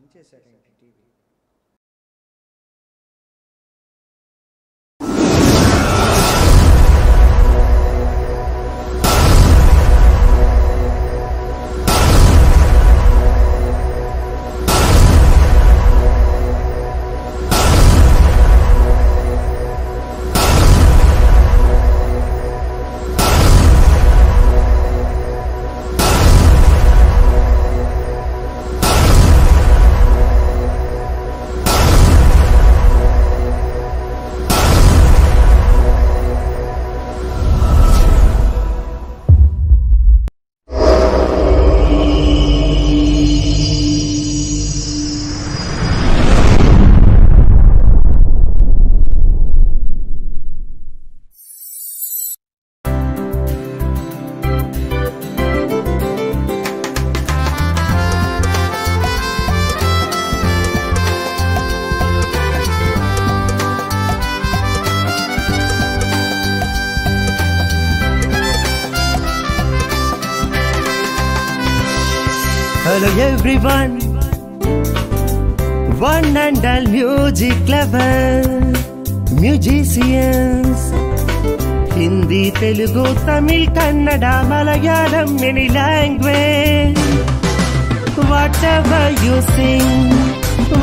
On చేశారేంటి TV Telugu Tamil Kannada Malayalam any language whatever you sing,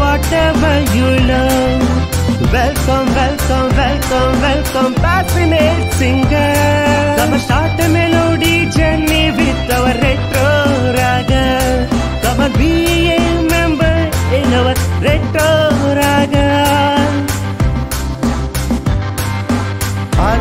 whatever you love. Welcome, welcome, welcome, welcome, passionate singer. Come start a melody journey with our retro raga. Come be a member in our retro raga. On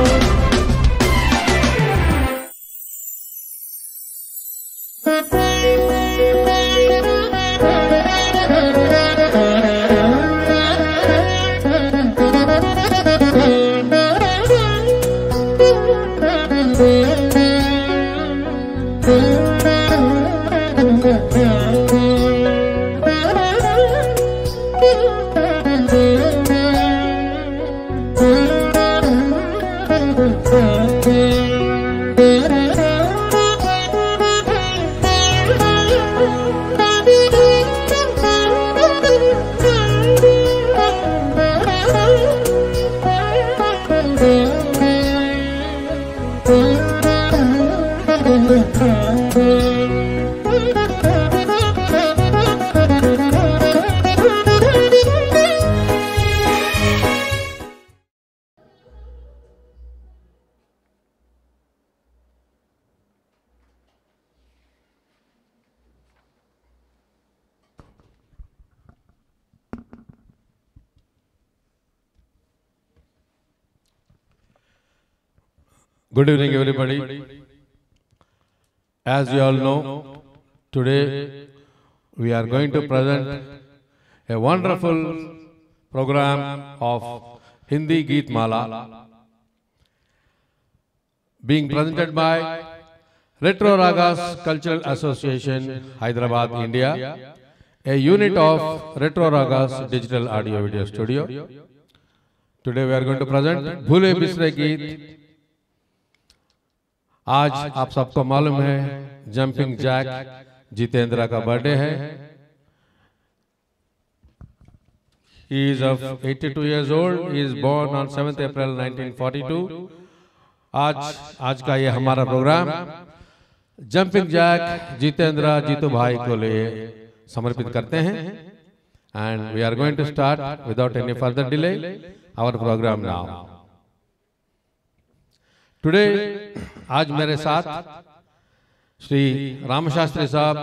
Good evening, everybody. As you all know, today we are going to present a wonderful program of Hindi Geet Mala being presented by Retro Ragas Cultural Association, Hyderabad, India, a unit of Retro Ragas Digital Audio Video Studio. Today we are going to present Bhule Bisre Geet आज आप सबको मालूम है jumping jack Jitendra का birthday है। He is of 82 years old. He is born on 7th April 1942. आज आज का ये हमारा program jumping jack Jitendra Jeetu भाई को लिए समर्पित करते हैं। And we are going to start without any further delay our program now today आज मेरे साथ श्री रामशास्त्री साहब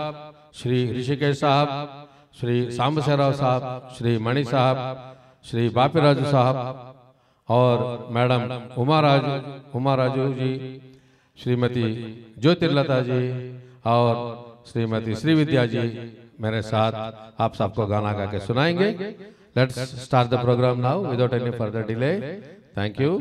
श्री ऋषिकेश साहब श्री सांबसेराव साहब श्री मणि साहब श्री बापीराजू साहब और मैडम उमा राजू उमा राजू जी श्रीमती ज्योतिर्लता जी और श्रीमती श्री विद्या जी मेरे साथ आप सबको गाना गा के सुनाएँगे। Let's start the program now without any further delay thank you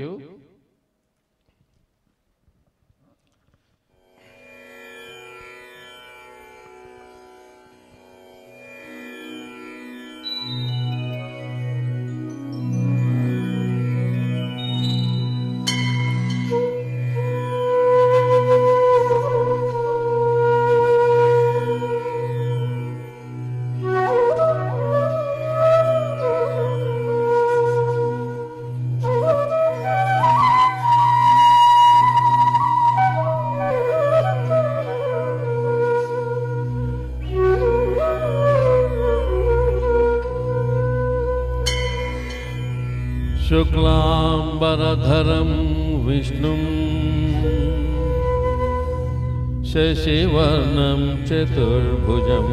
शशिवर्णं चतुर्भुजं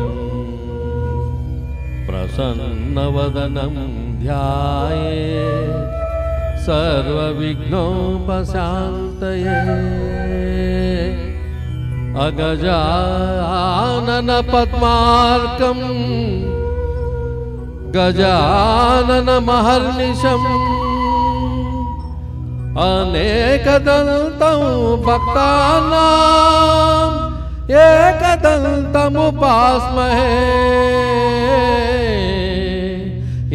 प्रसन्नवदनं ध्याये सर्वविघ्नोपशान्तये। अगजाननपद्मार्कम् गजाननमहर्निशम् अनेकदन्तं भक्तानाम् एकदन्तमुपास्महे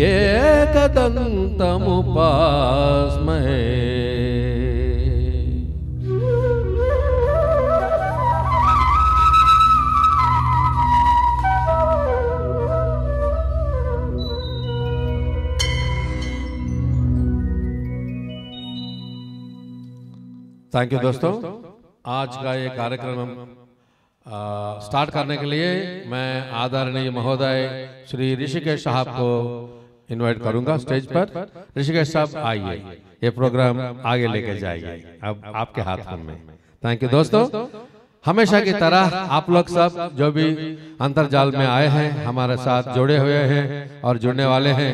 एकदन्तमुपास्महे थैंक यू दोस्तों। आज का ये कार्यक्रम आ, स्टार्ट करने के लिए मैं आदरणीय महोदय श्री ऋषिकेश साहब को इनवाइट करूँगा स्टेज पर। ऋषिकेश साहब आइए। ये प्रोग्राम आगे लेके जाइए। अब आपके हाथ में। थैंक यू दोस्तों। हमेशा की तरह आप लोग सब जो भी अंतरजाल में आए हैं हमारे साथ जुड़े हुए हैं और जुड़ने वाले हैं।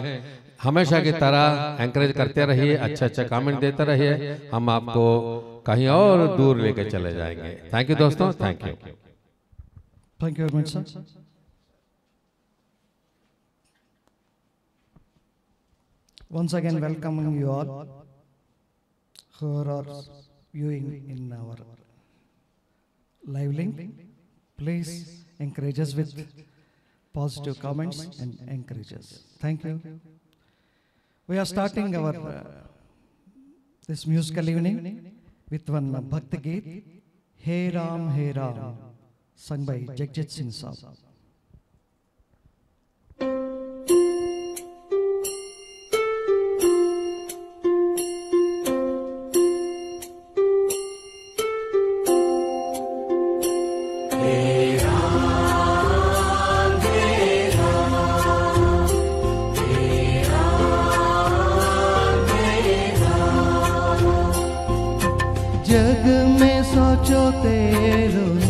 हमेशा की तरह एंकरेज करते रहिए अच्छे अच्छे कमेंट देते रहिए। हम आपको कहीं और दूर लेके चले जाएँगे थैंक यू दोस्तों thank you Thank you very much, sir. Once again, welcoming you all who are viewing in our live link. Please encourage us with positive comments and encourage us. Thank you. We are starting our uh, this musical evening विद्वन्न भक्त गीत हे राम हे राम संग भाई जगजीत सिंह साहब। सोचो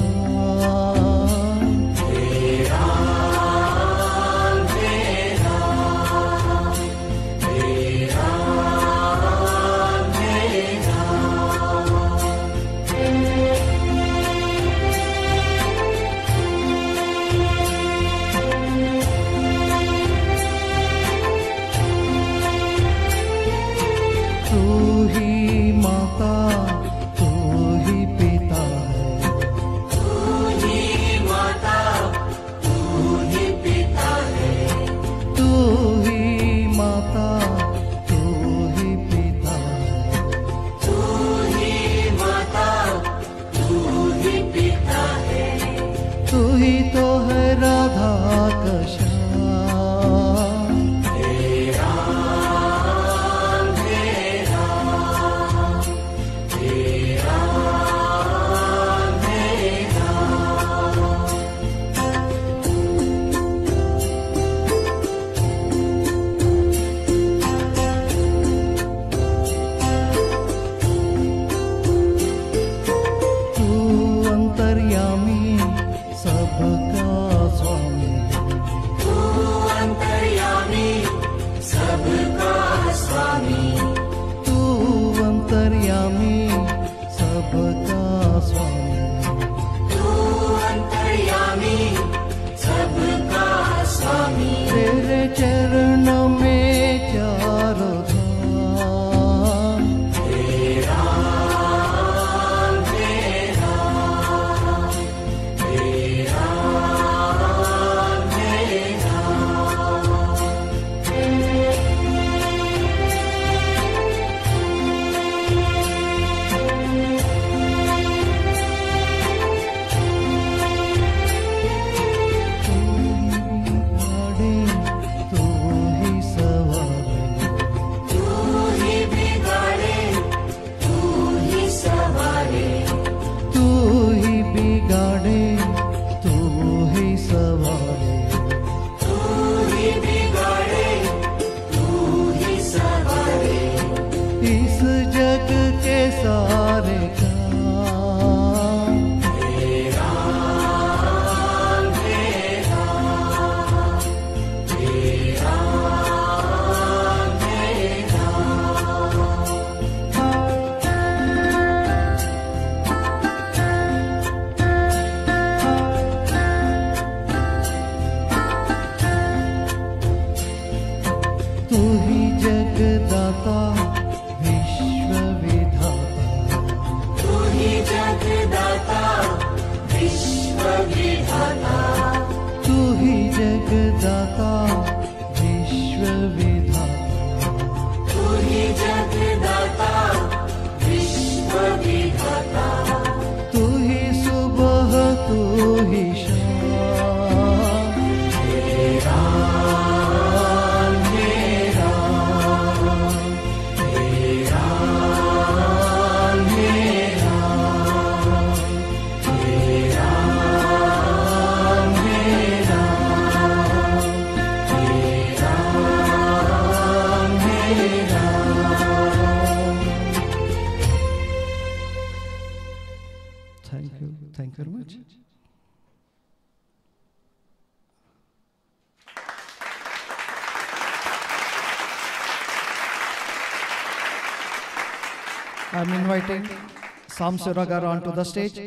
Sam Suragar onto the stage,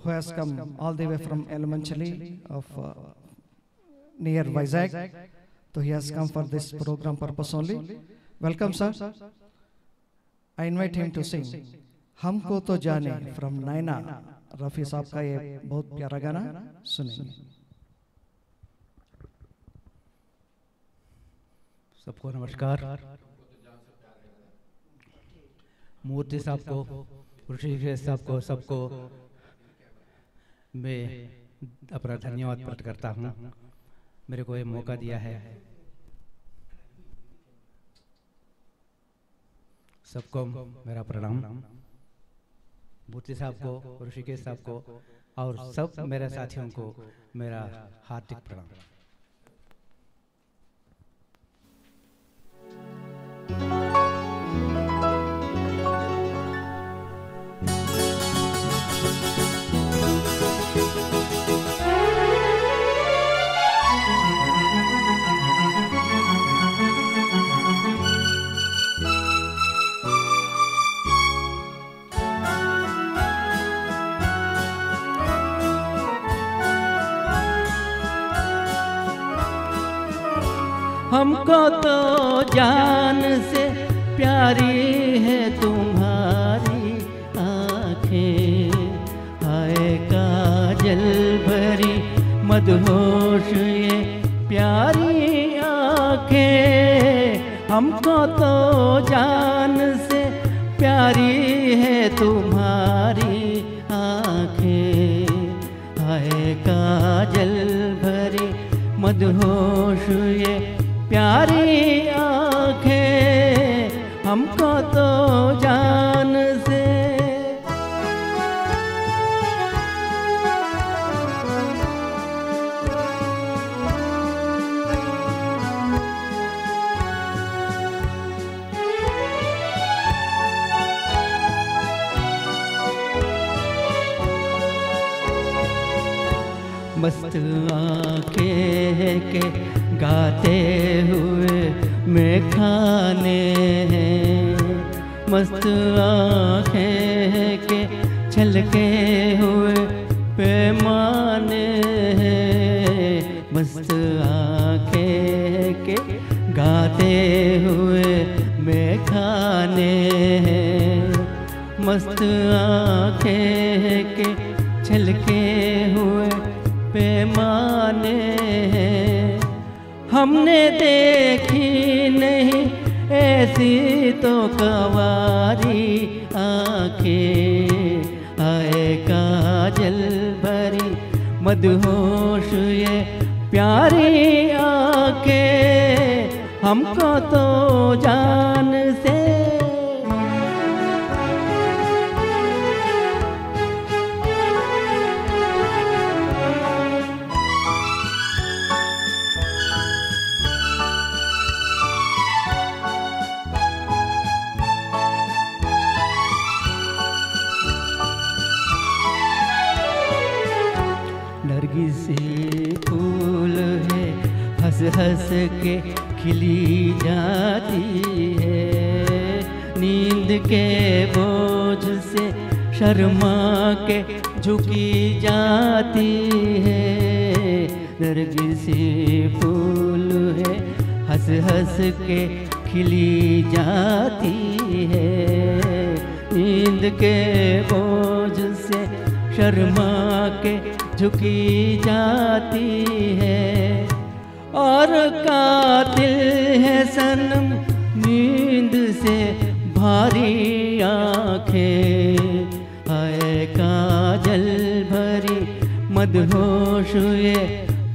who has come all the way from Elementary of uh, near Vizag. So he has come for this program purpose only. Welcome, sir. I invite him to sing हमको तो जाने from नैना रफी साहब का ये बहुत प्यारा गाना सुनेंगे सबको नमस्कार मूर्ति साहब को ऋषिकेश साहब को सबको मैं अपना धन्यवाद प्रकट करता हूँ। मेरे को ये मौका दिया है। सबको मेरा प्रणाम। मूर्ति साहब को, ऋषिकेश साहब को और सब मेरे साथियों को मेरा हार्दिक प्रणाम। हमको तो जान से प्यारी है तुम्हारी आँखें। हाय काजल भरी मदहोश ये प्यारी आँखें। हमको तो जान से प्यारी है तुम्हारी आँखें। हाय काजल भरी मदहोश ये प्यारी आँखें हमको तो जान से। मस्त आँखें के गाते हुए मैं खाने हैं। मस्त आँखें के छलके हुए पैमाने हैं। मस्त आँखें के गाते हुए मैं खाने हैं। मस्त आँखें के छलके हुए पैमाने हैं। हमने देखी नहीं, ऐसी तो कवारी आँखें। आए काजल भरी, मदहोश ये प्यारी आँखें। हमको तो जान से के खिली जाती है। नींद के बोझ से शर्मा के झुकी जाती है। नरगिसी फूल है, हंस हंस के खिली जाती है। नींद के बोझ से शर्मा के झुकी जाती है। और कातिल है सनम, नींद से भारी आँखें। आए काजल भरी मदहोश हुए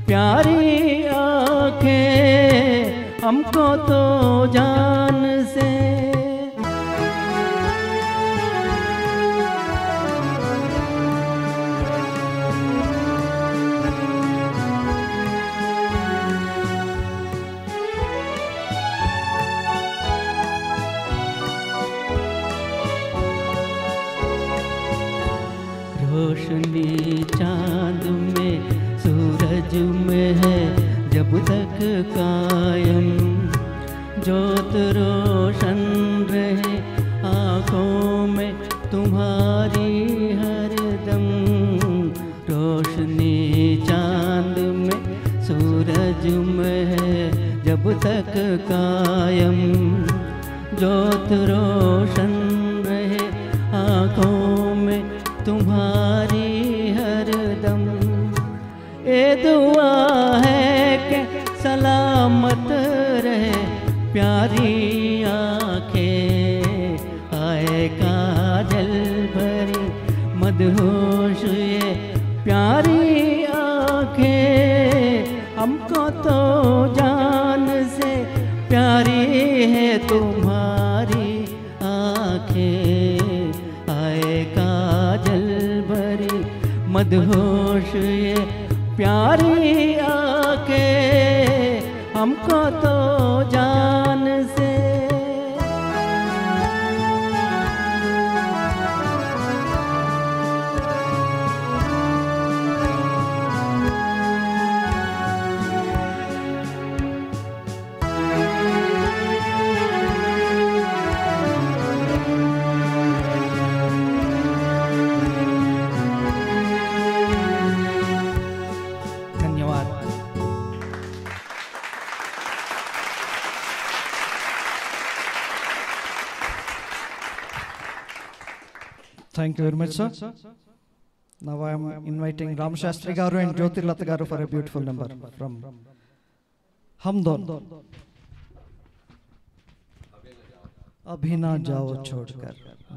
प्यारी आँखें। हमको तो जान से कायम। जोत रोशन रहे आँखों में तुम्हारी हरदम रोशनी चाँद में सूरज में है जब तक कायम। जोत रोशन रहे, आँखों में तुम्हारी हरदम ए दुआ प्यारी आँखें, आए काजल भरी मदहोश ये प्यारी आँखें। हमको तो जान से प्यारी है तुम्हारी आँखें। आए काजल भरी मदहोश ये प्यारी आँखें। हमको Thank you very much, sir. Now I am inviting Ram Shastri Garu and Jyoti Lata Garu for a beautiful number from Hamdon. अभी ना जाओ छोड़कर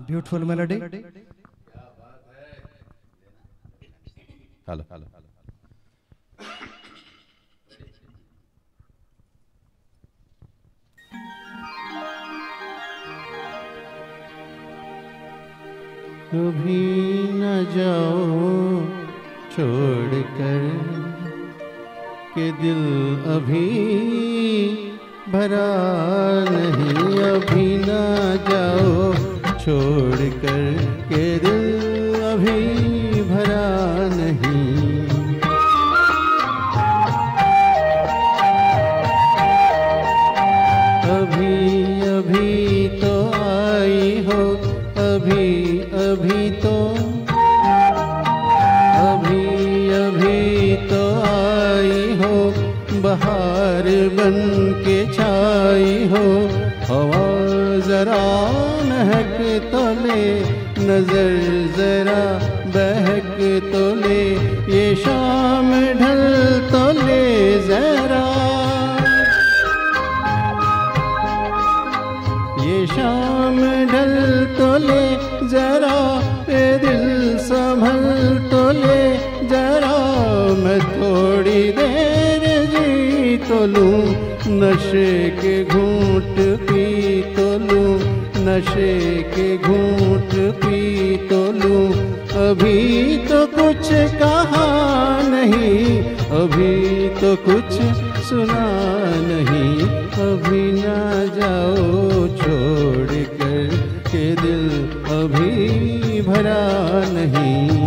ब्यूटीफुल मेलोडी हेलो हेलो कभी न जाओ छोड़ कर के दिल अभी भरा नहीं, अभी न जाओ छोड़ कर के दिल बन के छाई हो। हवा जरा महक तो ले, नज़र जरा बहक तो ले। ये शाम ढल तो ले जरा। ये शाम ढल तो ले जरा ए दिल संभल तो लूँ नशे के घूंट पी तो लूँ नशे के घूंट पी तो लूँ अभी तो कुछ कहा नहीं, अभी तो कुछ सुना नहीं। अभी ना जाओ छोड़ कर के दिल अभी भरा नहीं।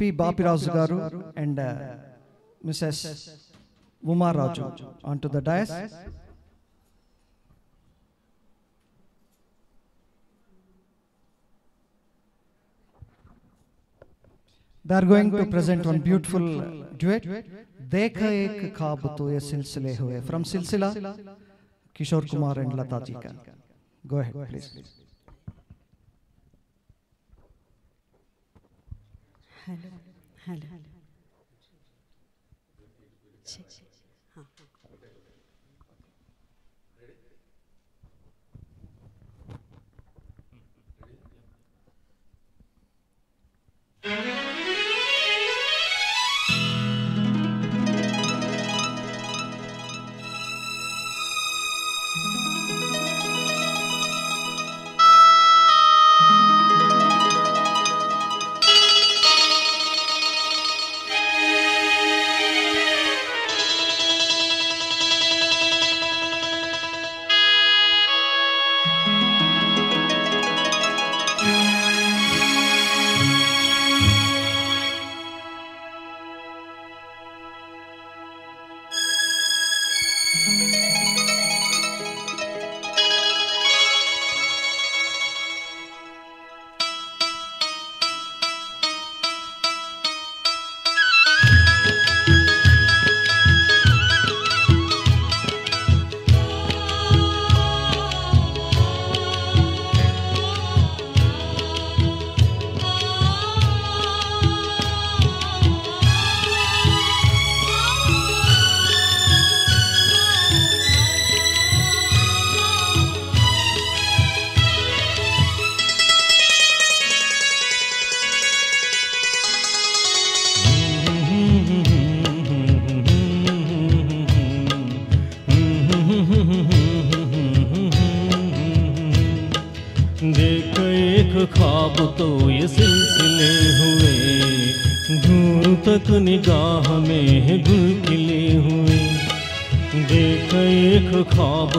పి బాపిరాజు గారు and Mrs Umaraju on to the dais They are going to present one beautiful duet. देखा एक खाब तो ये सिलसिले हुए फ्रॉम सिलसिला किशोर कुमार एंड लता जी का go ahead please hello hello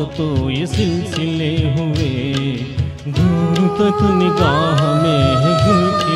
तो ये सिलसिले हुए। दूर तक निगाह में है गुल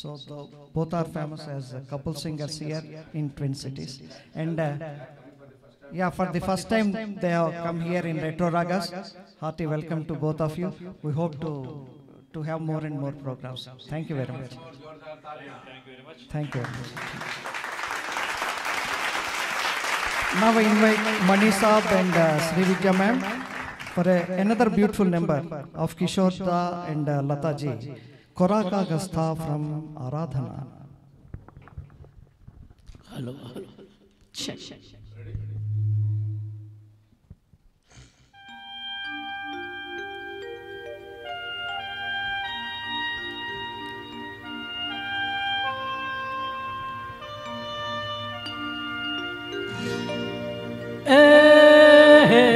So, the, both are famous as uh, a couple singers here in Twin Cities. And uh, yeah, for the first time they have come here in Retro Ragas. Hearty welcome to both of you. We hope to to have more and more programs. Thank you very much. Thank you. Now we invite Manisha and uh, ma'am for another beautiful number of Kishorta and uh, Lata ji. Koraka Gastha from Aradhana. Hello. hello. Check. Check. Hey, hey.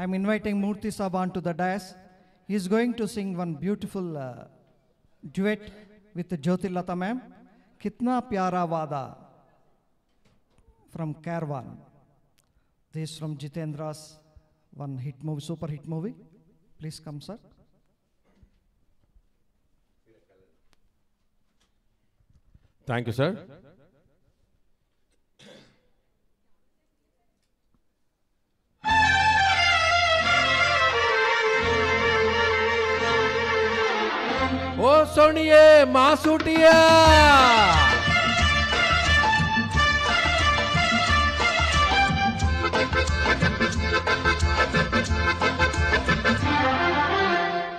I'm inviting Murthy Saab onto the dais. He's going to sing one beautiful uh, duet with Jyoti Lata ma'am. Kitna Pyara Vada from Caravan. This is from Jitendra's one hit movie, super hit movie. Please come, sir. Thank you, sir. ओ सुनिए मासूटिया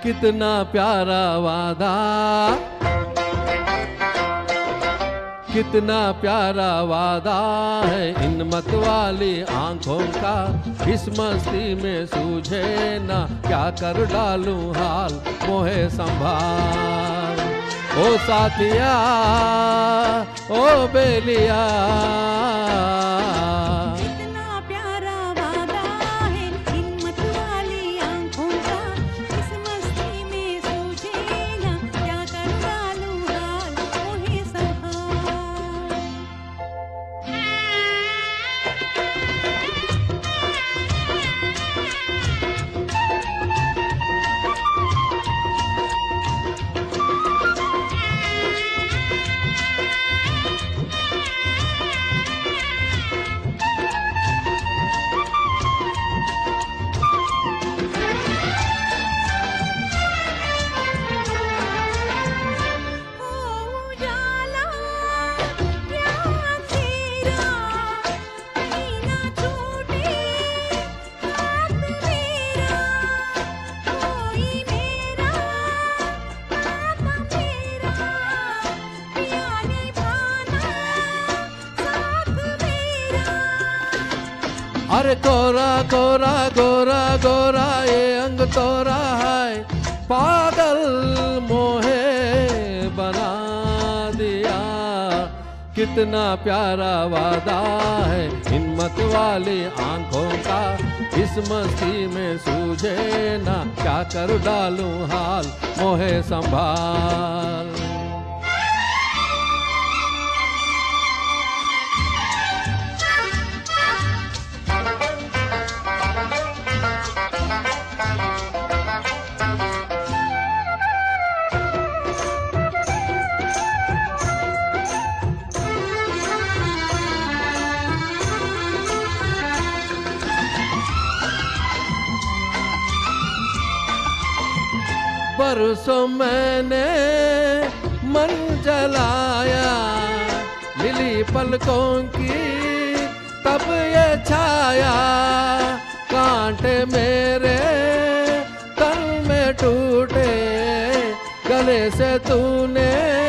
कितना प्यारा वादा। कितना प्यारा वादा है इन मत वाली आँखों का। इस मस्ती में सूझे ना क्या कर डालूं हाल, मोहे संभाल। ओ साथिया, ओ बेलिया। कोरा कोरा गोरा गोरा, ये अंग तोरा है। पागल मोहे बना दिया। कितना प्यारा वादा है हिम्मत वाली आँखों का। इस मस्ती में सूझे ना, क्या कर डालूं हाल मोहे संभाल। बरसों मैंने मन जलाया। मिली पलकों की, तब ये छाया। कांटे मेरे तन में टूटे, गले से तूने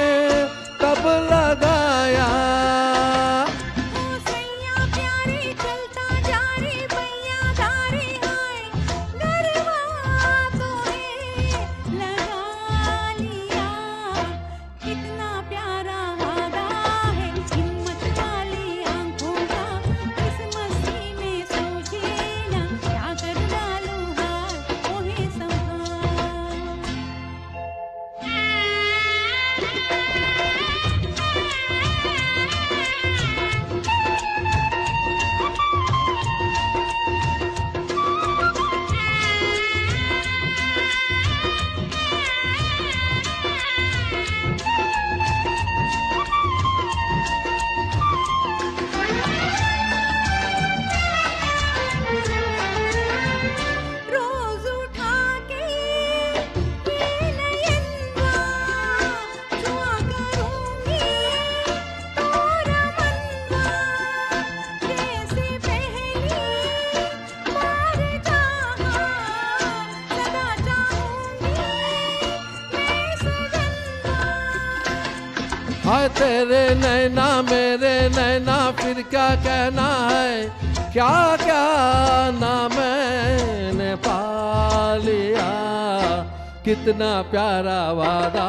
कितना प्यारा वादा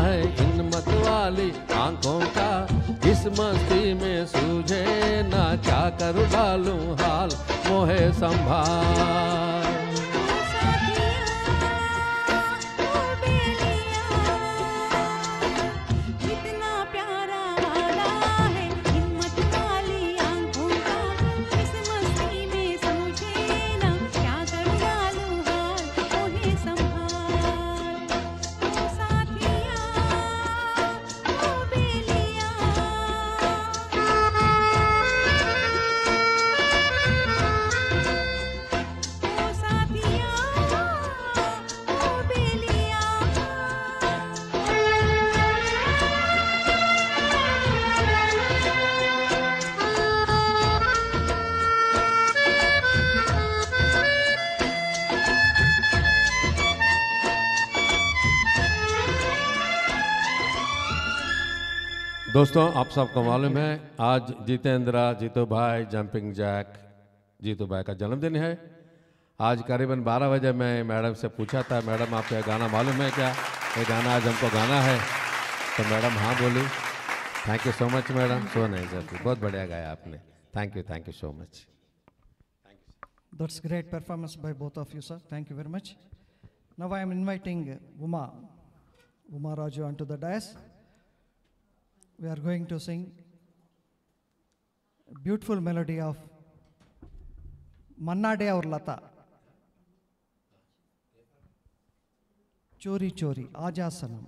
है। इन मत वाली आँखों का इस मस्ती में सूझे ना। क्या कर, डालूं हाल मोहे संभाल। दोस्तों आप सबको मालूम है आज जितेंद्र जीतू भाई जंपिंग जैक जीतू भाई का जन्मदिन है। आज करीबन 12 बजे मैं मैडम से पूछा था मैडम आपको यह गाना मालूम है क्या? ये गाना आज हमको गाना है। तो मैडम हाँ बोली। Thank you so much madam. So नहीं सर बहुत बढ़िया गाया आपने। Thank you thank you so much That's great performance by both of you, sir. Thank you very much. Now I am inviting Uma, Uma Raju onto the dais. We are going to sing a beautiful melody of Mannade or Lata. Chori Chori, Aja Sanam.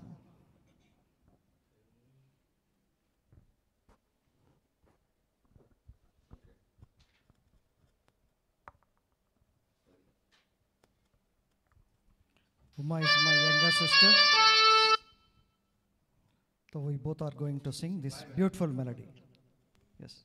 Uma is my younger sister. So we both are going to sing this beautiful melody. Yes.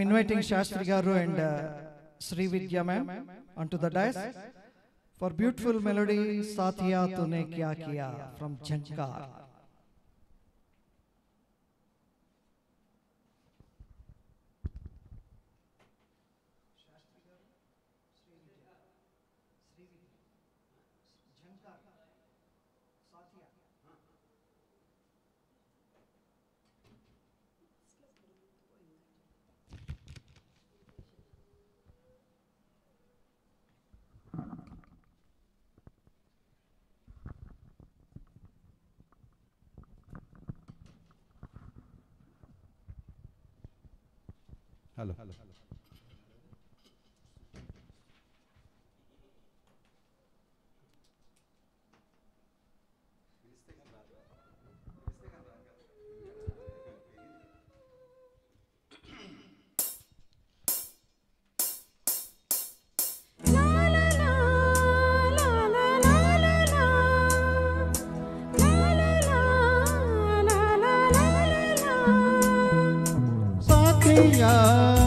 Inviting Shastri Garu and uh, Sri Vidya ma'am onto the dais for beautiful melody Satya Tune Kya Kiya from Jhankar. Maria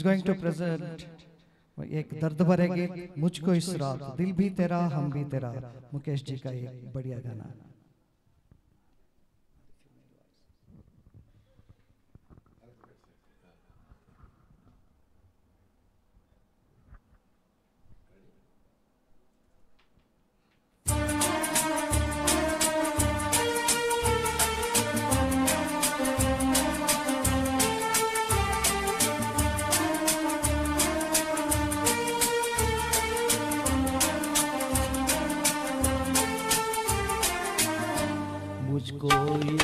is going to present एक दर्द भरेंगे, मुझको इस रात, दिल भी तेरा, हम भी तेरा। मुकेश जी का एक बढ़िया गाना। Thank you. 过于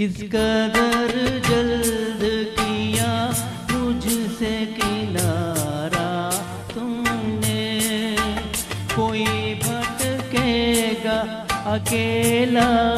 किसका दर जल्द किया मुझसे किनारा तुमने? कोई भटकेगा अकेला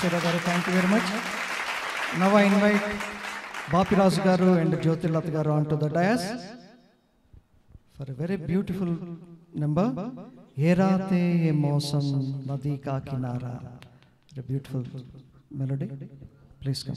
Samshira Garu, thank you very much. Now I invite Bapi Raj Garu and Jyoti Lat onto the dais for a very beautiful number. Herate ye mausam nadi ka kinara. A beautiful melody. Please come.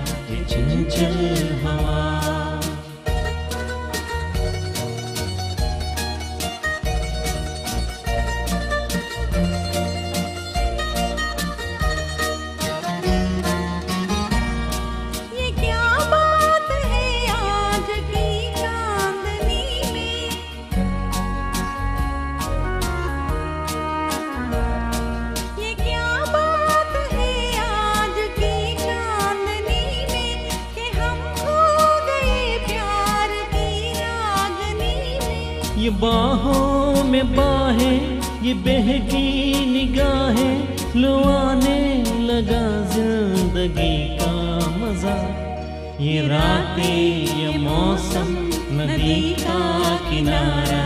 ये चंचल हवा बाहों में बाहें, ये बहकी निगाहें, लुआने लगा ज़िंदगी का मज़ा। ये रातें, ये मौसम, नदी का किनारा,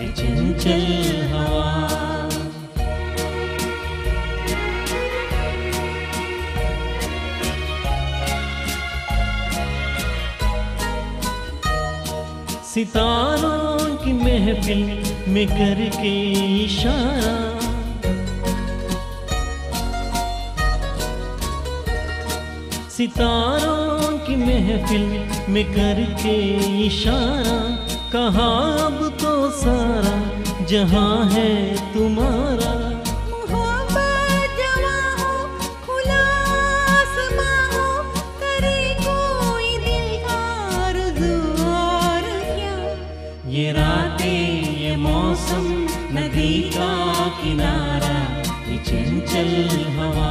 ये चंचल हवा। सितारों महफिल में करके इशारा। सितारों की महफिल में करके इशारा। कहा अब तो सारा जहाँ है तुम्हारा। मोहब्बत जवां किनारा चंचल हवा।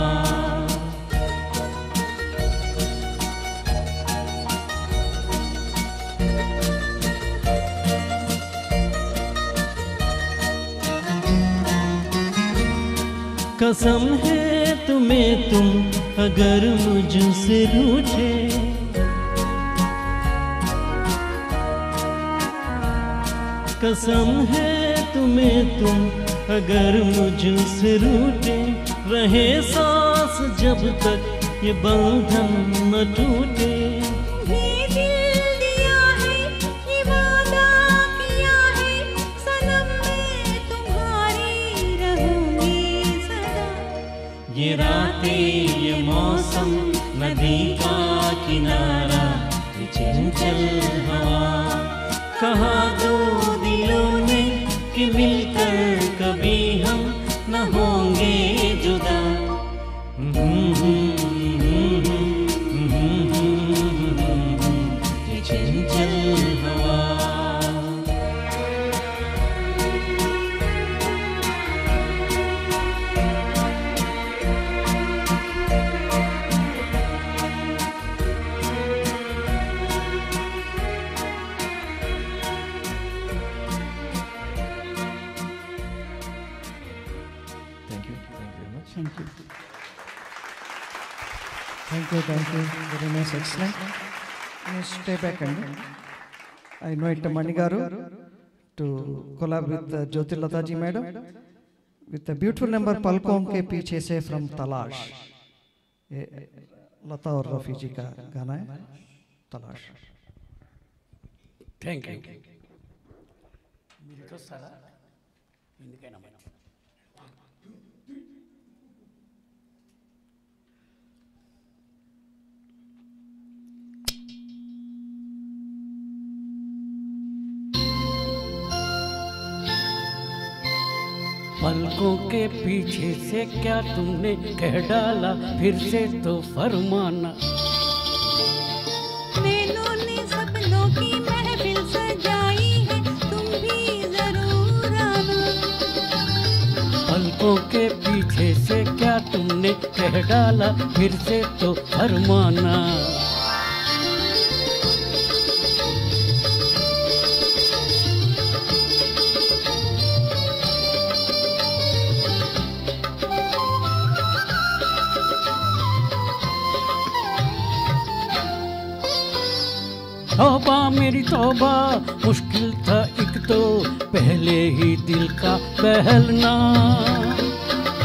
कसम है तुम्हें तुम अगर मुझसे रूठे। कसम है तुम्हें तुम अगर मुझसे रूठे रहे सांस जब तक ये बंधन न टूटे। ये दिल ये वादा किया है सनम मैं तुम्हारी रहूँगी सदा ये रातें ये मौसम नदी का किनारा ये चंचल हवा। कहा दो दिलों ने कि मिलकर Very nice, excellent. You stay back and I invite Mani Garu to collab with uh, Jyoti Lata ji madam with a beautiful number पलकों के पीछे से from तलाश ये लता और रफी जी का गाना है तलाश థ్యాంక్ యూ మీరు చూస్తారా पलकों के पीछे से क्या तुमने कह डाला? फिर से तो फरमाना। के पीछे से क्या तुमने कह डाला? फिर से तो फरमाना। मेरी तोबा मुश्किल था एक तो पहले ही दिल का बहलना।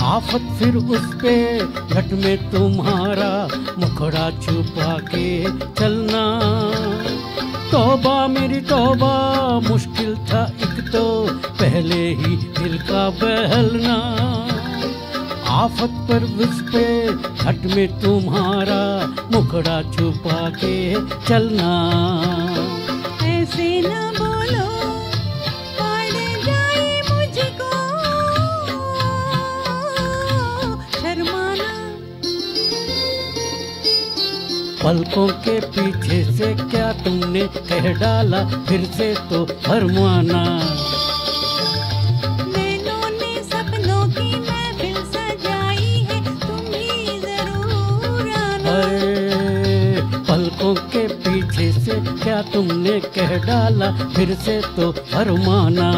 आफत फिर उस पे, घट में तुम्हारा मुखड़ा छुपा के चलना। तोबा मेरी तोबा मुश्किल था एक तो पहले ही दिल का बहलना। आफत पर उस पे हट में तुम्हारा मुखड़ा छुपा के चलना। पलकों के पीछे से क्या तुमने कह डाला? फिर से तो फरमाना। तुमने कह डाला फिर से तो फरमाना।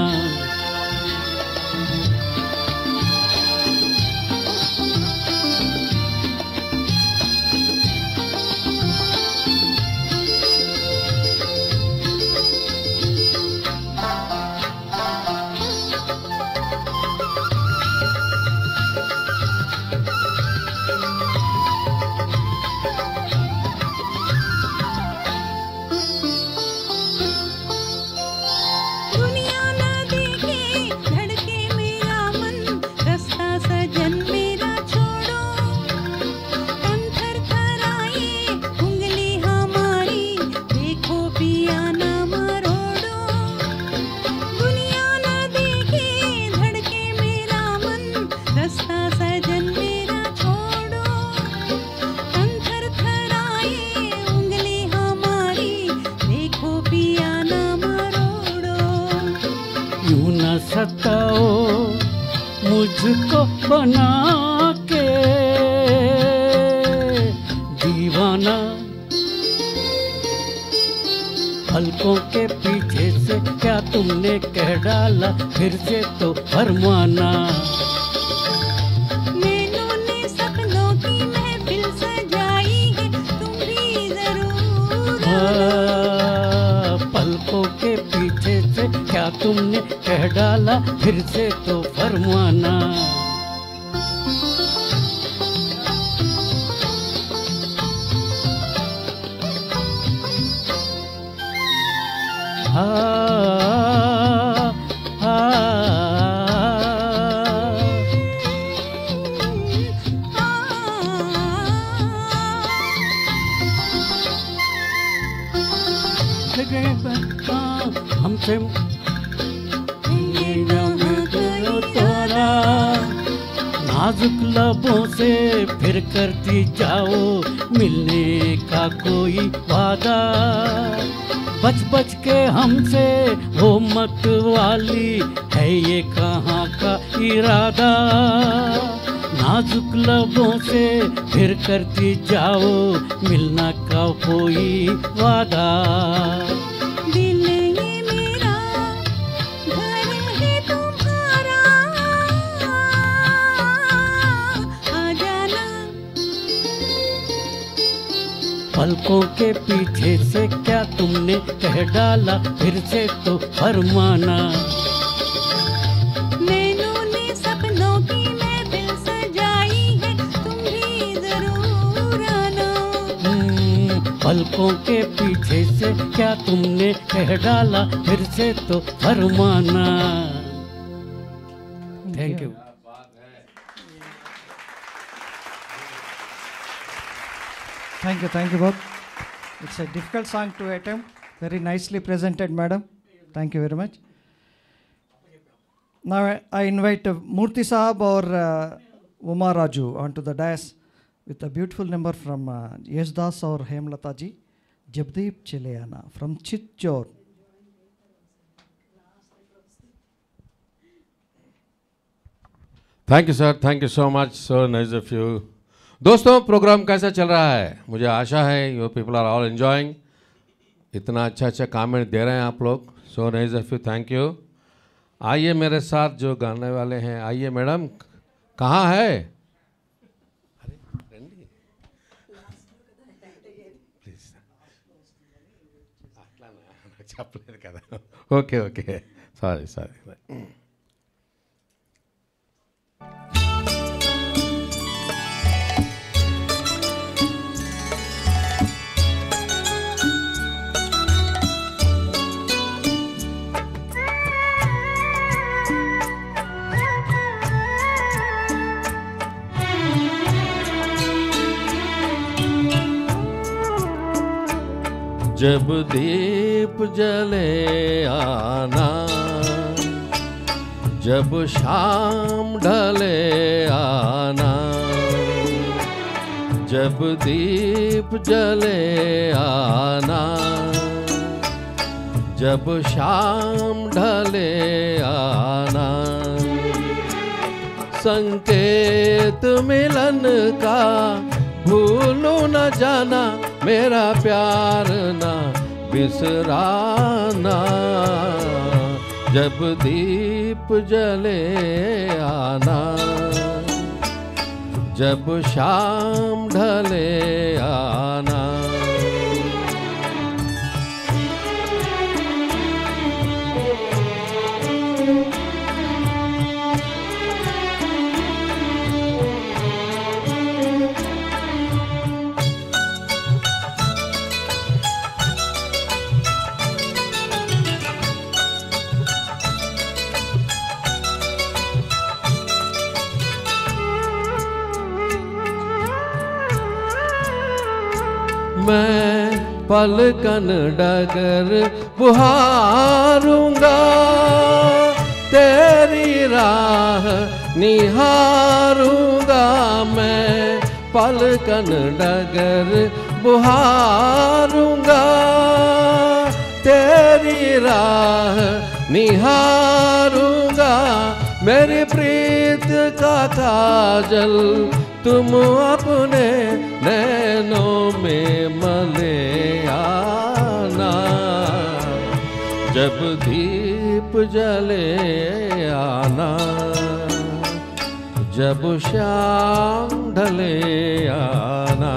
Thank you, thank you both. It's a difficult song to attempt. Very nicely presented, madam. Thank you very much. Now I invite Murthy Saab or uh, Uma Raju onto the dais with a beautiful number from uh, Yeshdas or Hemlataji, Jabdeep Chileana from Chitchor. Thank you, sir. Thank you so much. So nice of you. दोस्तों programme कैसा चल रहा है मुझे आशा है you people are all enjoying इतना अच्छा अच्छा कमेंट दे रहे हैं आप लोग so nice of you thank you आइए मेरे साथ जो गाने वाले हैं आइए मैडम कहाँ है ఓకే ఓకే సారీ సారీ जब दीप जले आना, जब शाम ढले आना, जब दीप जले आना, जब शाम ढले आना। संकेत मिलन का भूलू न जाना मेरा प्यार ना बिसराना। जब दीप जले आना जब शाम ढले आना। मैं पलकन डगर बुहारूँगा। तेरी राह निहारूँगा मैं पलकन डगर बुहारूँगा। तेरी राह निहारूँगा। मेरी प्रीत का काजल तुम अपने नैनों में मले आना जब दीप जले आना जब श्याम ढले आना।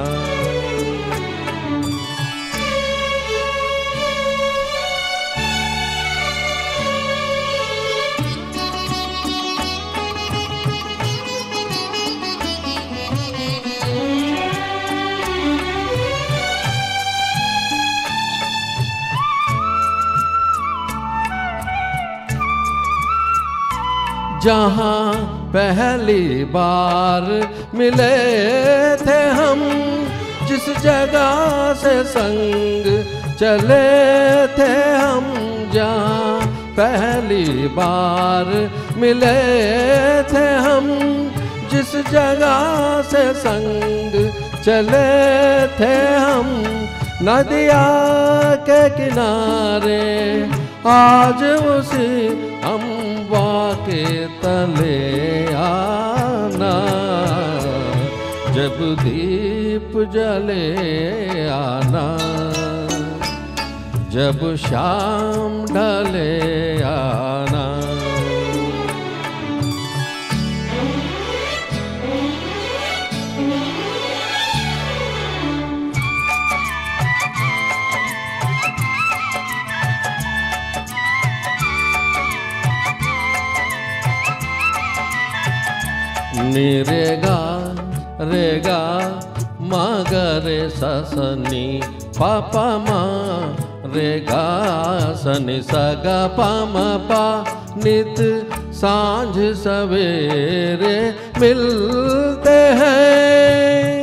जहाँ पहली बार मिले थे हम, जिस जगह से संग चले थे हम, जहाँ पहली बार मिले थे हम, जिस जगह से संग चले थे हम। नदिया के किनारे आज उसी अम्बा के तले आना जब दीप जले आना जब शाम ढले निरेगा रेगा मा मगरे ससनी पापा मा, रेगा सनी सगा म पा, नित साँझ सवेरे मिलते हैं।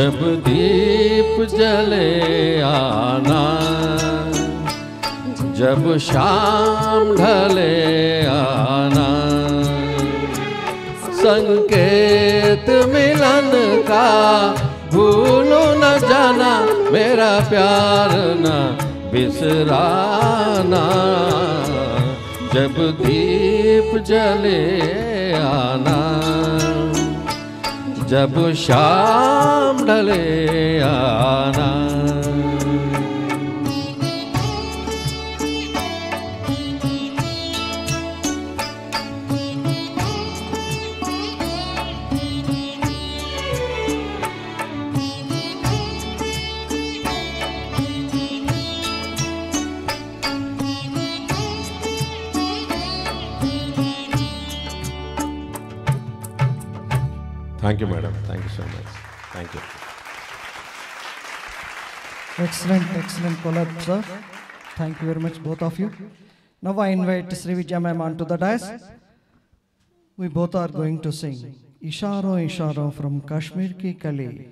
जब दीप जले आना, जब शाम ढले आना, संकेत मिलन का भूलो न जाना, मेरा प्यार न बिसराना। जब दीप जले आना जब शाम ढले आना Thank you, madam. Thank you so much. Thank you. Excellent, excellent collab, sir. Thank you very much, both of you. Now I invite Sri Vijay ma'am onto the dais. We both are going to sing Isharo Isharo from Kashmir Ki Kali.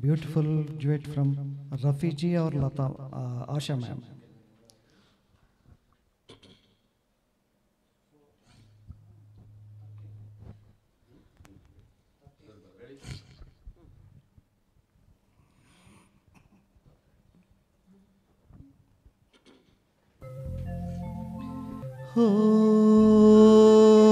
Beautiful duet from Rafi ji or Lata uh, Asha ma'am. हाय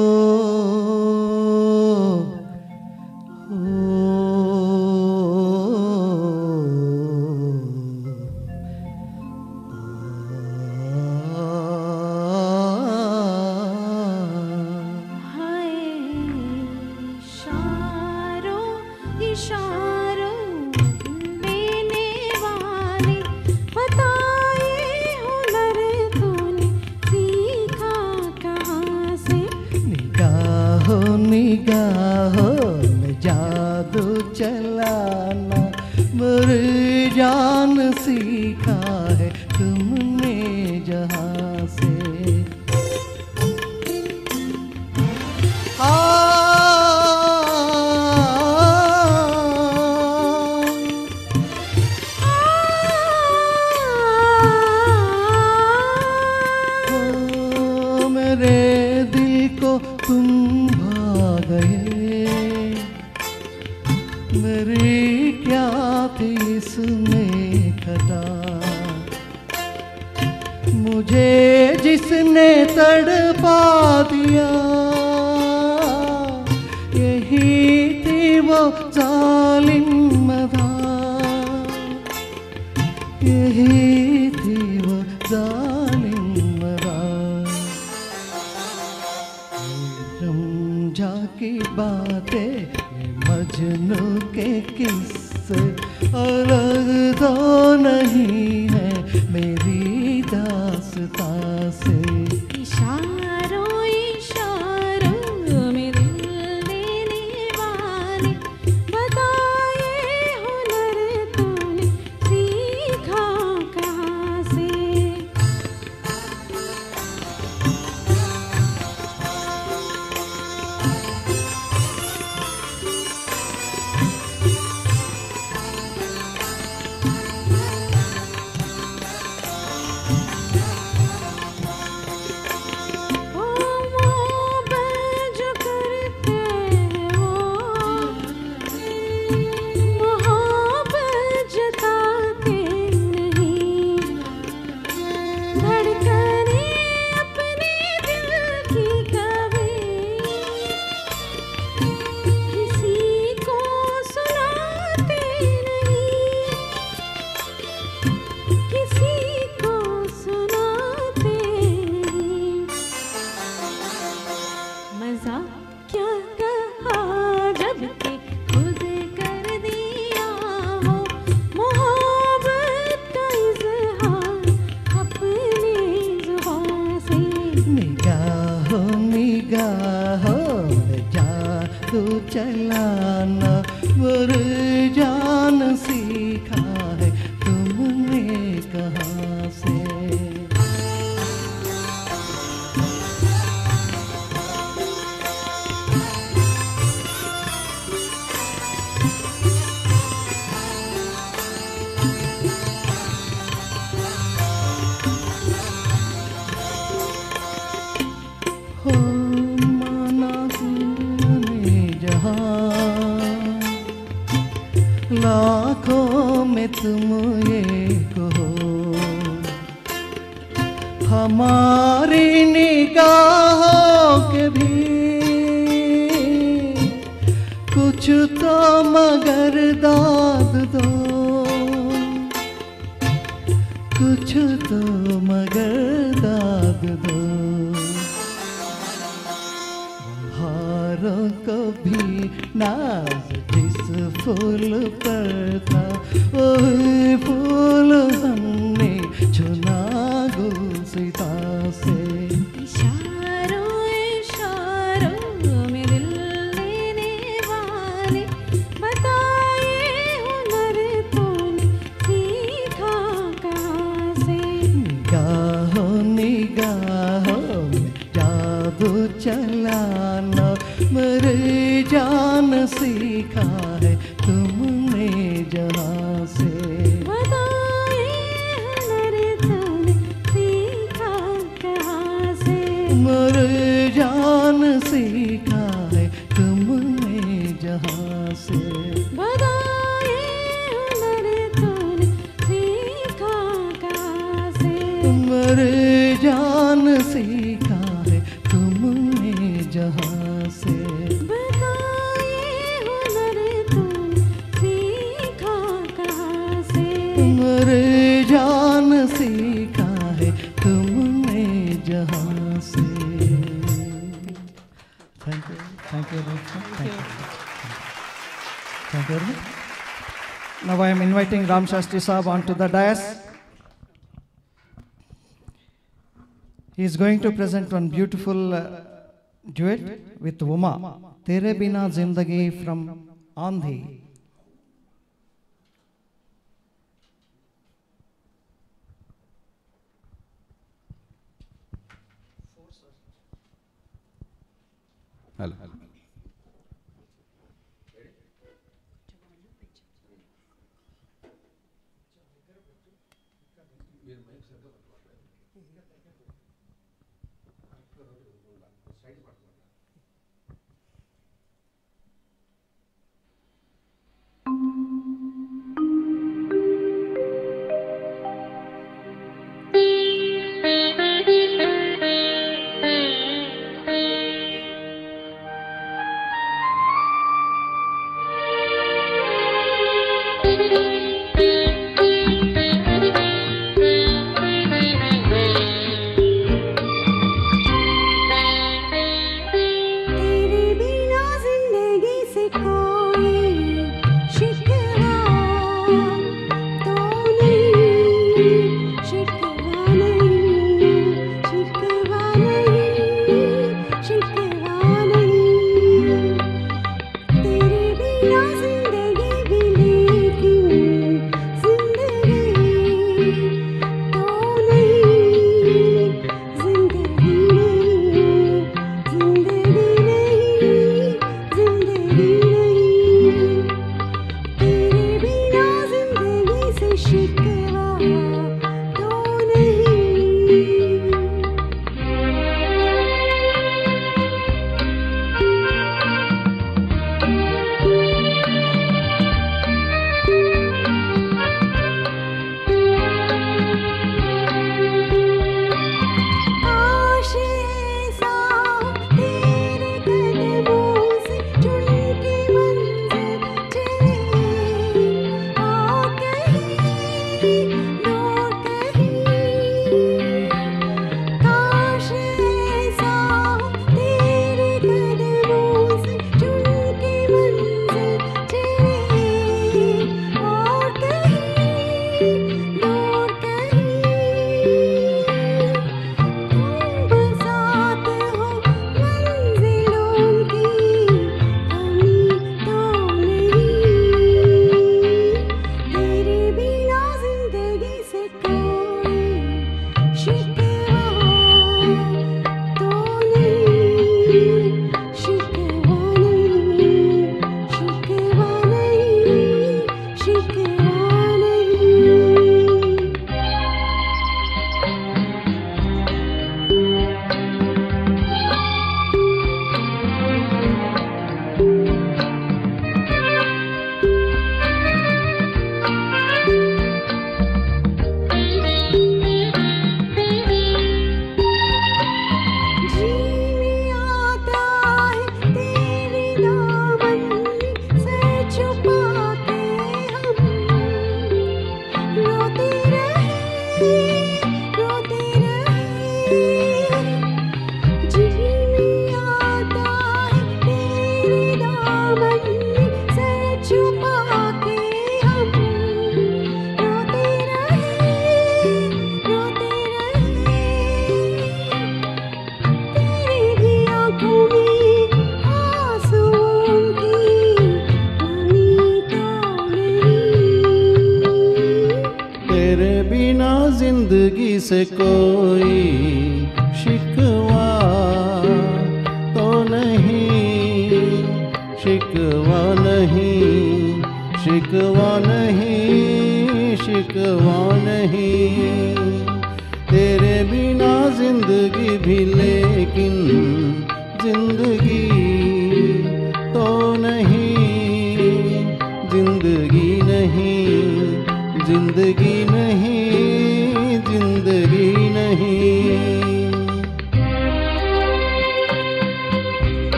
जान सीखा नहीं है मेरी दास्ता তুমি Ram Shastri Saab onto the dais. He is going to present one beautiful uh, duet with Uma, Tere Bina Zindagi from Andhi. Hello.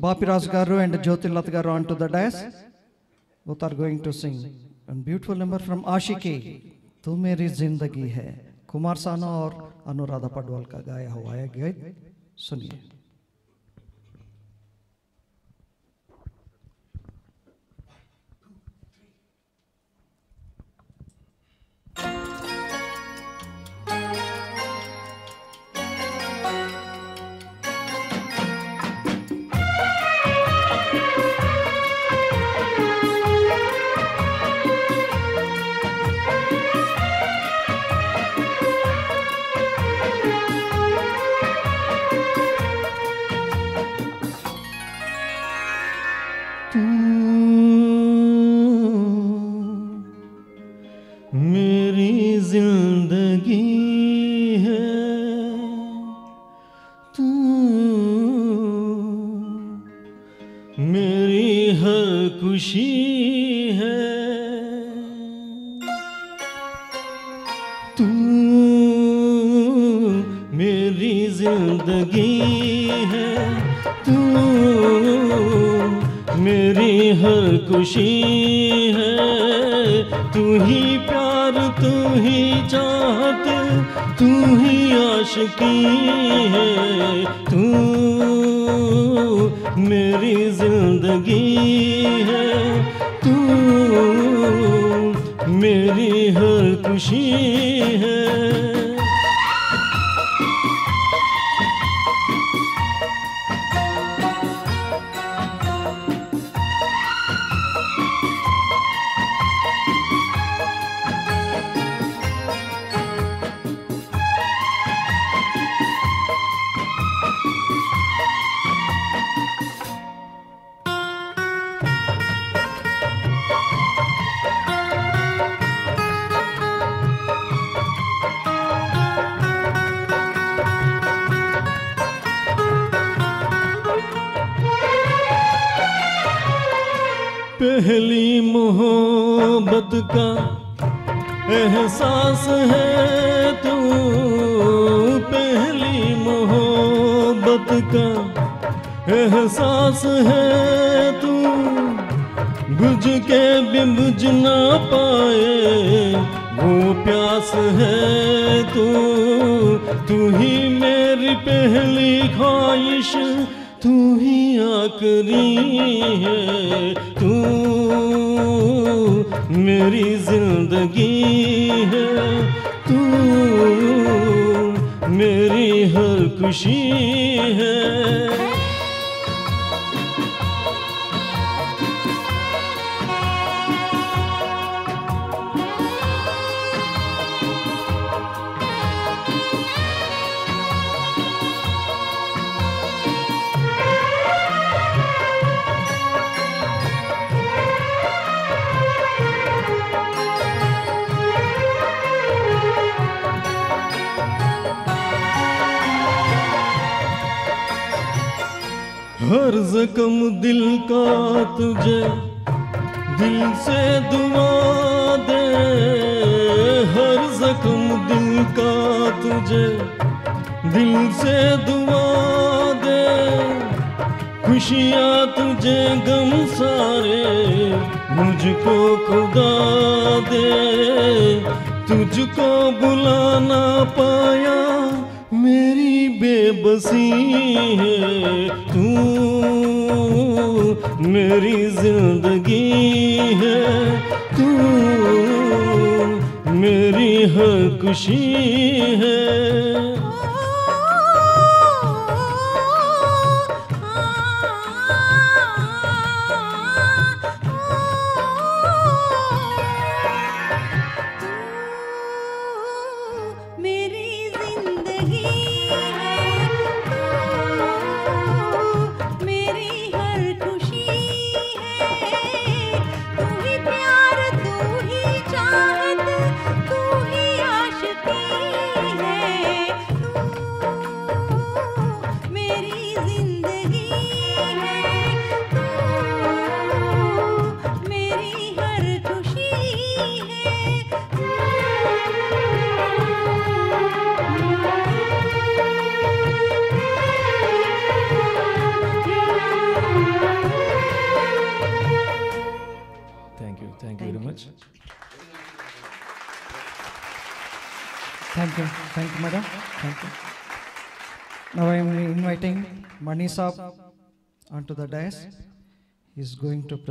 Bapiraj Garu and Jyoti Lath Garu onto the dais. Both are going to sing. A beautiful number from Ashiki. Tu Meri Zindagi Hai. Kumar Sana और Anuradha Padwal Ka Gaya हुआ है गीत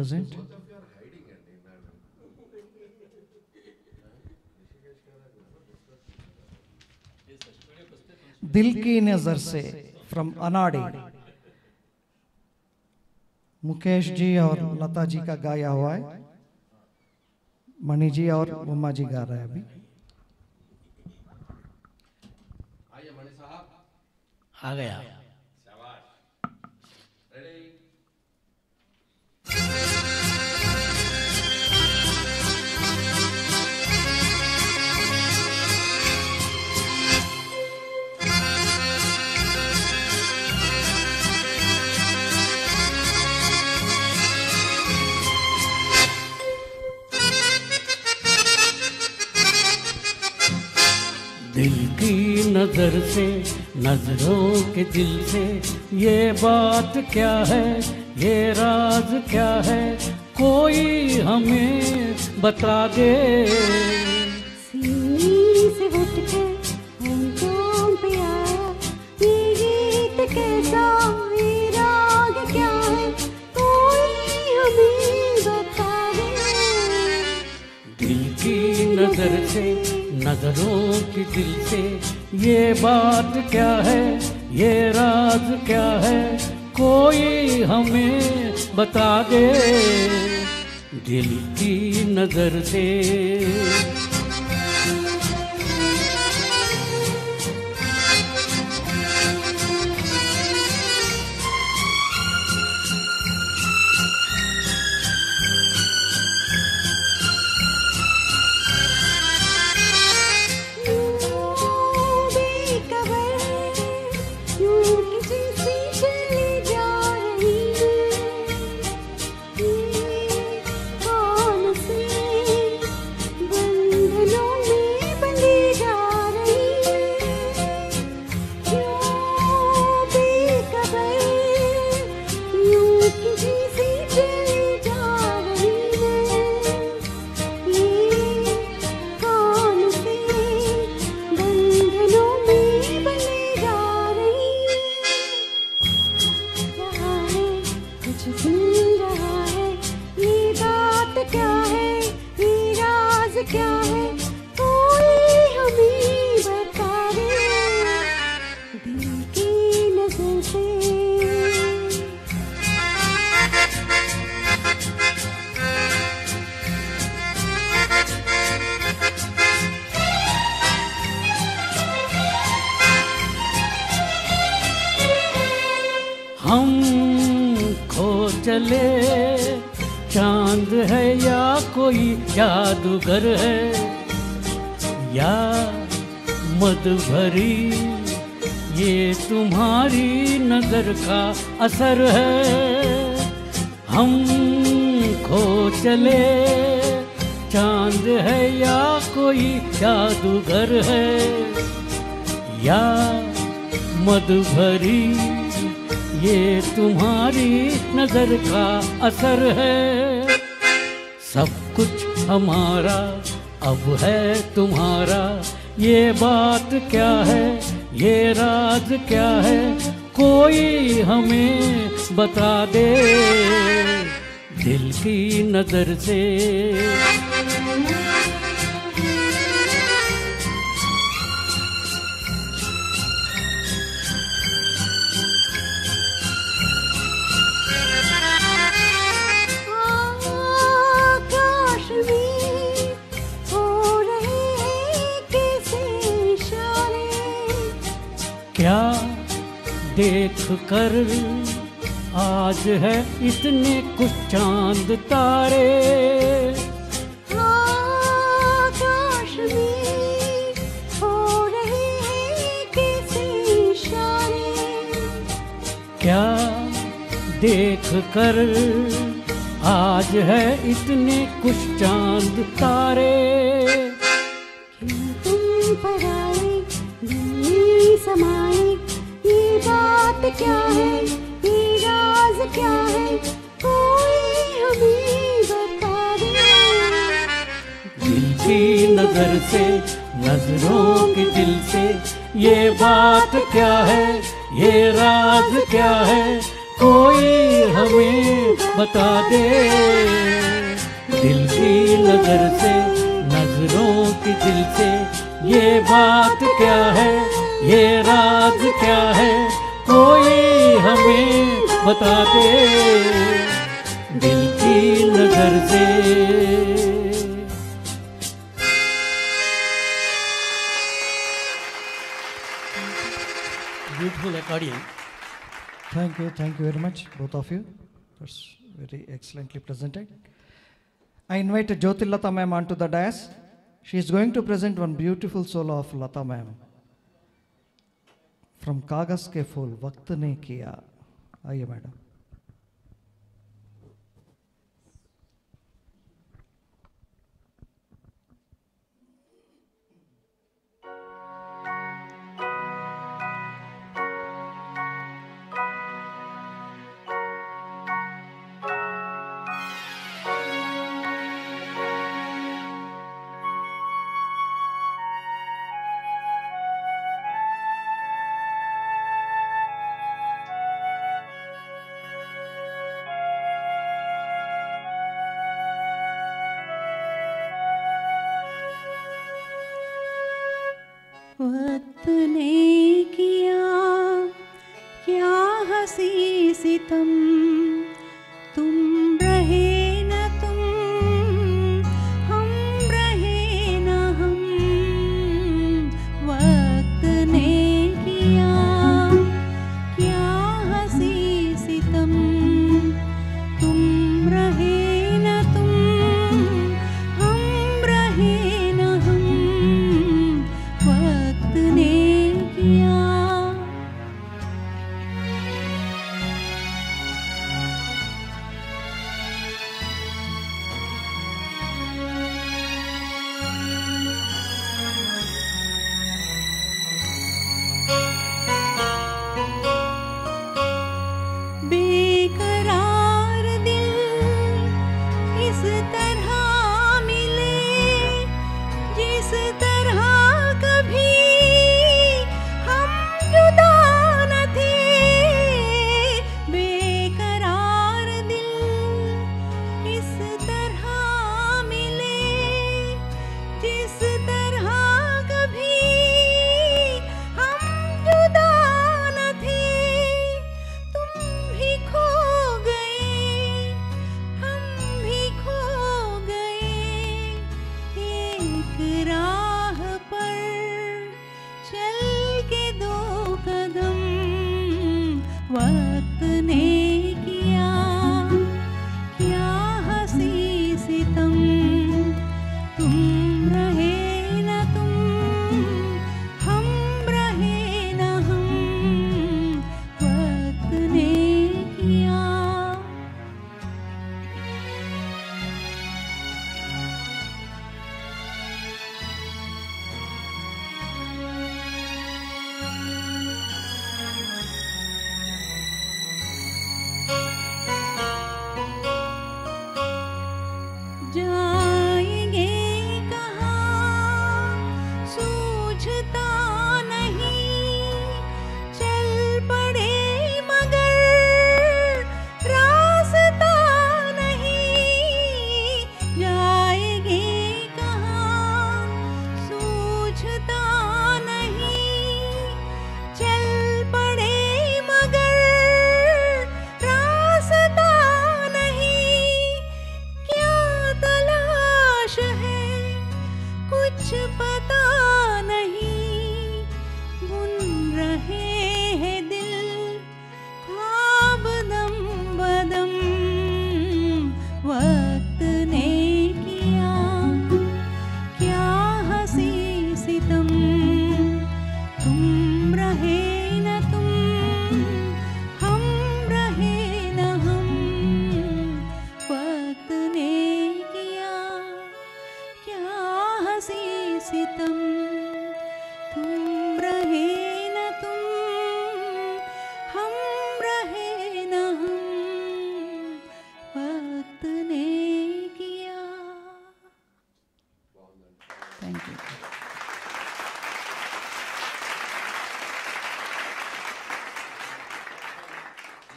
present. दिल की नज़र से from अनाड़ी। मुकेश जी और लता जी का गाया हुआ है। मणि जी और उमा जी गा रहे हैं अभी। आ गया। नज़र से नज़रों के दिल से ये बात क्या है? ये राज क्या है? कोई हमें बता दे। सीनी से उठ के पे आया ये गीत कैसा ये राग क्या है? कोई हमें बता दे। दिल की नज़र से नज़रों की दिल से ये बात क्या है? ये राज क्या है? कोई हमें बता दे, दिल की नज़र से। असर है नज़र से। क्या देख कर आज है इतने कुछ चाँद तारे। हो क्या देख कर आज है इतने कुछ चाँद तारे। तुम पर आए समाए ये बात क्या है? की नज़र से, नज़रों के दिल से, ये बात क्या है? ये राज क्या है? कोई हमें बता दे। दिल की नज़र से, नज़रों के दिल से, ये बात क्या है? ये राज क्या है? कोई हमें बता दे। दिल की नज़र से। Thank you, thank you very much, both of you. That's very excellently presented. I invite Jyoti Lata ma'am onto the dais. She is going to present one beautiful solo of Lata ma'am. From Kagas Ke Phool, Waqt Ne Kiya. Aye, madam.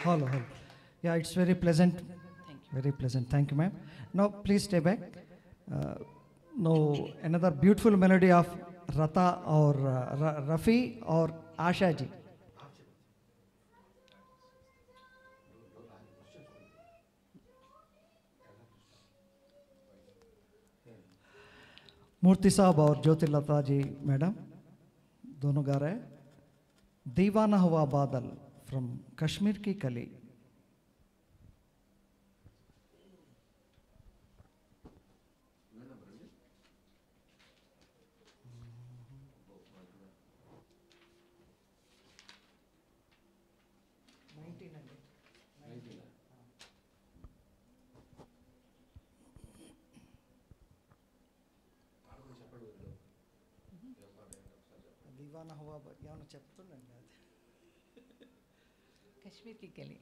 Hello, hello. Yeah, it's very pleasant. Very pleasant. Thank you, ma'am. Now, please stay back. Uh, now, another beautiful melody of Rata or uh, Rafi or Asha ji. मूर्ति साहब और ज्योतिलता जी madam दोनों गा रहे हैं दीवाना हुआ बादल from Kashmir की कली। कश्मीर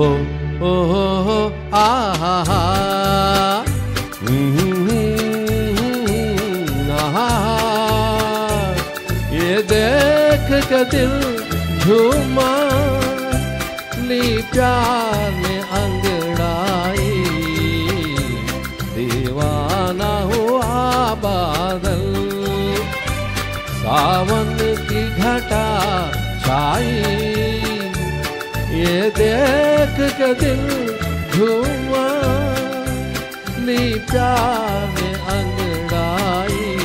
की कली ओहो हो ओहो हो आहा हा ये देख के दिल झूमा ली प्यार ने अंगड़ाई. दीवाना हुआ बादल, सावन की घटा छाई. ये देख के दिल झूमा ली प्यार अंगड़ाई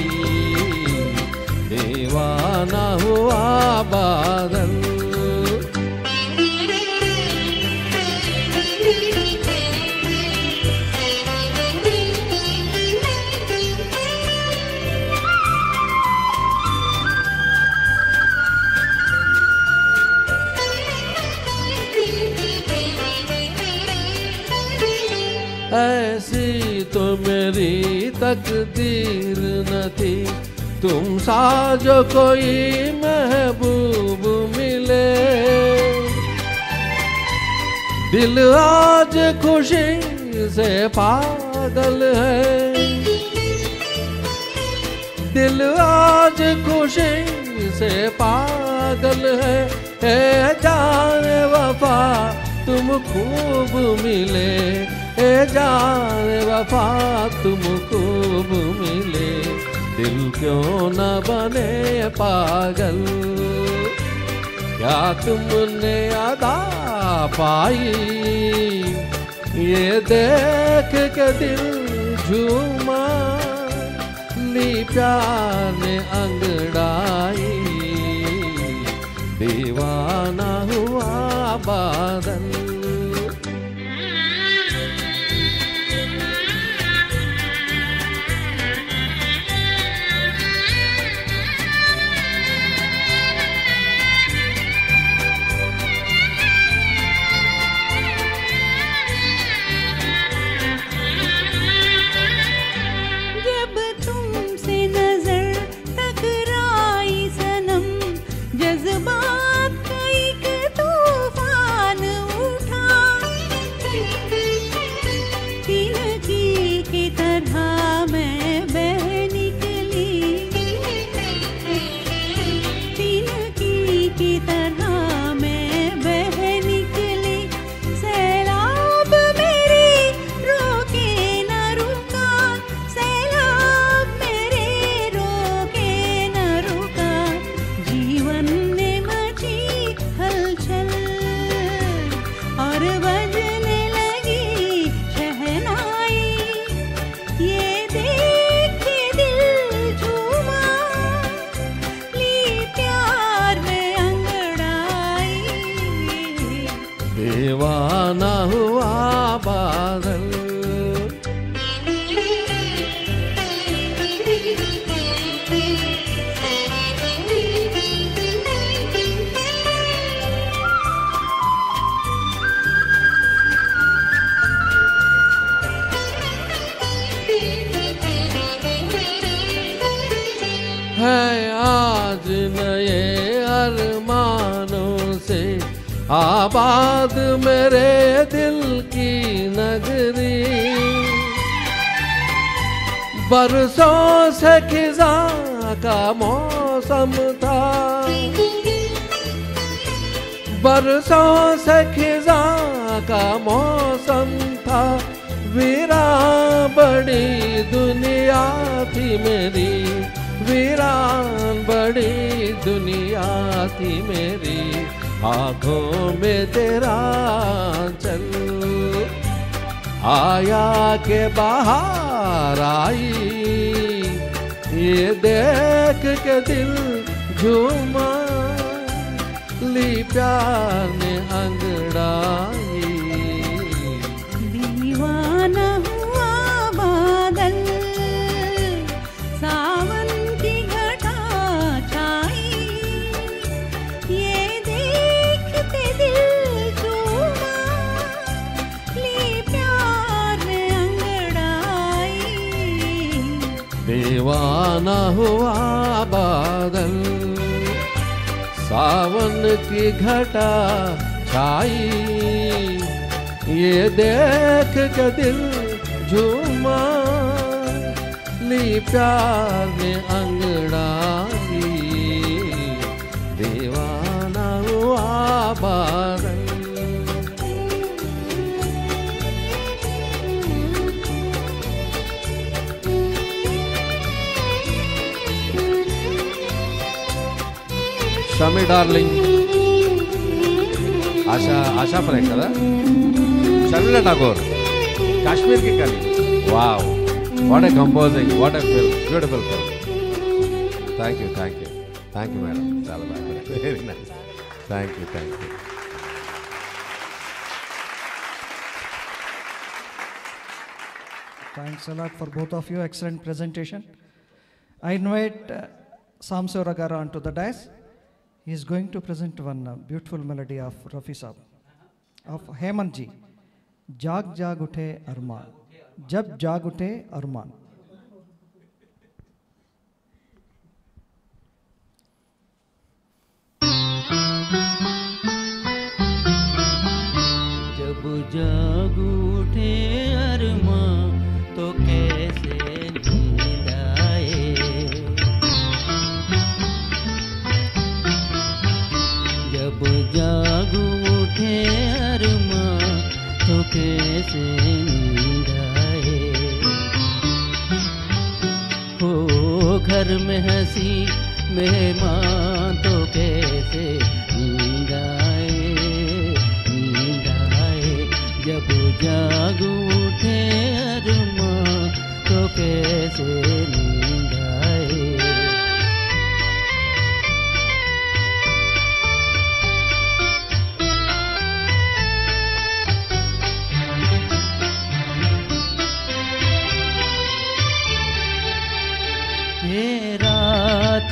दीवाना हुआ बादल तो मेरी तकदीर न थी। तुम सा जो कोई महबूब मिले। दिल आज खुशी से पागल है। दिल आज खुशी से पागल है। ए जान वफा तुम खूब मिले। ए जान वफा तुम खूब मिले, दिल क्यों न बने पागल? क्या तुमने अदा पाई? ये देख के दिल झूमा, ली प्यार ने अंगड़ाई। दीवाना हुआ बादल। बरसों से खिजा का मौसम था। बरसों से खिजा का मौसम था। वीरा बड़ी दुनिया थी मेरी। वीरान बड़ी दुनिया थी मेरी। आँखों में तेरा चल आया के बाहर आई ये देख के दिल झूमा। ली प्यार ने अंगड़ाई दीवाना हुआ बादल। सावन की घटा छाई। ये देख के दिल झूमा। ली प्यार ने अंगड़ाई दीवाना हुआ बादल। Shami darling. Asha, Asha Parekh, right? Sharmila Tagore. Kashmir ki Kali. Wow. What a composing, what a film. Beautiful film. Thank you, thank you. Thank you, madam. Very nice. Thank you, thank you. Thanks a lot for both of you. Excellent presentation. I invite uh, Samsuragara to the dais. He is going to present one uh, beautiful melody of Rafi Saab, of Hemant ji. जाग जाग उठे अरमान जब जाग उठे अरमान जब जाग उठे अरमा हो घर में हंसी मेहमान तो कैसे नींद आए नींद आए जब जाग उठे अरमा तो कैसे नींद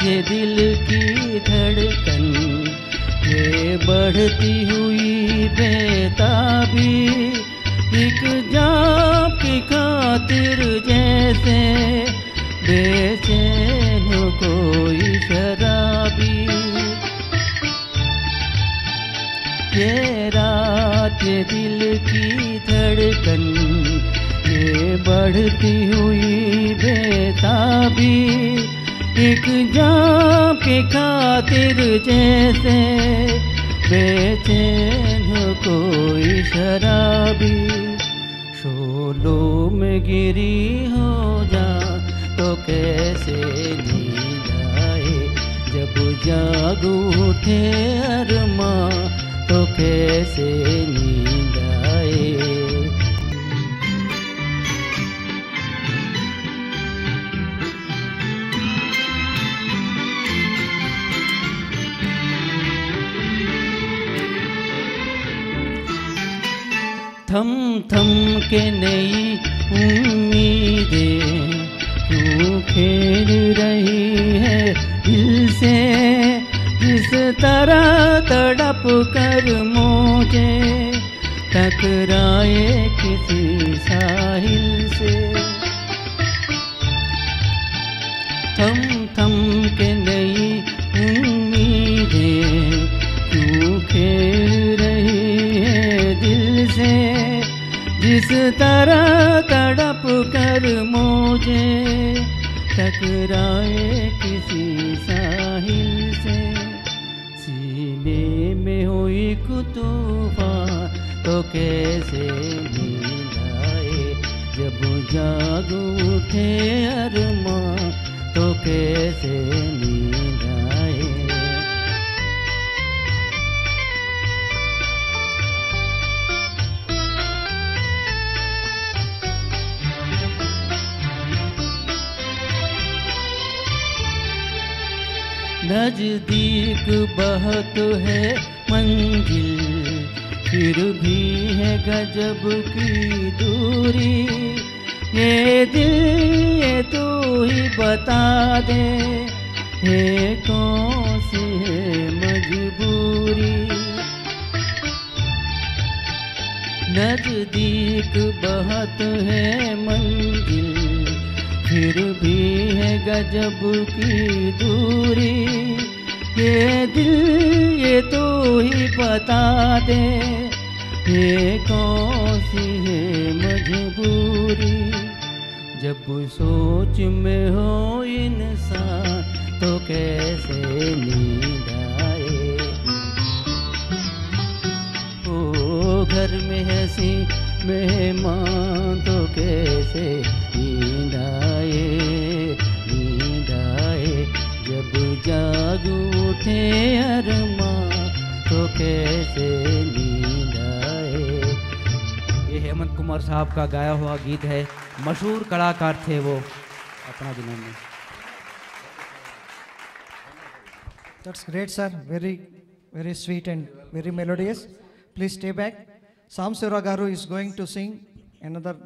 ये दिल की धड़कन, ये बढ़ती हुई बेताबी, एक जाप की खातिर जैसे बेचैन कोई शराबी। ये रात ये दिल की धड़कन, ये बढ़ती हुई बेताबी एक जाम के खातिर जैसे बेचैन कोई शराबी। शोलों में गिरी हो जा तो कैसे नींद आए? जब जाग उठे अरमा तो कैसे नींद आए? थम थम के नई उम्मीदें तू खेल रही है दिल से? जिस तरह तड़प कर मोजे, टकराए किसी साहिल से। थम थम के नई उम्मीदें तू खेल तरह तड़प कर मुझे टकराए किसी साहिल से। सीने में हुई कुतूफा तो कैसे आए जब जाग उठे अरमा तो कैसे नींद नज़दीक बहुत है मंजिल, फिर भी है गजब की दूरी। ये दिल, ये तू ही बता दे ये कौन सी है मजबूरी? नज़दीक बहुत है मंजिल फिर भी है गजब की दूरी। ये दिल, ये तो ही बता दे। ये कौन सी है मजबूरी? जब सोच में हो इंसान तो कैसे नींद आए? ओ, घर में हँसी मेहमान तो कैसे नींद आए नींद आए जब जाग उठे अरमा तो कैसे नींद आए ये हेमंत कुमार साहब का गाया हुआ गीत है मशहूर कलाकार थे वो अपना दिनों में That's great, sir. Very, very sweet and very melodious. Please stay back. Sam Garu is going to sing another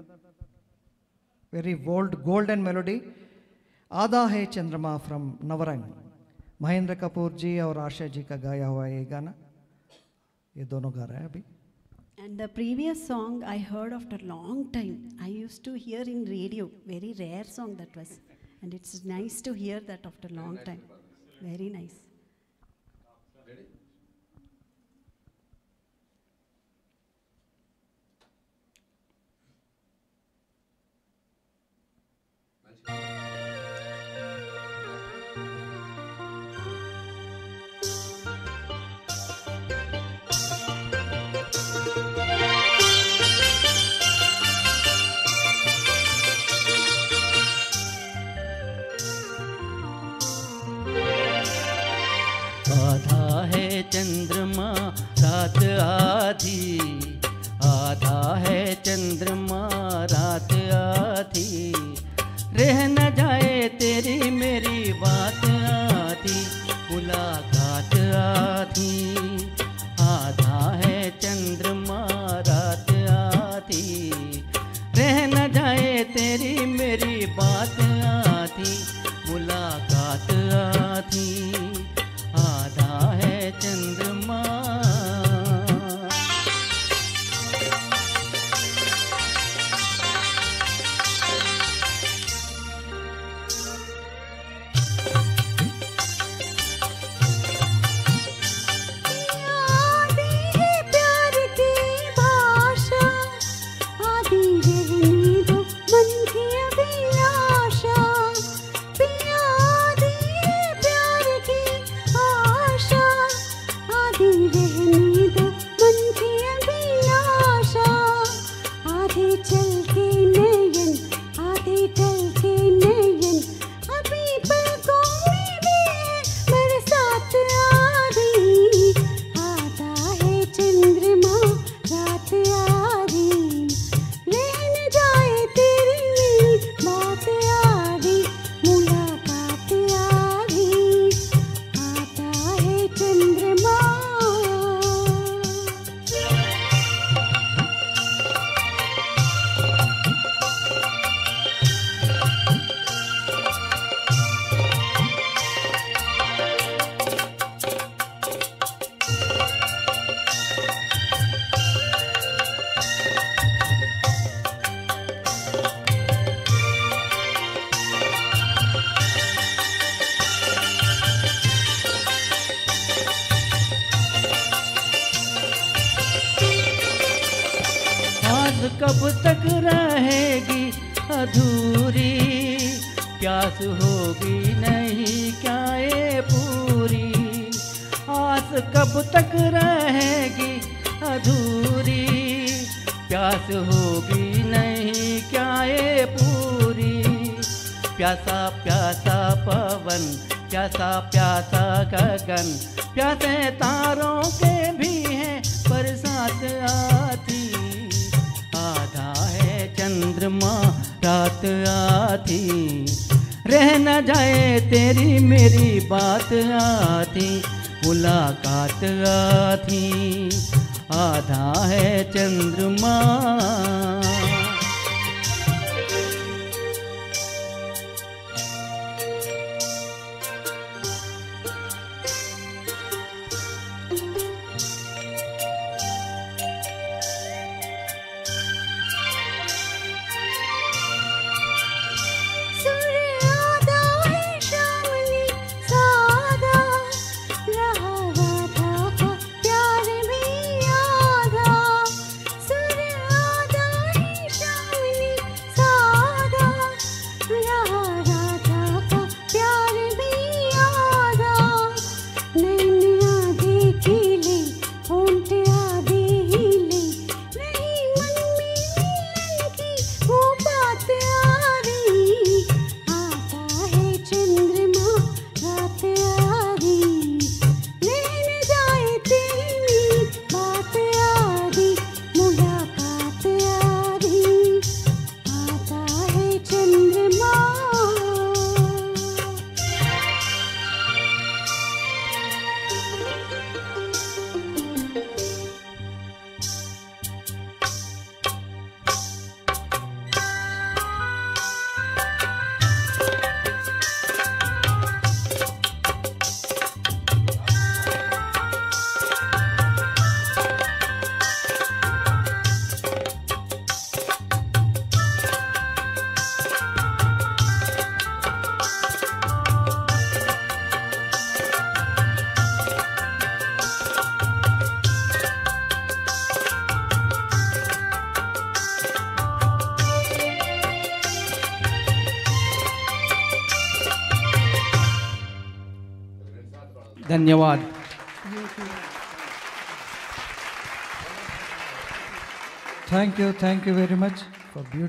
very bold golden melody. आधा है चंद्रमा फ्रॉम नवरंग महेंद्र कपूर जी और आशा जी का गाया हुआ ये गाना ये दोनों गा रहे हैं अभी And the previous song I heard after long time. I used to hear in radio. Very rare song that was. And it's nice to hear that after long time. Very nice. आधा है चंद्रमा रात आधी। आधा है चंद्रमा रात आधी। रह न जाए तेरी मेरी बात आधी, मुलाकात आधी। आधा है चंद्रमा रात आधी। रह न जाए तेरी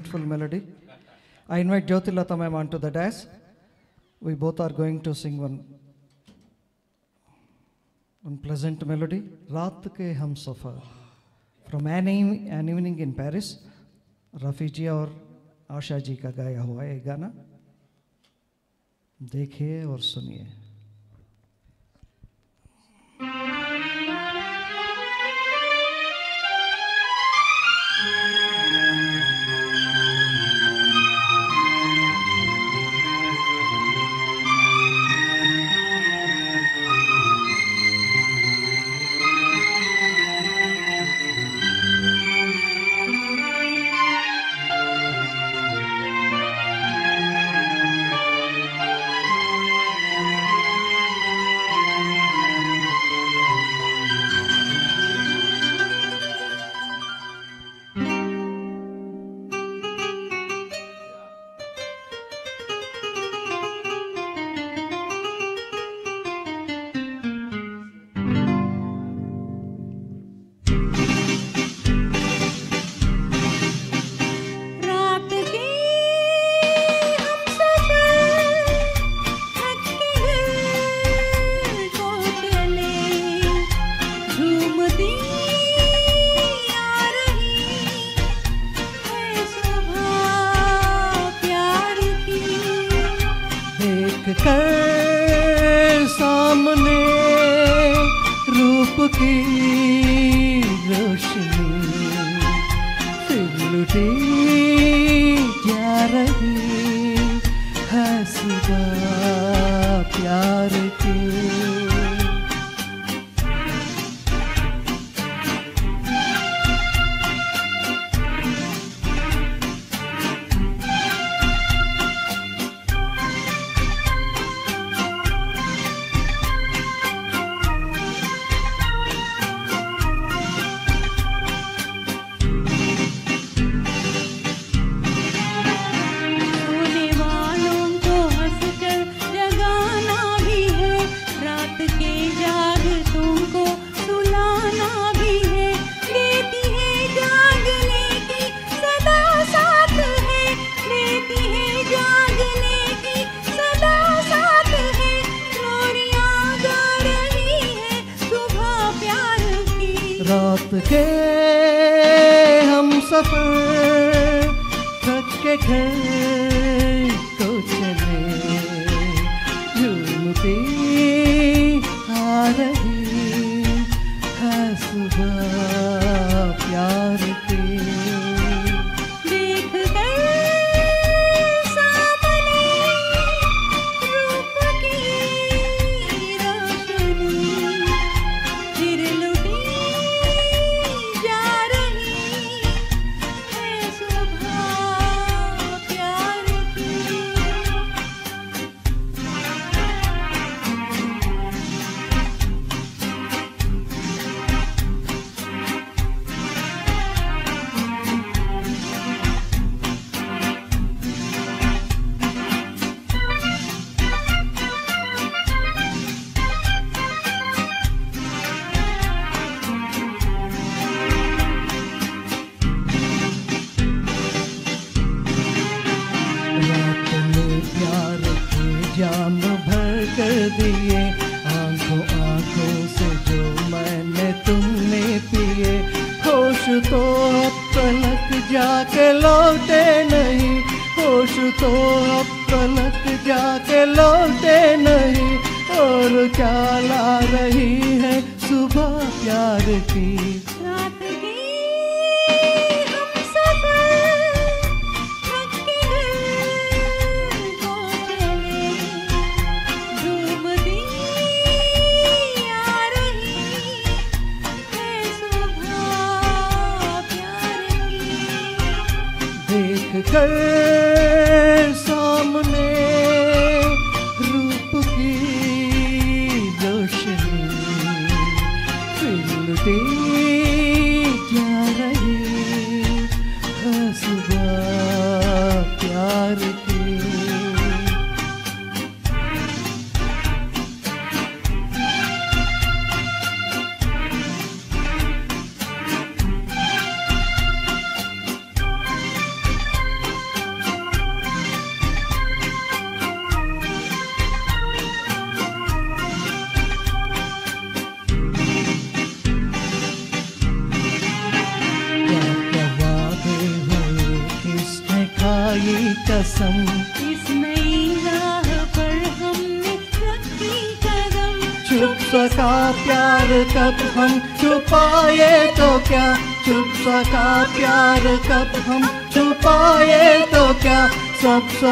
beautiful melody. I invite Jyoti Lata ma'am onto the dais. We both are going to sing one, one pleasant melody, Raat Ke Hum Safar. From an, an evening in Paris, Rafi जी और आशा जी का गाया हुआ है गाना देखिए और सुनिए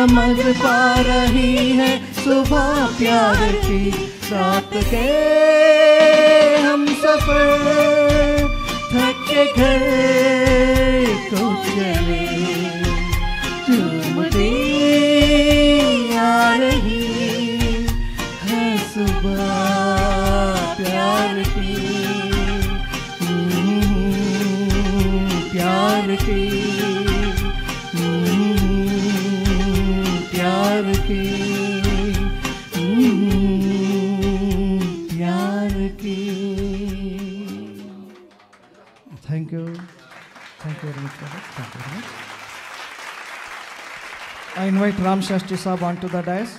चमक पा रही है सुबह प्यार की रात के। Ram Shastri Saab onto the dais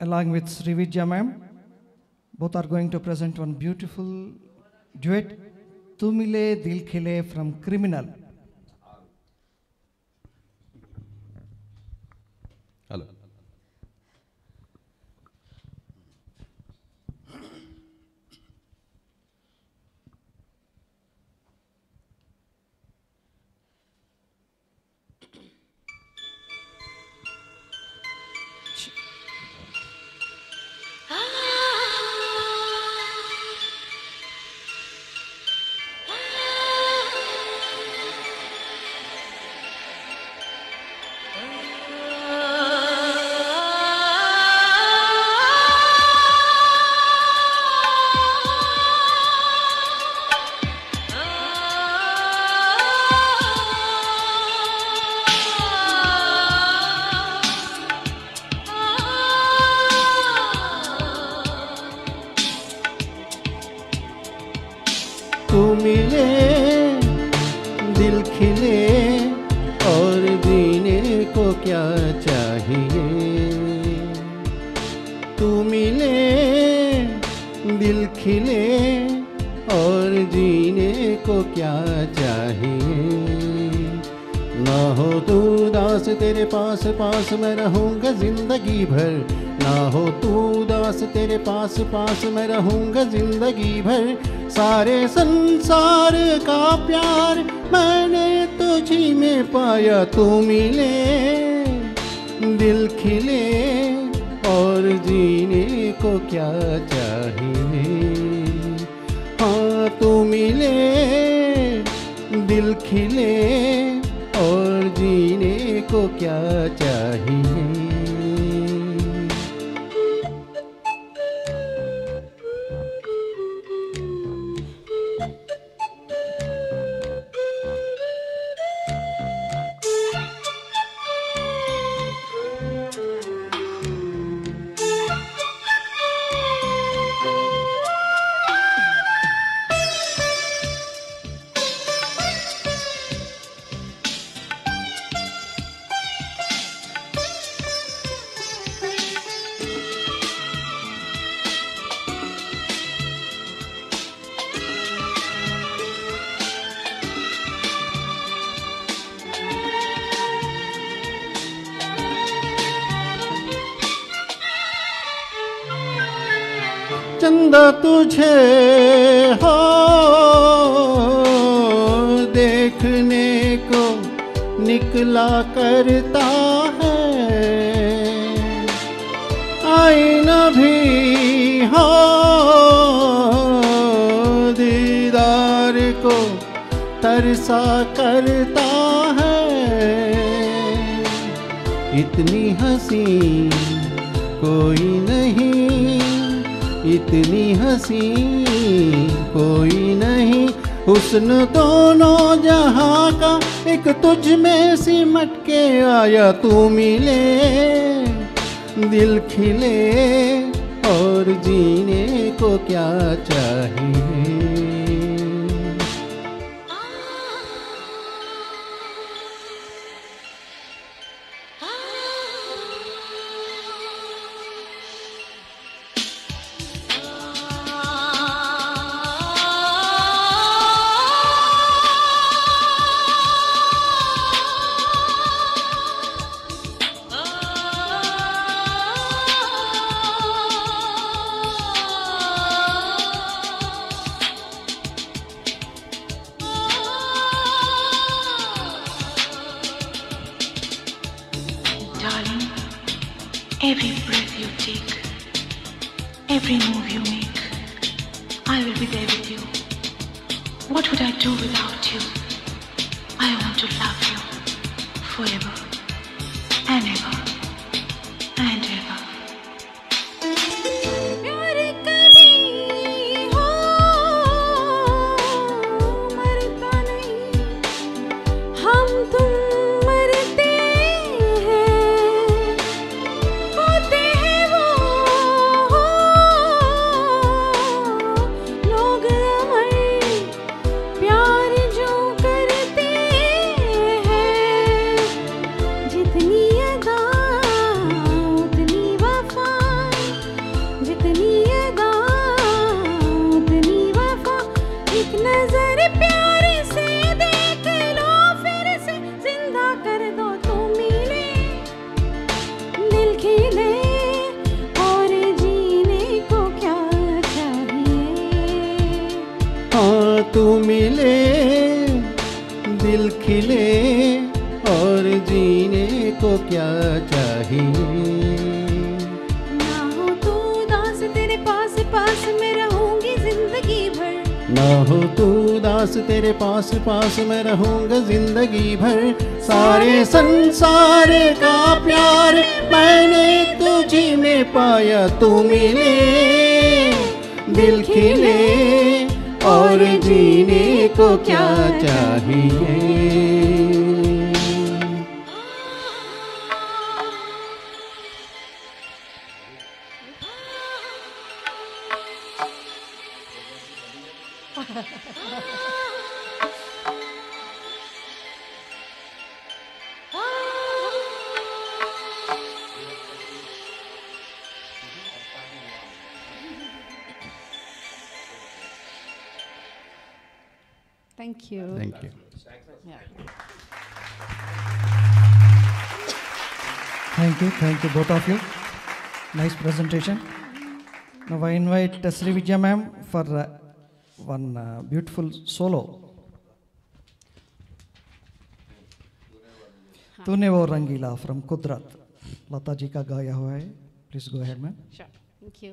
along with Sri Vijaya ma'am. Both are going to present one beautiful duet, Tumile Dil Khile from Criminal. प्यार मैंने तुझी में पाया तू मिले दिल खिले तुमने दिल खिले और जीने को क्या चाहिए? both of you. Nice presentation. Now I invite uh, Sri Vijaya ma'am for uh, one uh, beautiful solo. तूने वो रंगीला फ्रॉम कुदरत लता जी का गाया हुआ है please go ahead ma'am thank you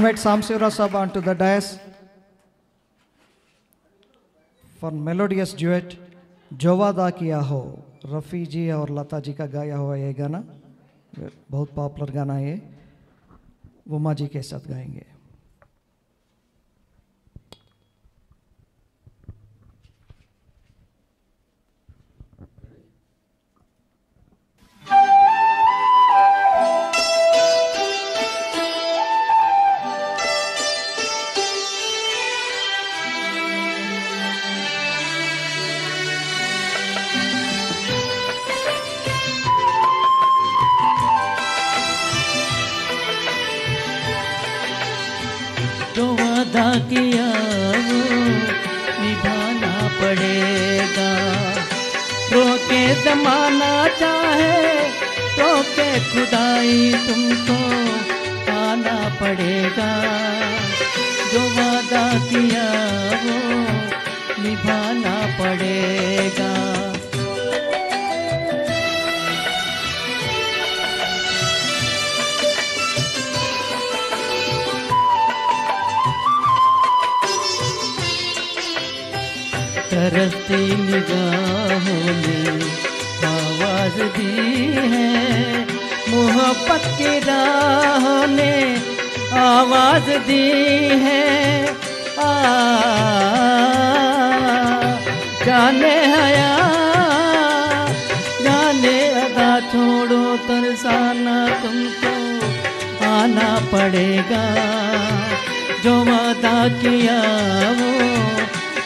invite Samsura Sab onto the dais for melodious duet जोवादा Kiya Ho Rafi ji aur Lata ji ka gaya hua ye gana bahut popular gana hai ye Uma ji ke sath gayenge किया वो निभाना पड़ेगा। रोके जमाना चाहे के खुदाई तुमको आना पड़ेगा। जो वादा किया वो निभाना पड़ेगा। तरसती निगाहों ने आवाज़ दी है। मोहब्बत की राहों ने आवाज़ दी है। आ, जाने हया, जाने अदा छोड़ो, तरसाना तुमको आना पड़ेगा। जो वादा किया वो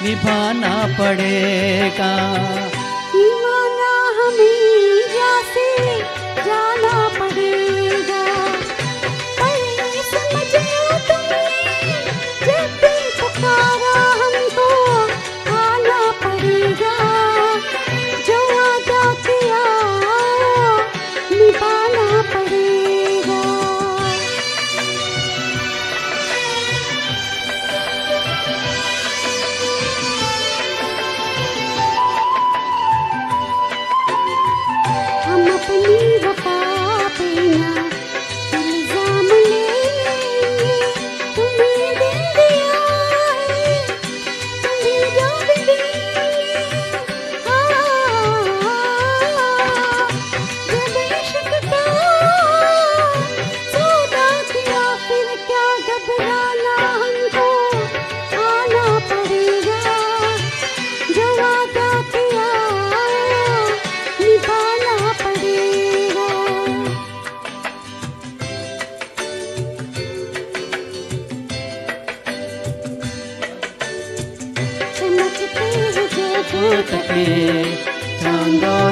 निभाना पड़ेगा। दीवाना हमें जाना पड़ेगा।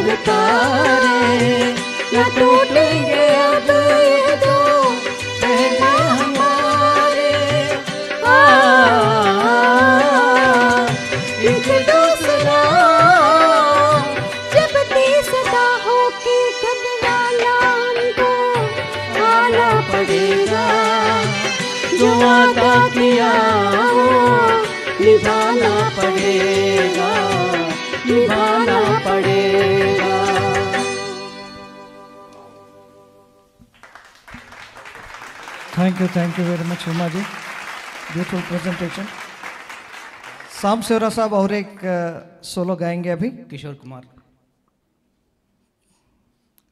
तारे न टूटेंगे thank you thank you very much Uma ji beautiful presentation शाम सेवरा साहब और एक सोलो गाएँगे अभी किशोर कुमार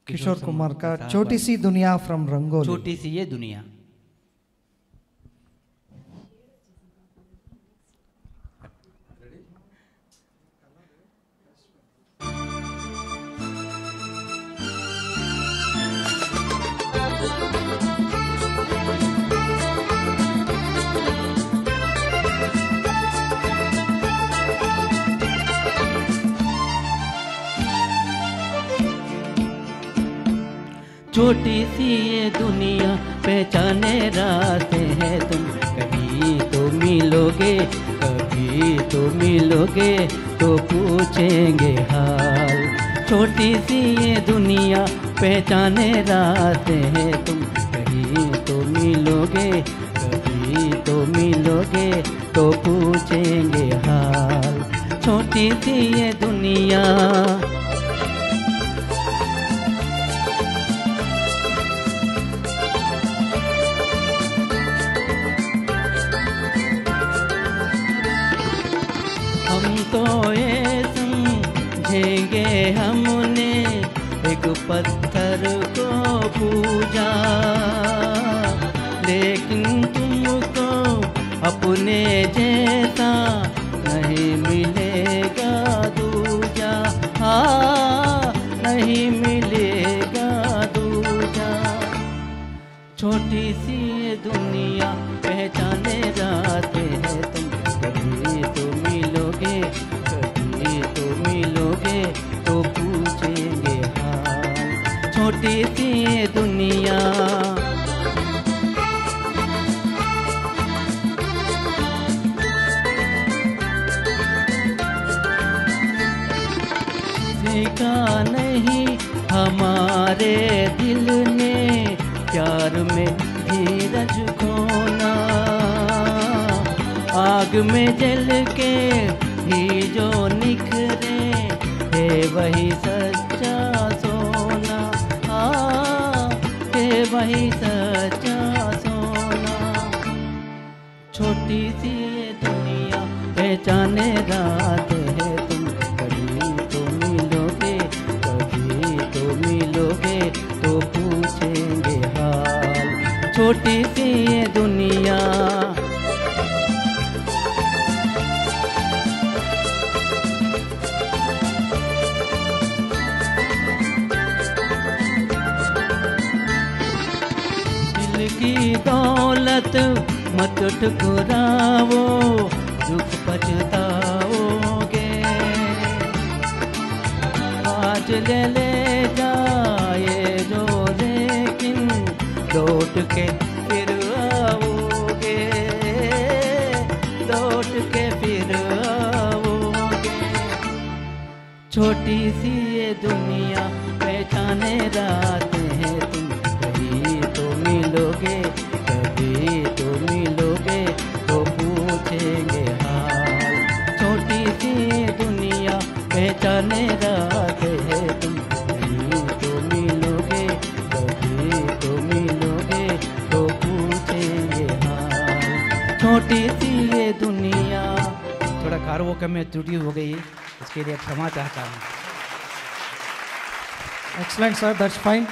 किशोर कुमार का छोटी सी दुनिया फ्रॉम रंगोली छोटी सी ये दुनिया छोटी सी ये दुनिया पहचाने रास्ते हैं तुम। कभी तो मिलोगे, कभी तो मिलोगे तो पूछेंगे हाल। छोटी सी ये दुनिया पहचाने रास्ते हैं तुम। कहीं तो मिलोगे, कभी तो मिलोगे तो पूछेंगे हाल। छोटी सी ये दुनिया हमने एक पत्थर को पूजा। लेकिन तुमको अपने जैसा दिल ने प्यार में धीरज खोना। आग में जल के ही जो निखरे, हे वही सच्चा सोना। हाँ हे वही सच्चा मत ठुकराओ दुख पछताओगे आज ले ले जाए जो लेकिन लौट के फिर आओगे। लौट के फिर आओगे। छोटी सी ये दुनिया पहचाने रात कारवों में त्रुटि हो गई इसके लिए क्षमा चाहता हूँ Excellent, sir. That's fine.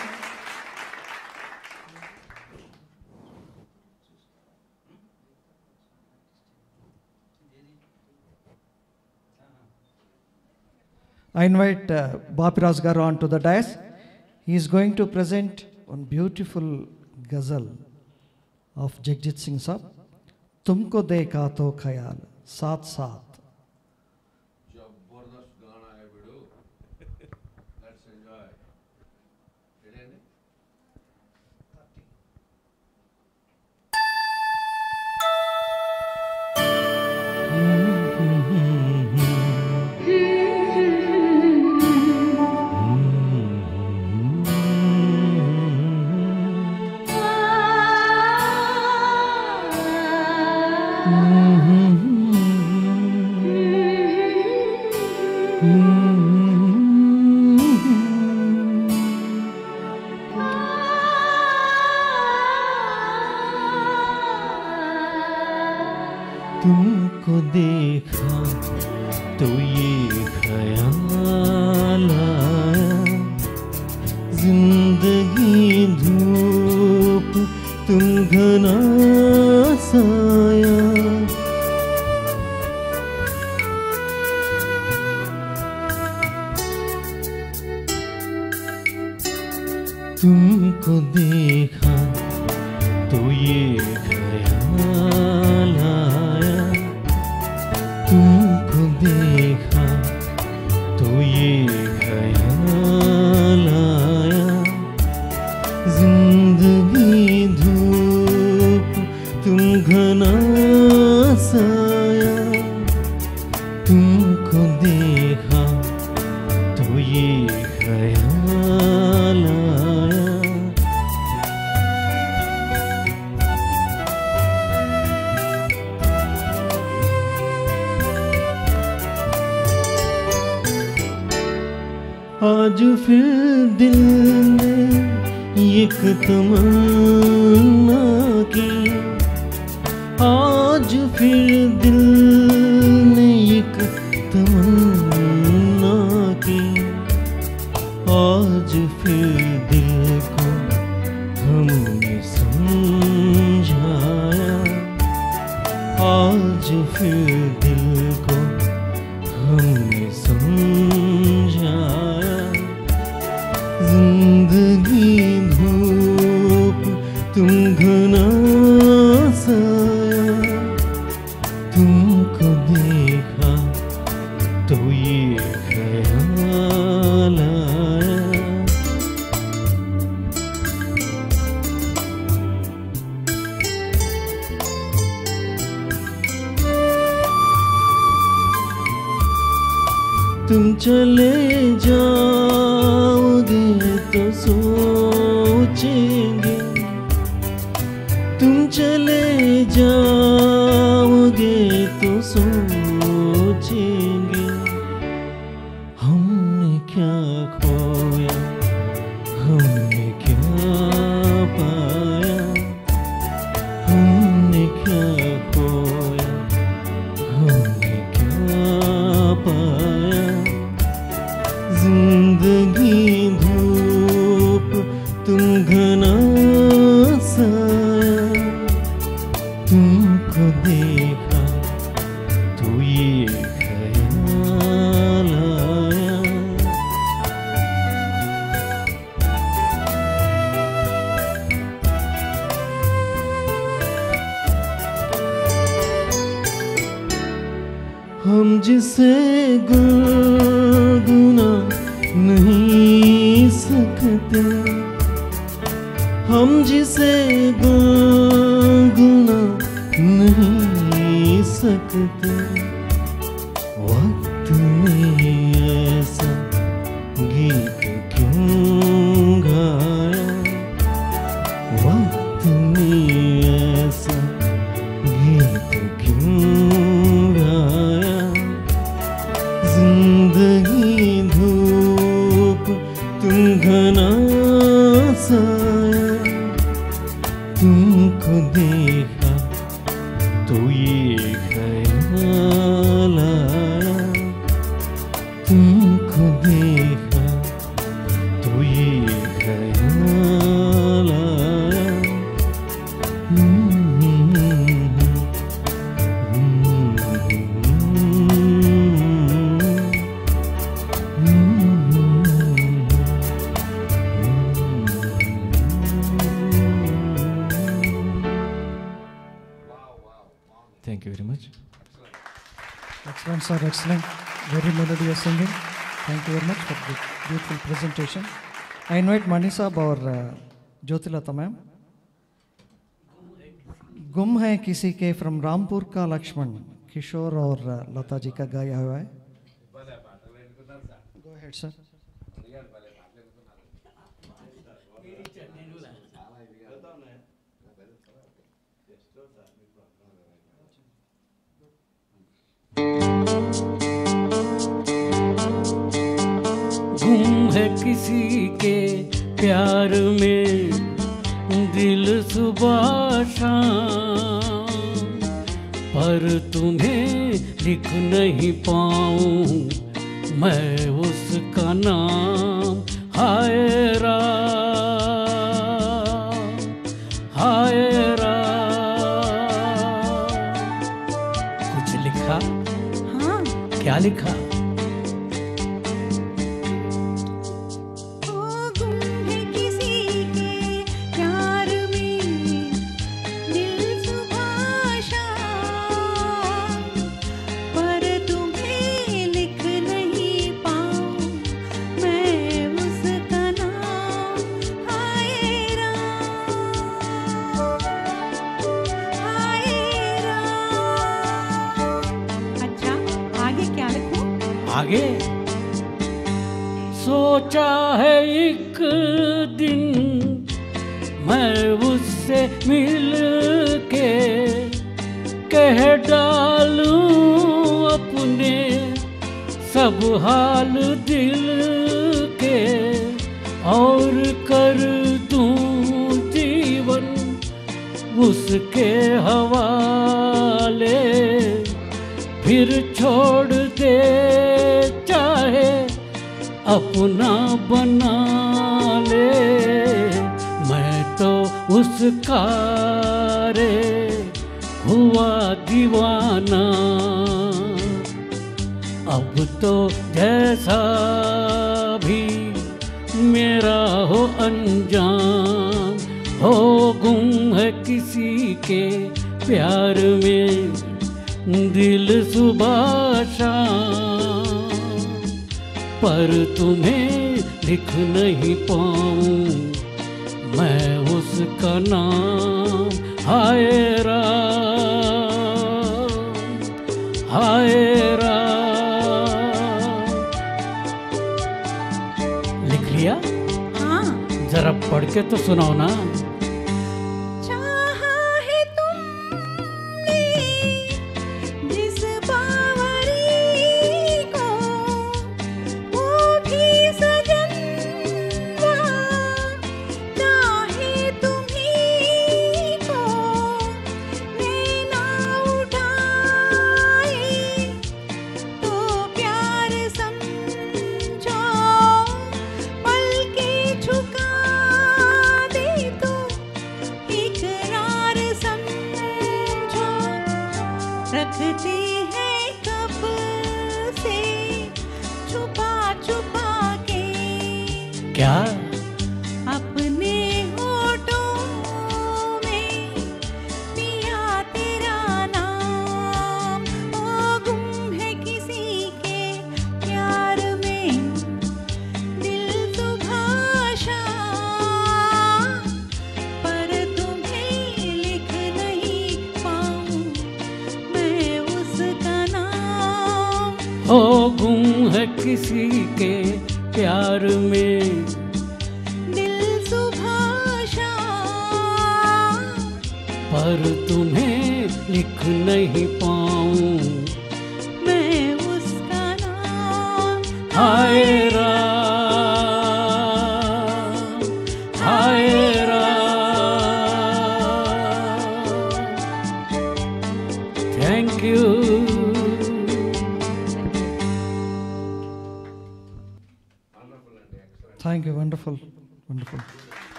I invite uh, Bapi Garu onto the dais. He is going to present one beautiful ghazal of Jagjit Singh Sahab. तुमको देखा तो ख्याल साथ साथ हम जिसे गुना नहीं सकते। रानी साहब और ज्योतिलता मैम। गुम है किसी के फ्रॉम रामपुर का लक्ष्मण, किशोर और लता जी का गाया हुआ है। गो हेड किसी के प्यार में दिल सुबह शाम पर तुम्हें लिख नहीं पाऊँ मैं उसका नाम। हाय राम हाय राम। कुछ लिखा? हाँ। क्या लिखा? सोचा है एक दिन मैं उससे मिल के कह डालूं अपने सब हाल दिल के और कर दूँ जीवन उसके हवाले फिर छोड़ दे अपना बना ले, मैं तो उसका रे, हुआ दीवाना। अब तो जैसा भी मेरा हो अनजान हो गुम है किसी के प्यार में, दिल सुबह शाम। पर तुम्हें लिख नहीं पाऊँ। मैं उसका नाम हाय हाय लिख लिया? हाँ। जरा पढ़ के तो सुनाओ ना।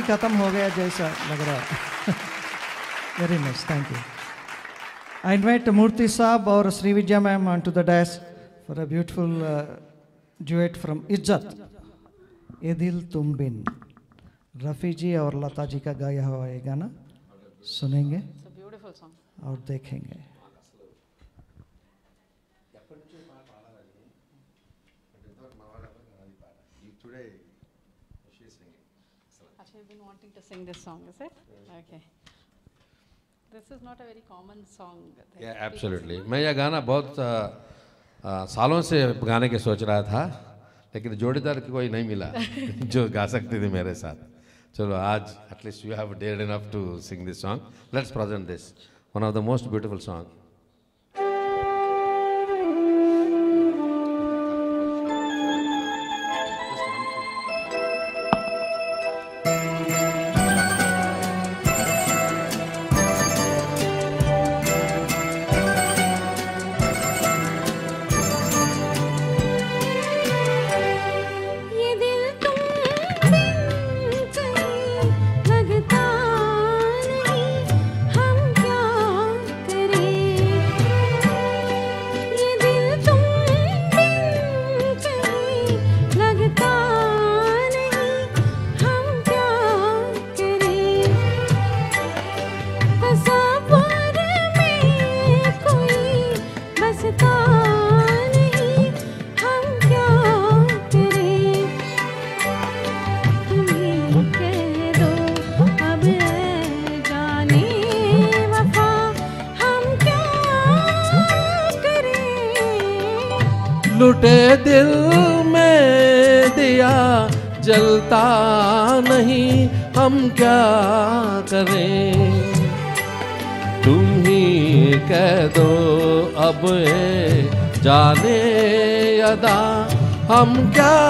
जल्दी खत्म हो गया जैसा लग रहा है। Very nice thank you I invite Murthy साहब और Shri Vidya ma'am on to the dais for a beautiful duet from Izzat ये दिल तुम बिन रफ़ी जी और लता जी का गाया हुआ ये गाना सुनेंगे और देखेंगे sing this song, is it? Okay. This is not a very common song. Yeah, sing. मैं यह गाना बहुत आ, आ, सालों से गाने के सोच रहा था लेकिन जोड़ीदार की कोई नहीं मिला जो गा सकती थी मेरे साथ चलो आज at least you have dare enough to sing this song let's present this one of the most beautiful song हम क्या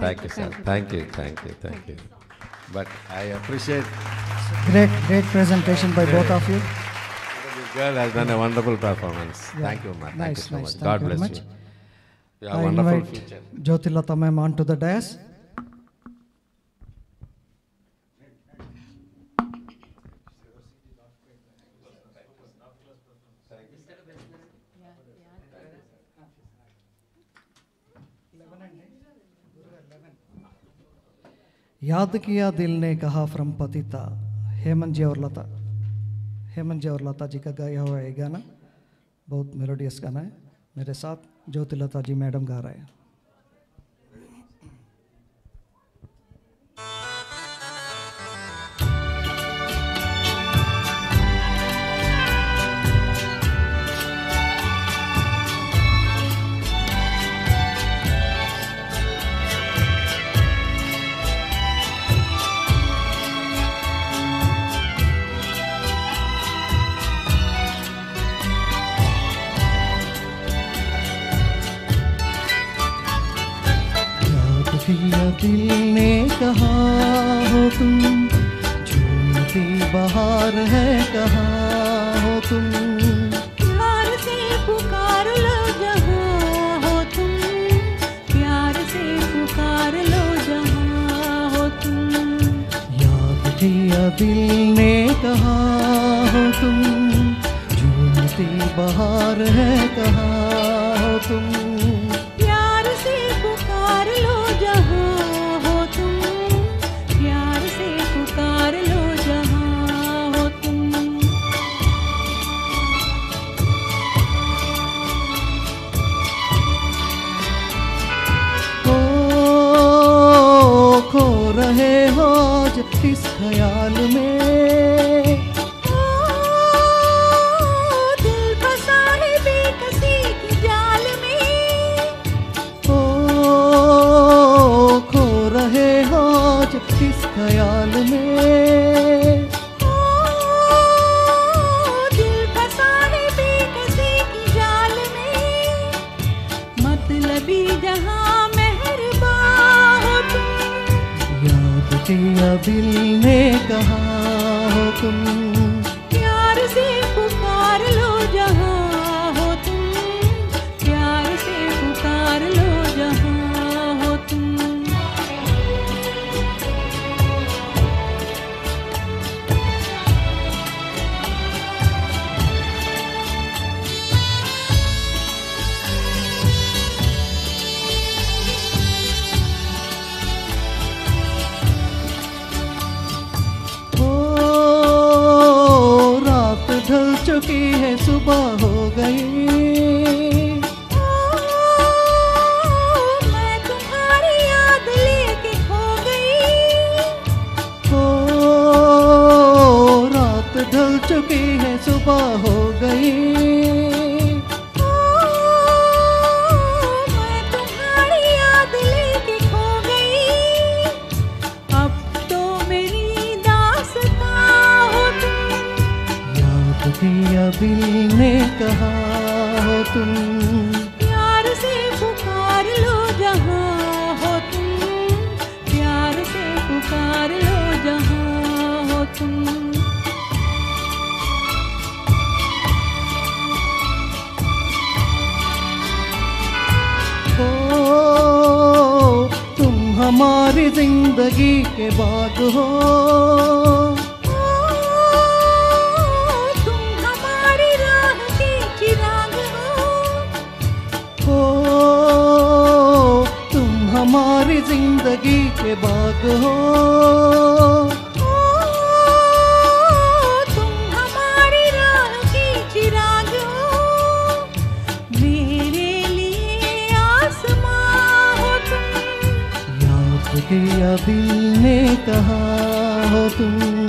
Thank you, sir. Thank you. Thank you, thank you, thank you. But I appreciate Great, great presentation by both of you. this girl has done a wonderful performance. Yeah. Thank you, ma. Thank you so nice. much. Thank God you bless much. you. You have I a wonderful invite future. Jyotilata ma'am onto the dais. याद किया दिल ने कहा from पतिता। हेमंत जी और लता। हेमंत जी और लता जी का गाया हुआ है गाना, बहुत मेलोडियस गाना है। मेरे साथ ज्योति लता जी मैडम गा रहे हैं। दिल ने कहा हो तुम झूमती बहार है कहा हो तुम प्यार से पुकार लो जहाँ हो तुम प्यार से पुकार लो जहाँ हो तुम याद किया दिल ने कहा हो तुम झूमती बहार है कहा हो तुम ख्याल में। दिल में। ओ खो रहे ख्याल में। किया ने कहा हो तुम है सुबह हो गई। मैं तुम्हारी याद लेके खो गई। ओ रात ढल चुकी है सुबह हो गई। दिल ने कहा हो तुम। प्यार से पुकार लो जहाँ हो तुम। प्यार से पुकार लो जहाँ हो तुम। हमारी ज़िंदगी के बाग हो। ज़िंदगी के बाग हो। तुम हमारी राह के चिराग हो। मेरे लिए आसमां हो तुम। याद किया दिल ने कहा हो तुम।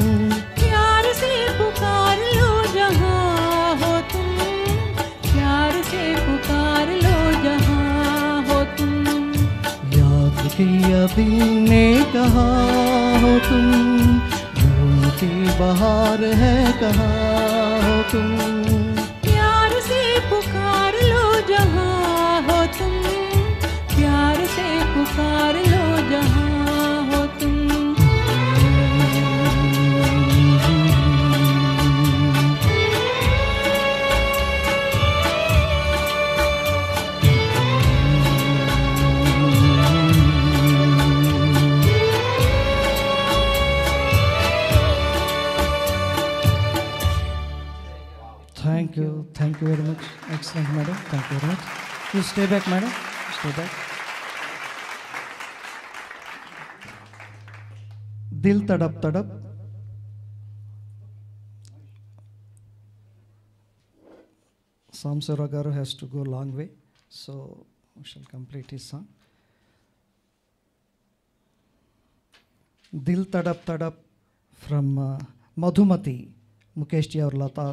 दिल ने कहा हो तुम? झूठी बहार है कहा हो तुम? प्यार से पुकार लो जहाँ हो तुम। प्यार से पुकार you, very much. Excellent, madam. Thank you very much. You stay back, madam. Stay back. Dil tadap tadap. Samsara Garu has to go long way, so we shall complete his song. दिल तड़प तड़प from Madhumati Mukesh ji और लता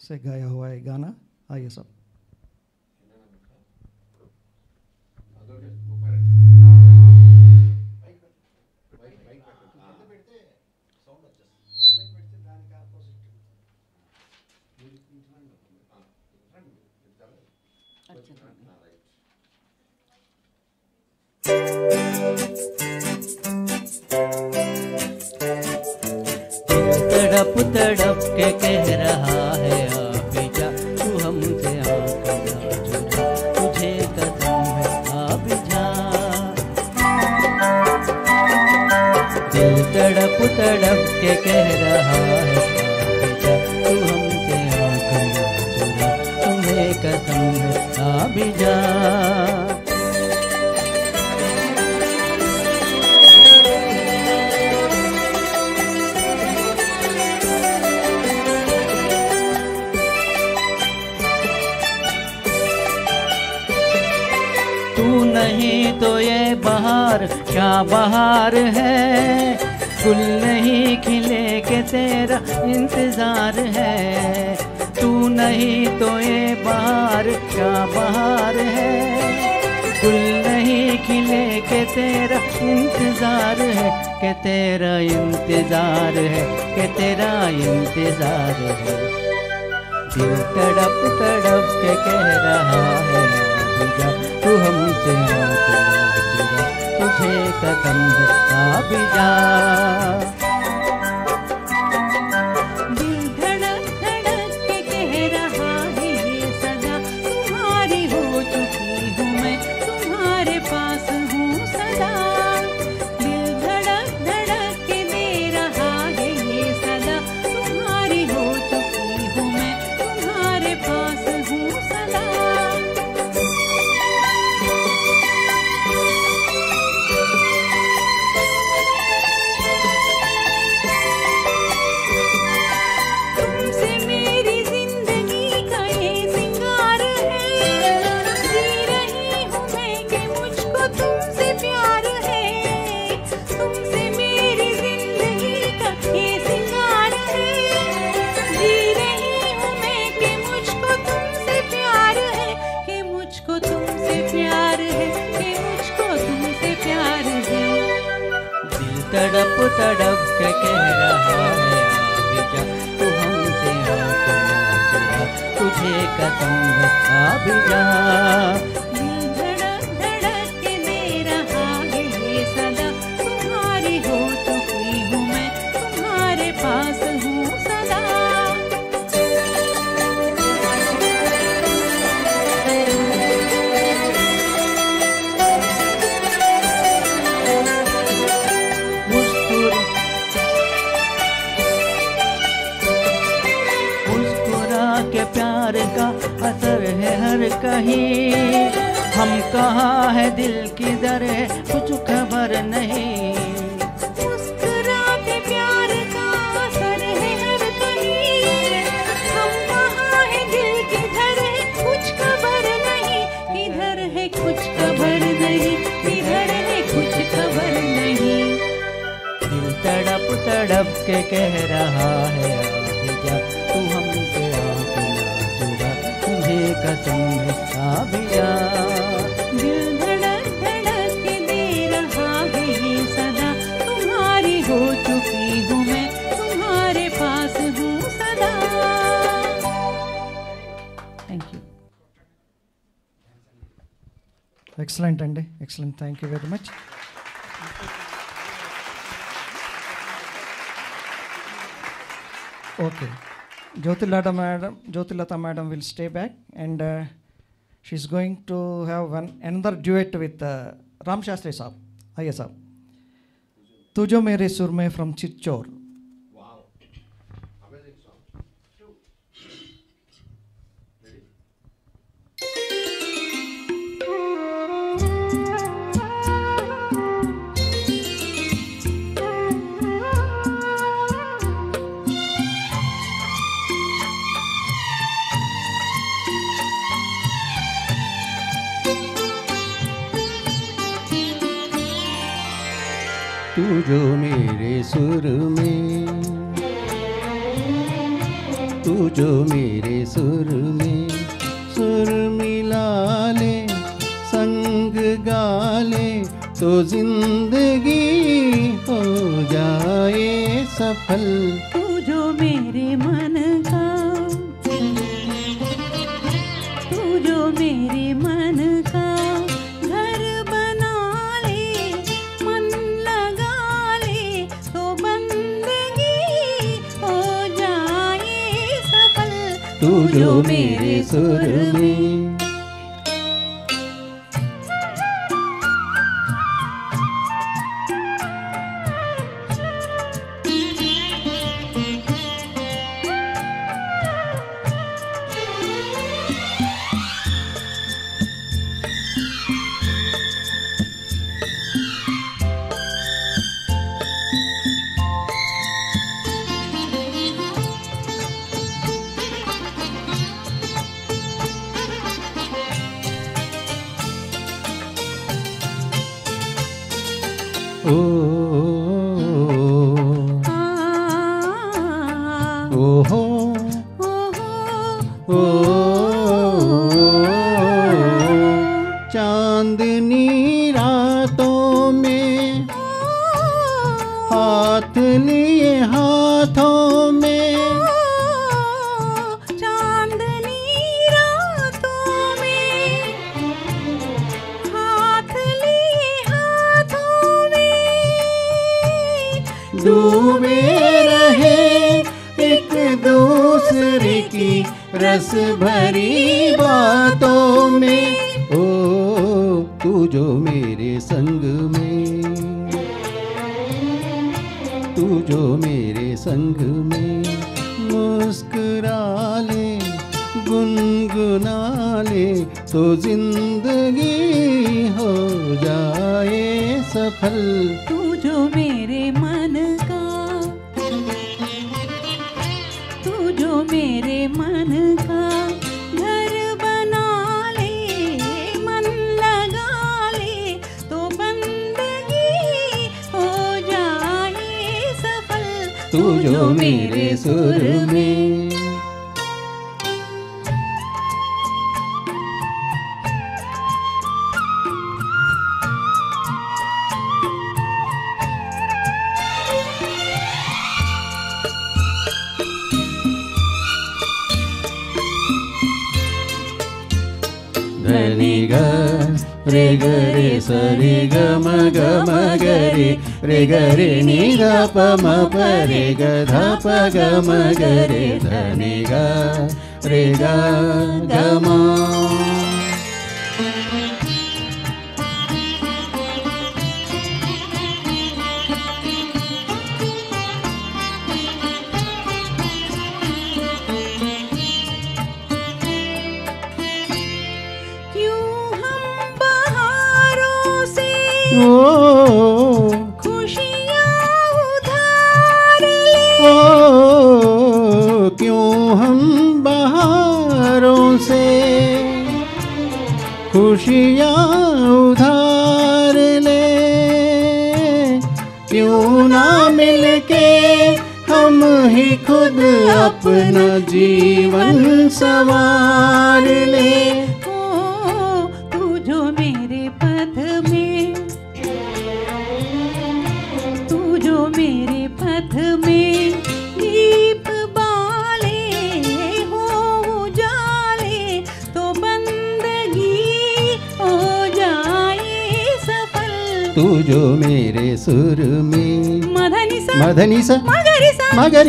से गाया हुआ है गाना। आइए सब। तड़प तड़प के कह रहा तड़प के कह रहा है तू हमसे आँख चुरा, तुम्हें कसम है आप जा। तू नहीं तो ये बहार, क्या बहार है? गुल नहीं खिले के तेरा इंतज़ार है। तू नहीं तो ये बाहर क्या बाहर है? गुल नहीं खिले के तेरा इंतज़ार है, के तेरा इंतज़ार है, के तेरा इंतज़ार है। दिल तड़प तड़प के कह रहा है तू हमसे एकसंस्ता तड़प के कह रहा है आ भी जा तू हमसे तुझे कदम है आ कहीं। हम कहाँ है दिल किधर है कुछ खबर नहीं। का है है कुछ खबर नहीं। किधर है कुछ खबर नहीं है कुछ खबर नहीं। तड़प तड़प के कह रहा है। तुझे कसम है आ भी जा दिल धड़क धड़क के दे रहा है ये सदा तुम्हारी हो चुकी हूँ मैं तुम्हारे पास हूँ सदा थैंक यू ఎక్సలెంట్ అండి excellent thank you very much okay Jyothilatha madam Jyothilatha madam will stay back and uh, she's going to have one, another duet with uh, Ram Shastri Saab, ISR. Tujo Mere Surme from Chitchor. जो मेरे सुर में, तू जो मेरे सुर में, सुर मिला ले संग गाले तो ज़िंदगी हो जाए सफल। तू जो मेरे मन का, तू जो मेरे मन तू जो मेरे सुर में।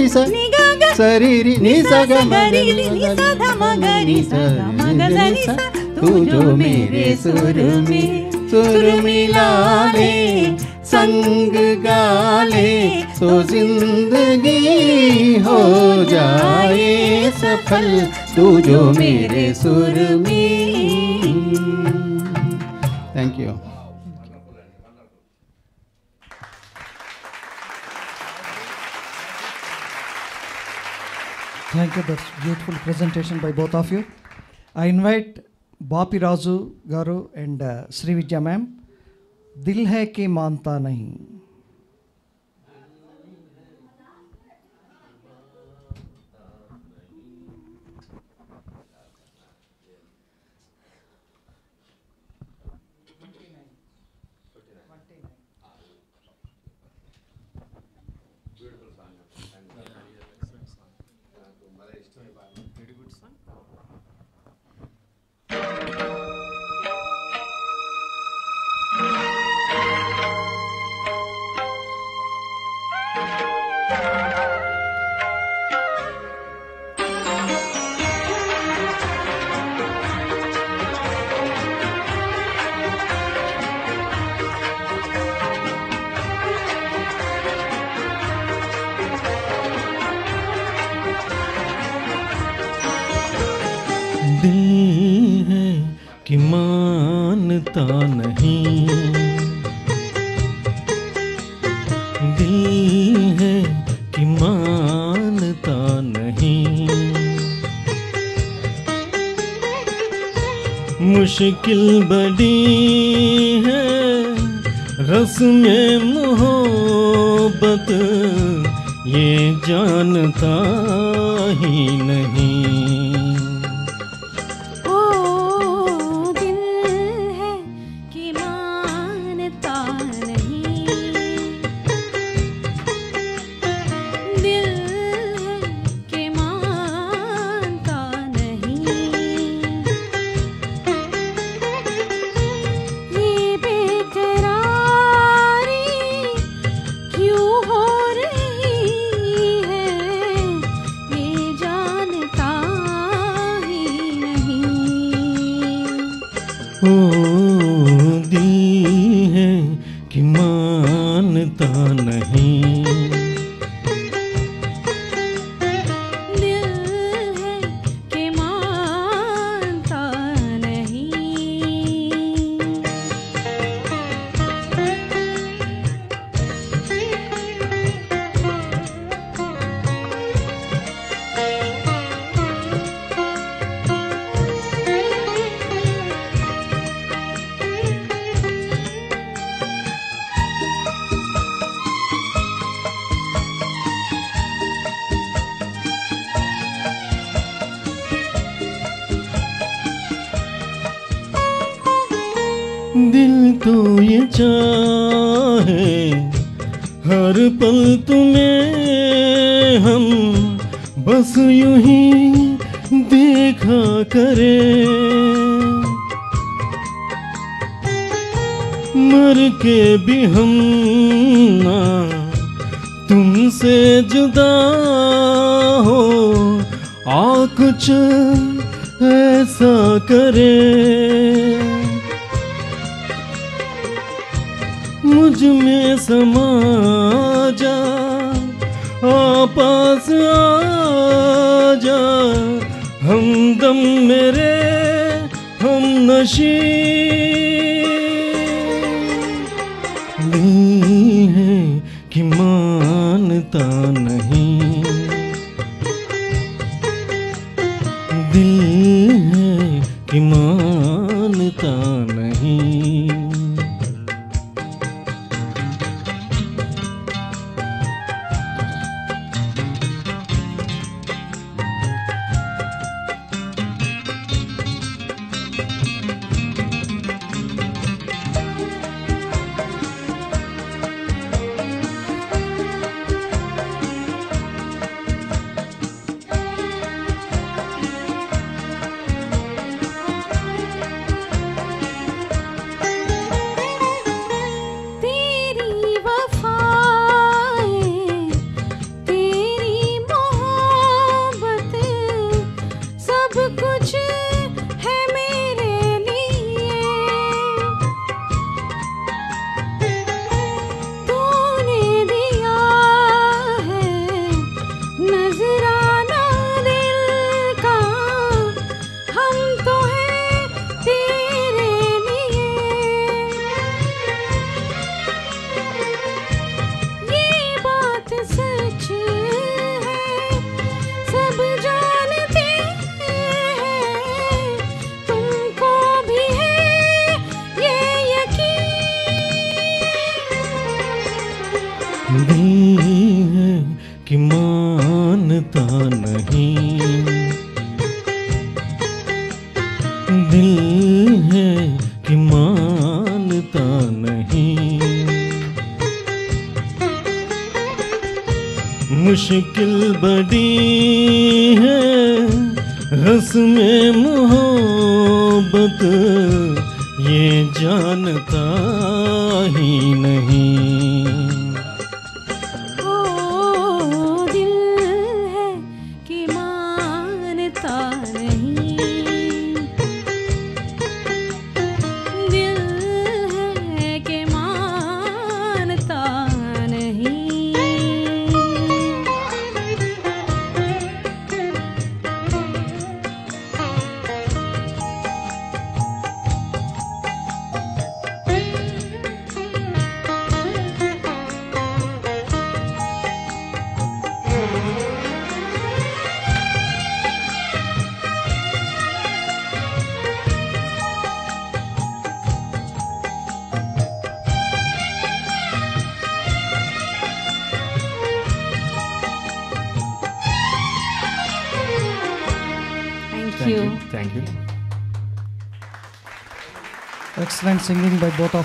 रि स सरी रि नि स ग म रि नि स ध म ग रि स म ग ध नि स तू जो मेरे सुर में सुर मिला ले संग गाले तो ज़िंदगी हो जाए सफल तू जो मेरे सुर में beautiful presentation by both of you. I invite Bapi Raju Garu and uh, Sri Vidya ma'am. Dil hai कि मानता नहीं मुश्किल बड़ी है रस में मोहब्बत ये जानता ही नहीं।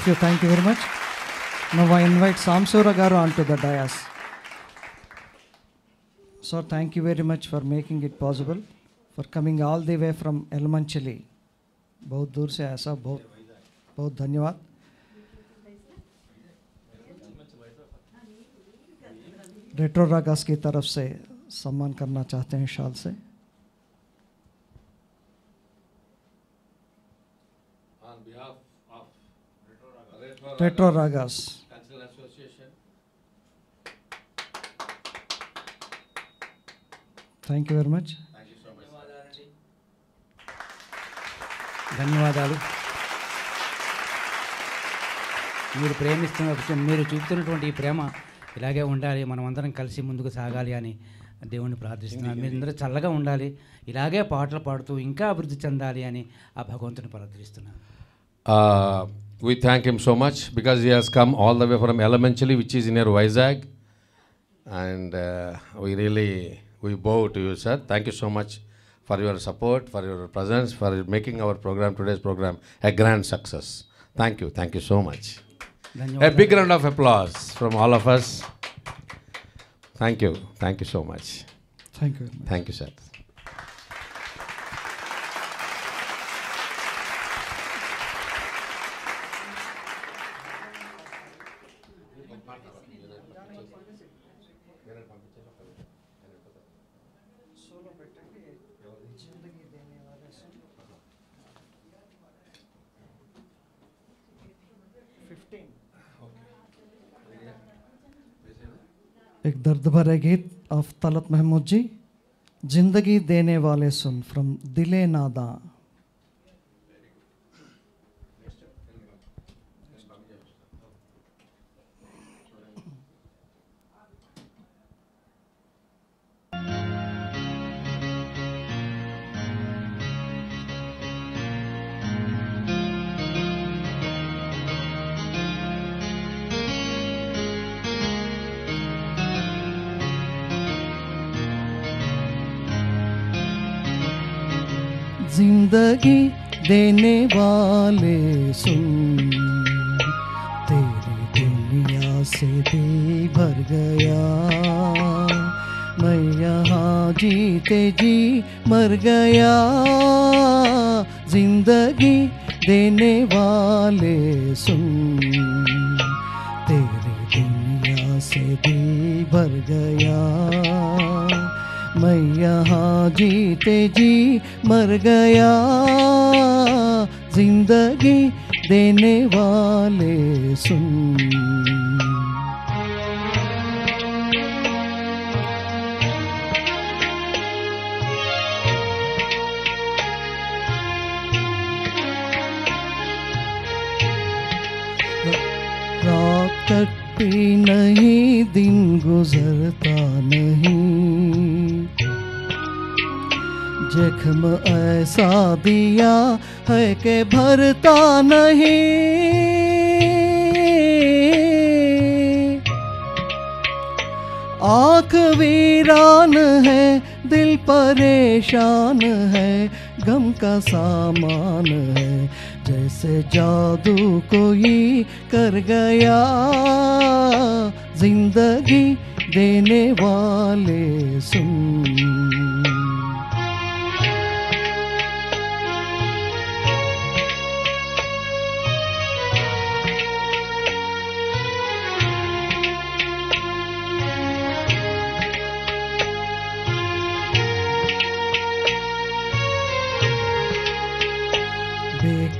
Of you. Thank you very much. Now I invite Samsura Garu onto the dais. Sir, thank you very much for making it possible, for coming all the way from Elmanchili. बहुत दूर से साहब बहुत बहुत धन्यवाद रेट्रो रागास की तरफ़ से सम्मान करना चाहते हैं शाल से పెట్రో రాగాస్ థ్యాంక్ యూ వెరీ మచ్ ధన్యవాదాలు. మీరు ప్రేమిస్తున్న విషయం మీరు చూపుతున్నటువంటి ఈ ప్రేమ ఇలాగే ఉండాలి మనం అందరం కలిసి ముందుకు సాగాలి అని దేవుణ్ణి ప్రార్థిస్తున్నాను. మీరు అందరూ చల్లగా ఉండాలి ఇలాగే పాటలు పాడుతూ ఇంకా అభివృద్ధి చెందాలి అని ఆ భగవంతుని ప్రార్థిస్తున్నాను. we thank him so much because he has come all the way from Elementary, which is near Vizag. And uh, we really, we bow to you, sir. Thank you so much for your support, for your presence, for making our program, today's program, a grand success. Thank you. Thank you so much. A big round of applause from all of us. Thank you. Thank you so much. Thank you. Thank you, sir. एक दर्द भरे गीत of Talat Mahmood जी, ज़िंदगी देने वाले सुन from दिले नादा। ज़िंदगी देने वाले सुन। तेरी दुनिया से दिल भर गया। मैं यहाँ जीते जी मर गया। ज़िंदगी देने वाले सुन। तेरी दुनिया से दिल भर गया। मैं यहाँ जीते जी मर गया। ज़िंदगी देने वाले सुन। रात कटती नहीं, दिन गुजरता नहीं। जख्म ऐसा दिया है कि भरता नहीं। आँख वीरान है, दिल परेशान है, गम का सामान है, जैसे जादू कोई कर गया। ज़िंदगी देने वाले सुन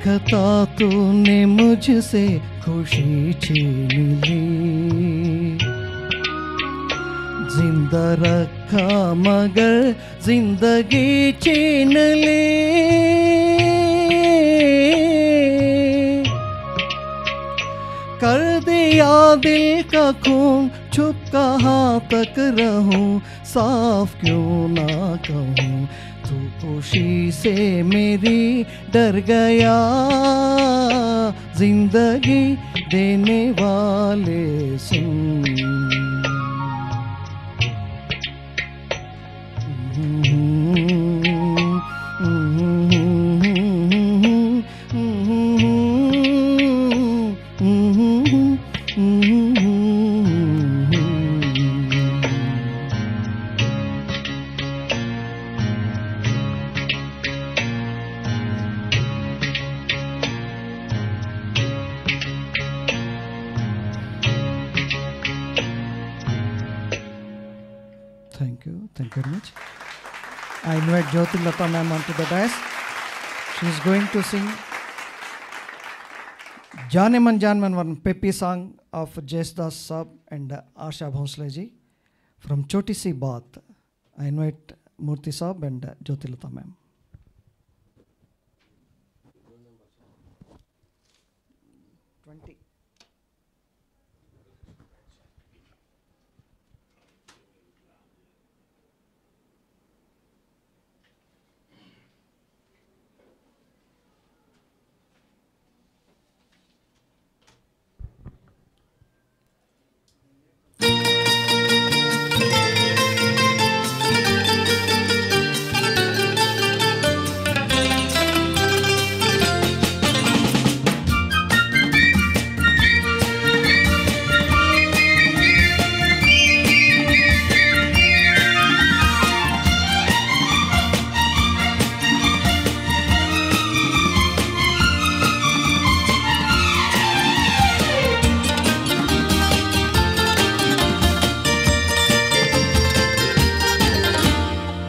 देखता तूने मुझसे खुशी छीन ली। ज़िंदा रखा मगर ज़िंदगी छीन ली। कर दिया दिल का खून, छुप कहाँ तक रहूँ, साफ़ क्यों ना कहूँ? तू खुशी से मेरी डर गया। ज़िंदगी देने वाले सुन। Thank invite Jyoti Lata ma'am onto the dais. She is going to sing Janeman Janman, one peppy song of Jesdas Sab and Asha Bhonsle ji from Choti Si Baat. I invite Murthy Sab and Jyoti Lata ma'am.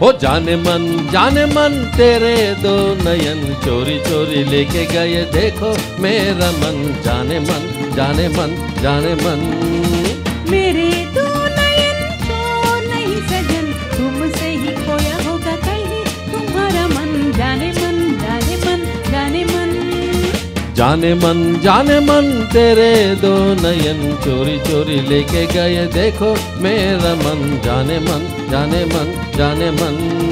हो जाने मन जाने मन तेरे दो नयन। चोरी चोरी लेके गए, देखो मेरा मन। जाने मन जाने मन जाने मन। जाने मन जाने मन, तेरे दो नयन चोरी चोरी लेके गए। देखो मेरा मन, जाने मन जाने मन जाने मन।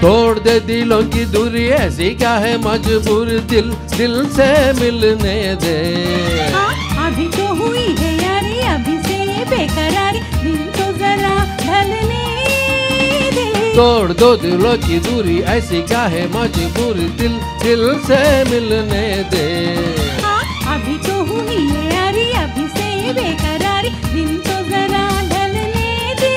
तोड़ दे दिलों की दूरी ऐसी क्या है मजबूर दिल? दिल से मिलने दे। हाँ, अभी तो हुई है यारी अभी से ये बेकरारी। दिन तो जरा ढलने दे। तोड़ दो दिलों की दूरी ऐसी क्या है मजबूर दिल? दिल से मिलने दे। हाँ, अभी तो हुई है यारी अभी से ये बेकरारी। दिल तो जरा ढलने दे।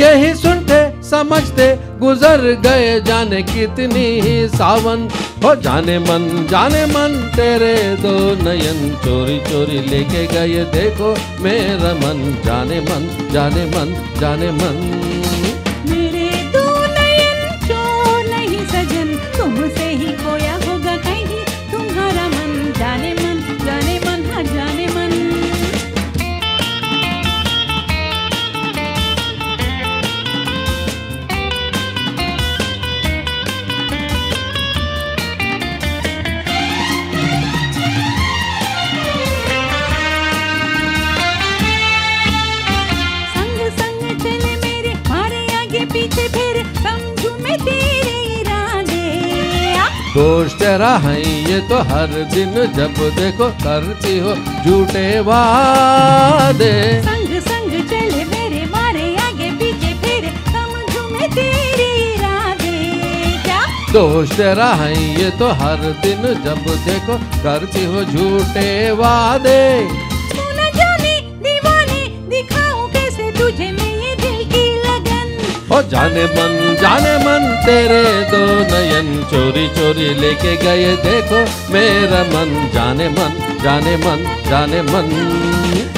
यही सुनते समझते गुजर गए जाने कितनी ही सावन। हो जाने मन जाने मन, तेरे दो नयन। चोरी चोरी लेके गए, देखो मेरा मन। जाने मन जाने मन जाने मन। मेरे तेरा है ये तो हर दिन जब देखो करती हो झूठे वादे। संग संग चले मेरे मारे आगे पीछे फिर समझू मैं तेरे इरादे क्या? दोष तेरा है ये तो हर दिन जब देखो करती हो झूठे वादे। जाने मन जाने मन, तेरे दो नयन। चोरी चोरी लेके गए, देखो मेरा मन। जाने मन जाने मन जाने मन।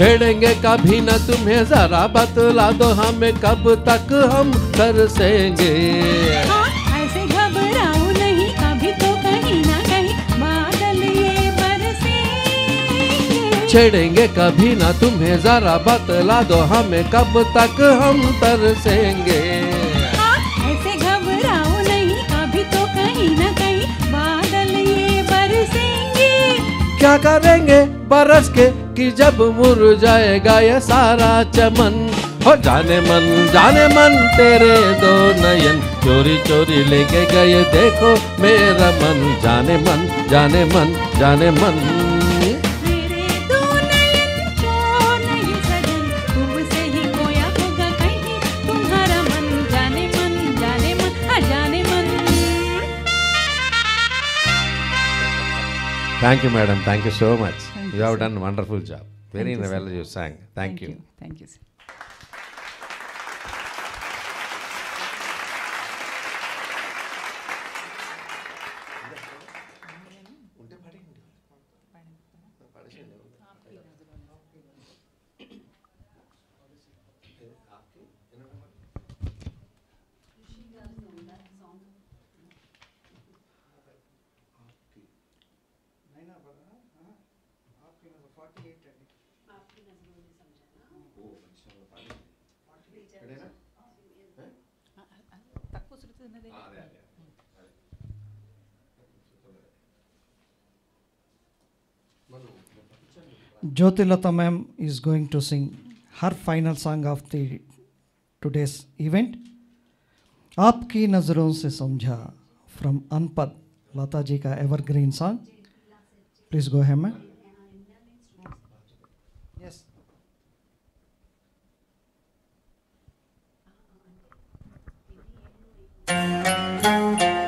छेड़ेंगे कभी न तुम्हें जरा बतला दो हमें कब तक हम तरसेंगे हाँ, ऐसे घबराओ नहीं तो कहीं ना कहीं बादल ये बरसेंगे। छेड़ेंगे कभी ना तुम्हें जरा बतला दो हमें कब तक हम तरसेंगे ऐसे घबराओ नहीं अभी तो कहीं न कहीं बादल ये बरसेंगे। क्या करेंगे बरस के? कि जब मुरझाएगा ये सारा चमन। हो जाने मन जाने मन तेरे दो नयन। चोरी चोरी लेके गए देखो मेरा मन। जाने मन जाने मन जाने मन। मेरे दो नयन चोर नहीं सजन। तुमसे ही खोया होगा तुम्हारा मन जाने मन जाने मन हाँ जाने मन। Thank you, madam. Thank you so much. Thank you you, have done a wonderful job. Very Thank you, well you sang. Thank, you. Thank you, sir. Jyotilata ma'am is going to sing her final song of the today's event. आपकी नज़रों से समझा from अनपद लता जी का evergreen song please go है ma'am आपकी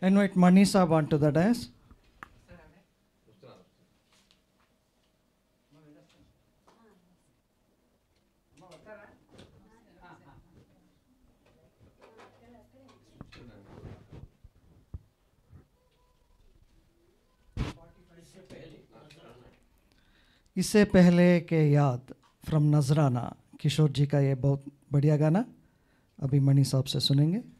Invite Manisha onto the dais. इससे पहले के याद फ्रॉम नजराना किशोर जी का ये बहुत बढ़िया गाना। अभी मणि साहब से सुनेंगे।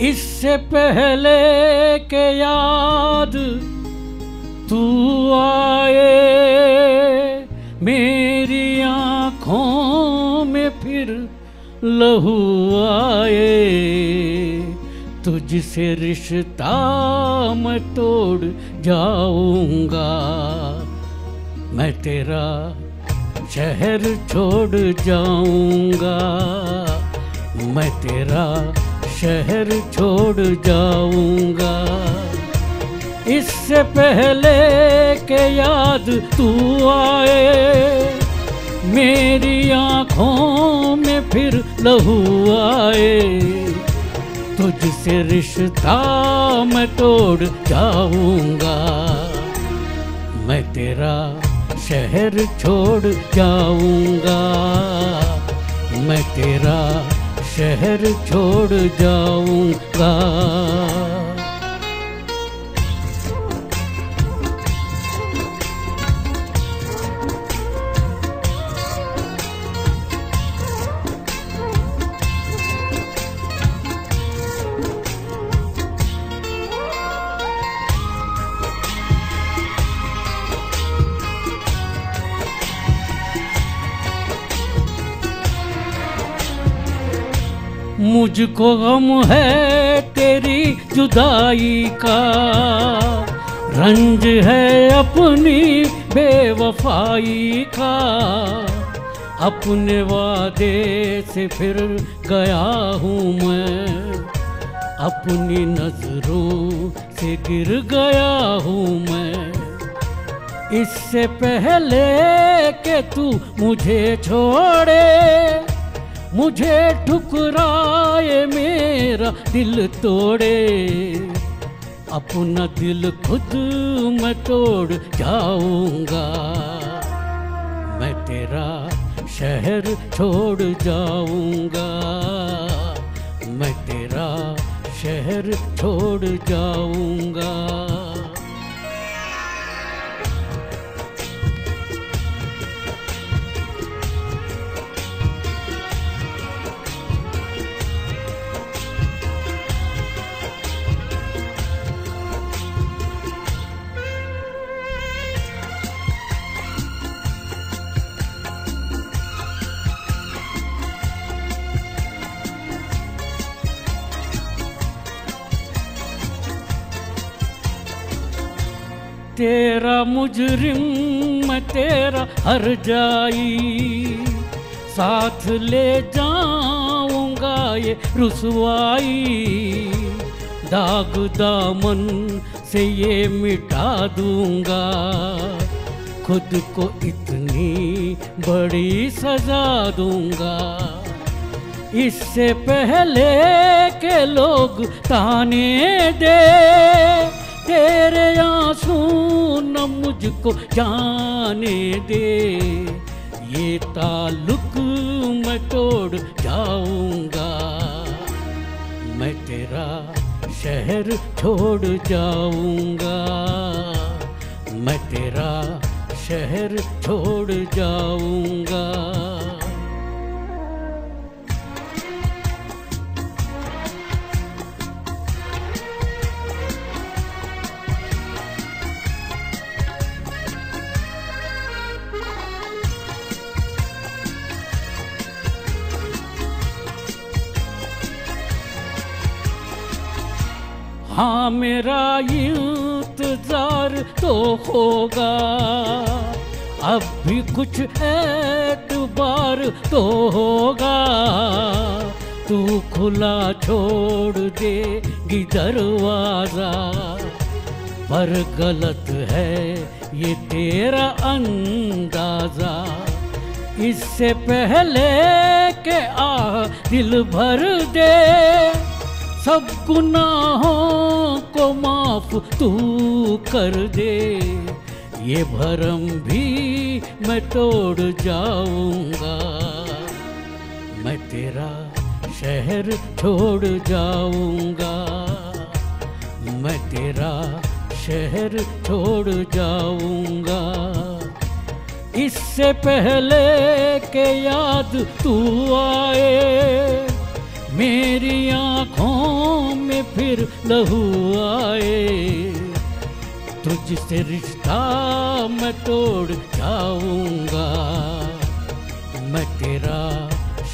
इससे पहले के याद तू आए, मेरी आँखों में फिर लहू आए। तुझसे रिश्ता मैं तोड़ जाऊँगा, मैं तेरा शहर छोड़ जाऊँगा, मैं तेरा शहर छोड़ जाऊँगा। इससे पहले के याद तू आए। मेरी आँखों में फिर लहू आए। तुझसे रिश्ता मैं तोड़ जाऊँगा। मैं तेरा शहर छोड़ जाऊँगा। मैं तेरा शहर छोड़ जाऊँगा। मुझको गम है तेरी जुदाई का। रंज है अपनी बेवफाई का। अपने वादे से फिर गया हूँ मैं। अपनी नज़रों से गिर गया हूँ मैं। इससे पहले के तू मुझे छोड़े मुझे ठुकराए मेरा दिल तोड़े। अपना दिल खुद मैं तोड़ जाऊँगा। मैं तेरा शहर छोड़ जाऊँगा। मैं तेरा शहर छोड़ जाऊँगा। तेरा मुजरिम मैं तेरा हर जाई। साथ ले जाऊँगा ये रुसवाई। दाग दामन से ये मिटा दूँगा। खुद को इतनी बड़ी सजा दूँगा। इससे पहले के लोग ताने दे। तेरे आँसू न मुझको जाने दे। ये ताल्लुक मैं तोड़ जाऊँगा। मैं तेरा शहर छोड़ जाऊँगा। मैं तेरा शहर छोड़ जाऊँगा। हाँ मेरा इंतज़ार तो होगा। अब भी कुछ एतबार तो होगा। तू खुला छोड़ देगी दरवाज़ा। पर गलत है ये तेरा अंदाज़ा। इससे पहले के आ दिल भर दे। सब गुनाहों को माफ़ तू कर दे। ये भरम भी मैं तोड़ जाऊँगा। मैं तेरा शहर छोड़ जाऊँगा। मैं तेरा शहर छोड़ जाऊँगा। इससे पहले के याद तू आए। मेरी आँखों में फिर लहू आए। तुझसे रिश्ता मैं तोड़ जाऊँगा। मैं तेरा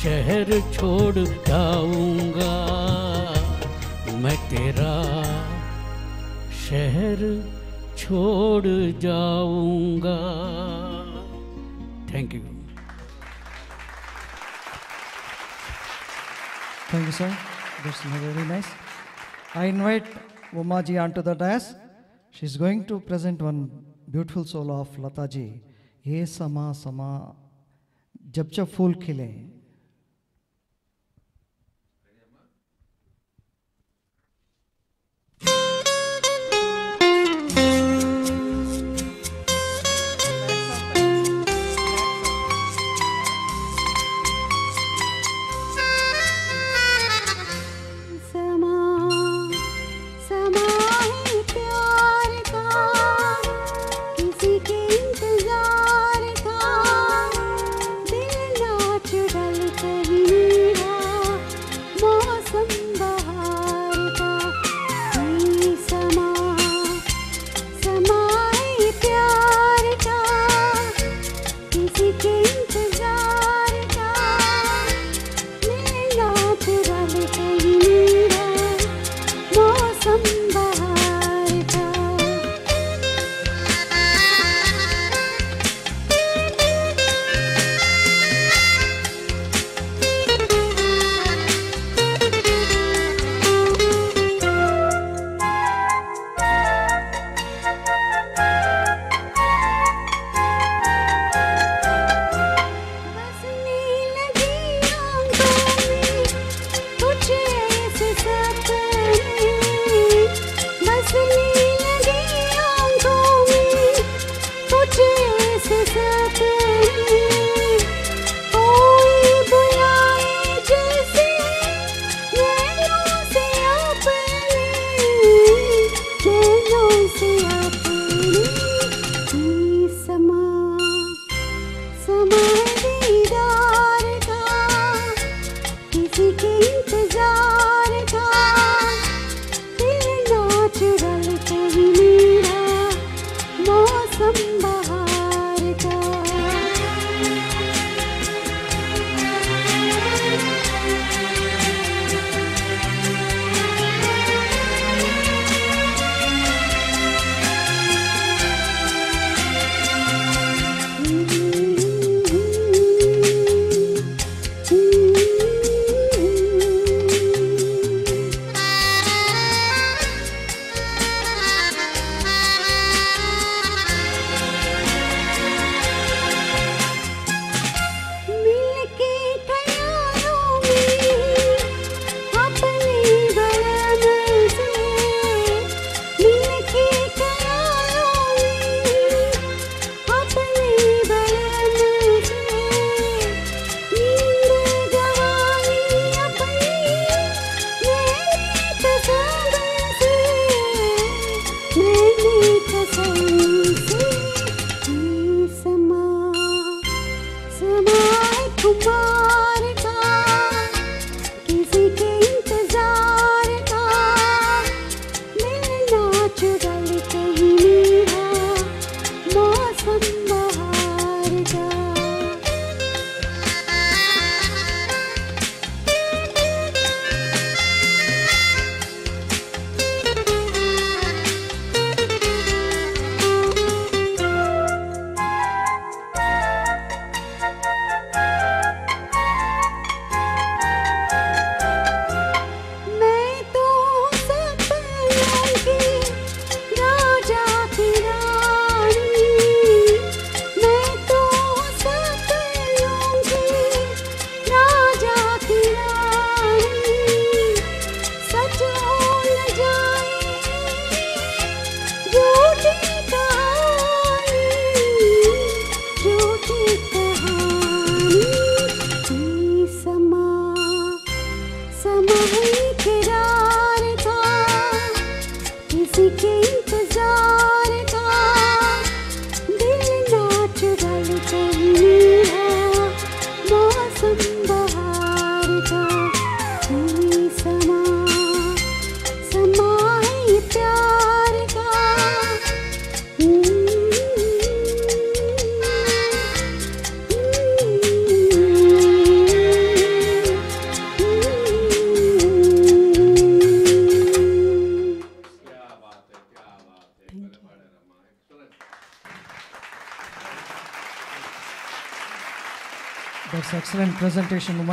शहर छोड़ जाऊँगा। मैं तेरा शहर छोड़ जाऊँगा। Thank you Thank you, sir. That's very nice. I invite Umaji onto the dais. She's going to present one beautiful solo of Lataji. Ye sama sama, jab jab phool khile.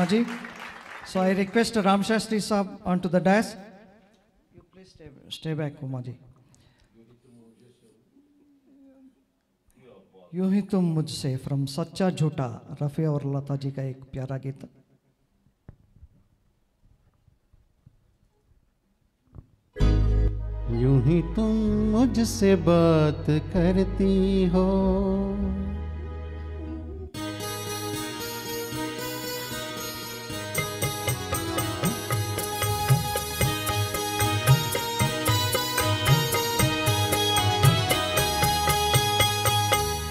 Sharma ji. So I request Ram Shastri Saab onto the dais. You please stay, stay back, Umaji. यू ही तुम मुझसे from सच्चा झूठा रफ़ी और लता जी का एक प्यारा गीत यू ही तुम मुझसे बात करती हो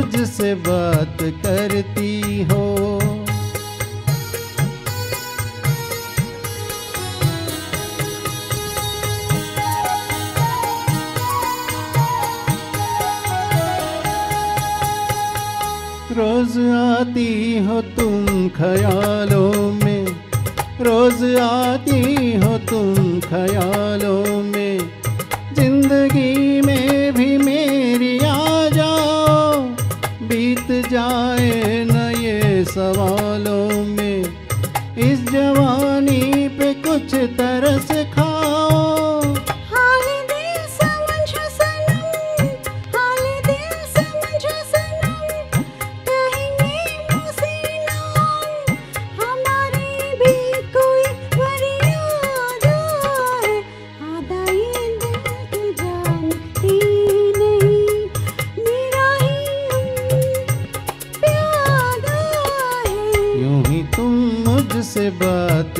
मुझसे बात करती हो। रोज आती हो तुम ख्यालों में, रोज आती हो तुम ख्यालों में, ज़िंदगी सवालों में इस जवानी पे कुछ तरस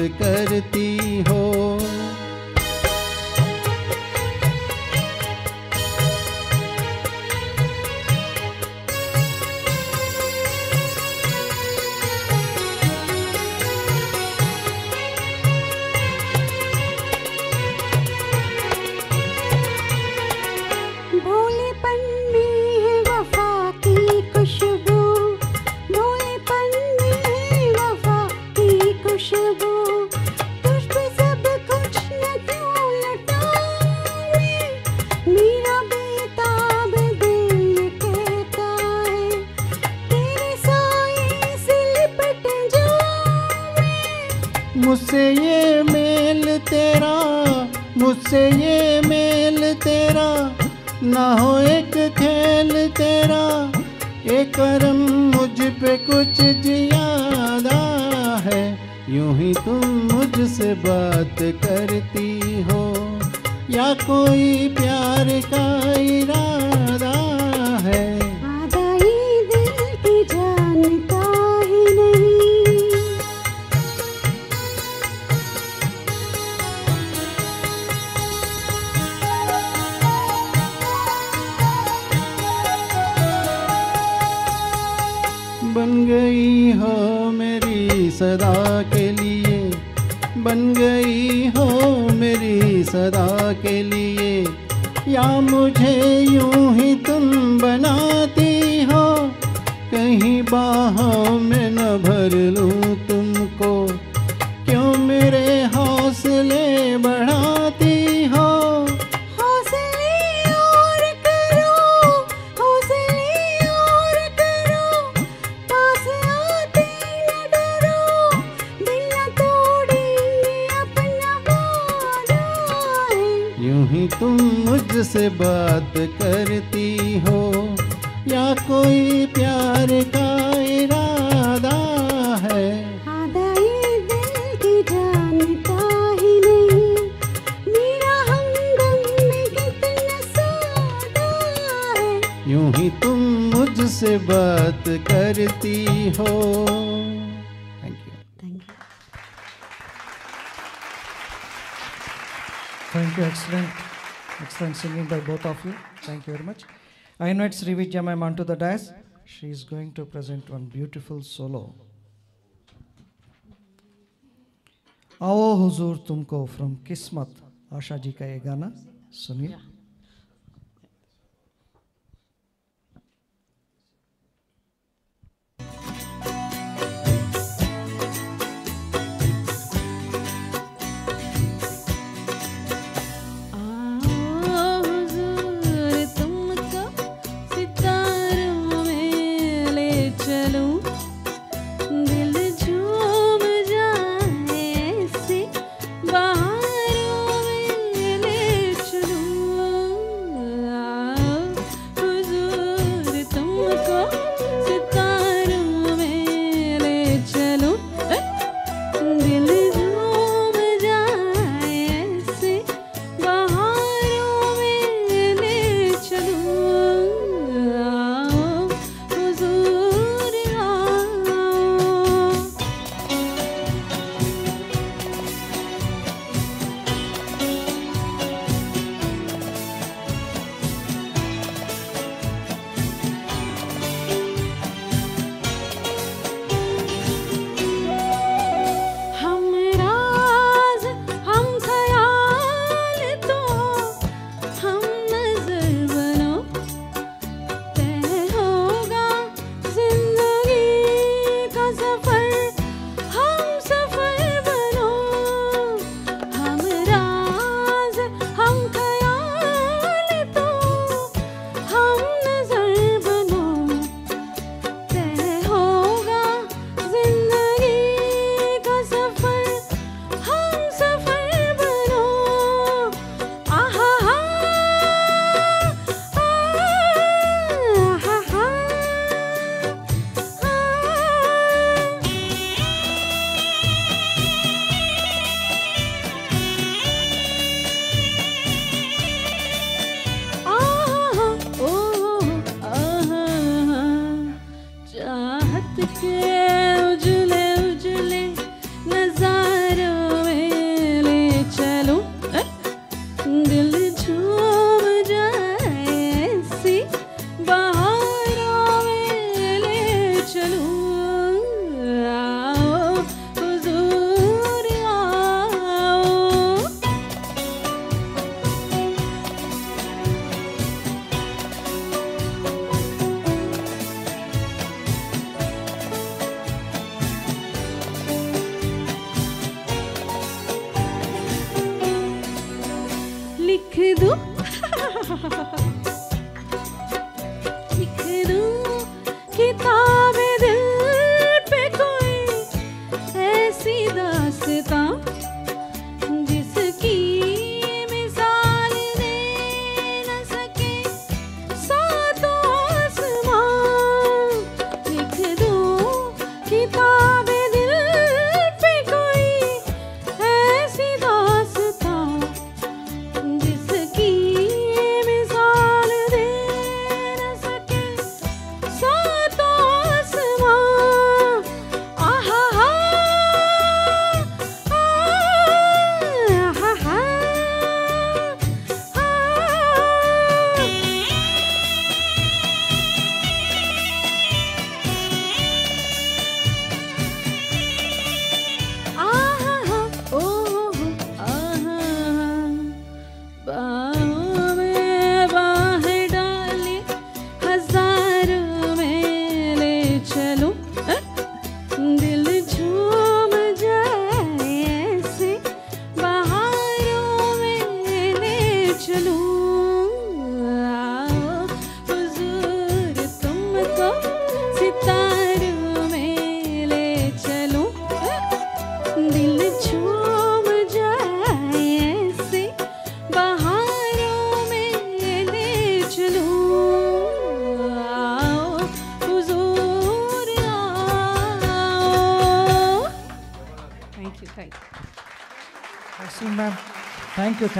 कर invite Vijaya ma'am onto the dais. She is going to present one beautiful solo. आओ हुजूर तुमको फ्रॉम किस्मत आशा जी का ये गाना सुनिए yeah.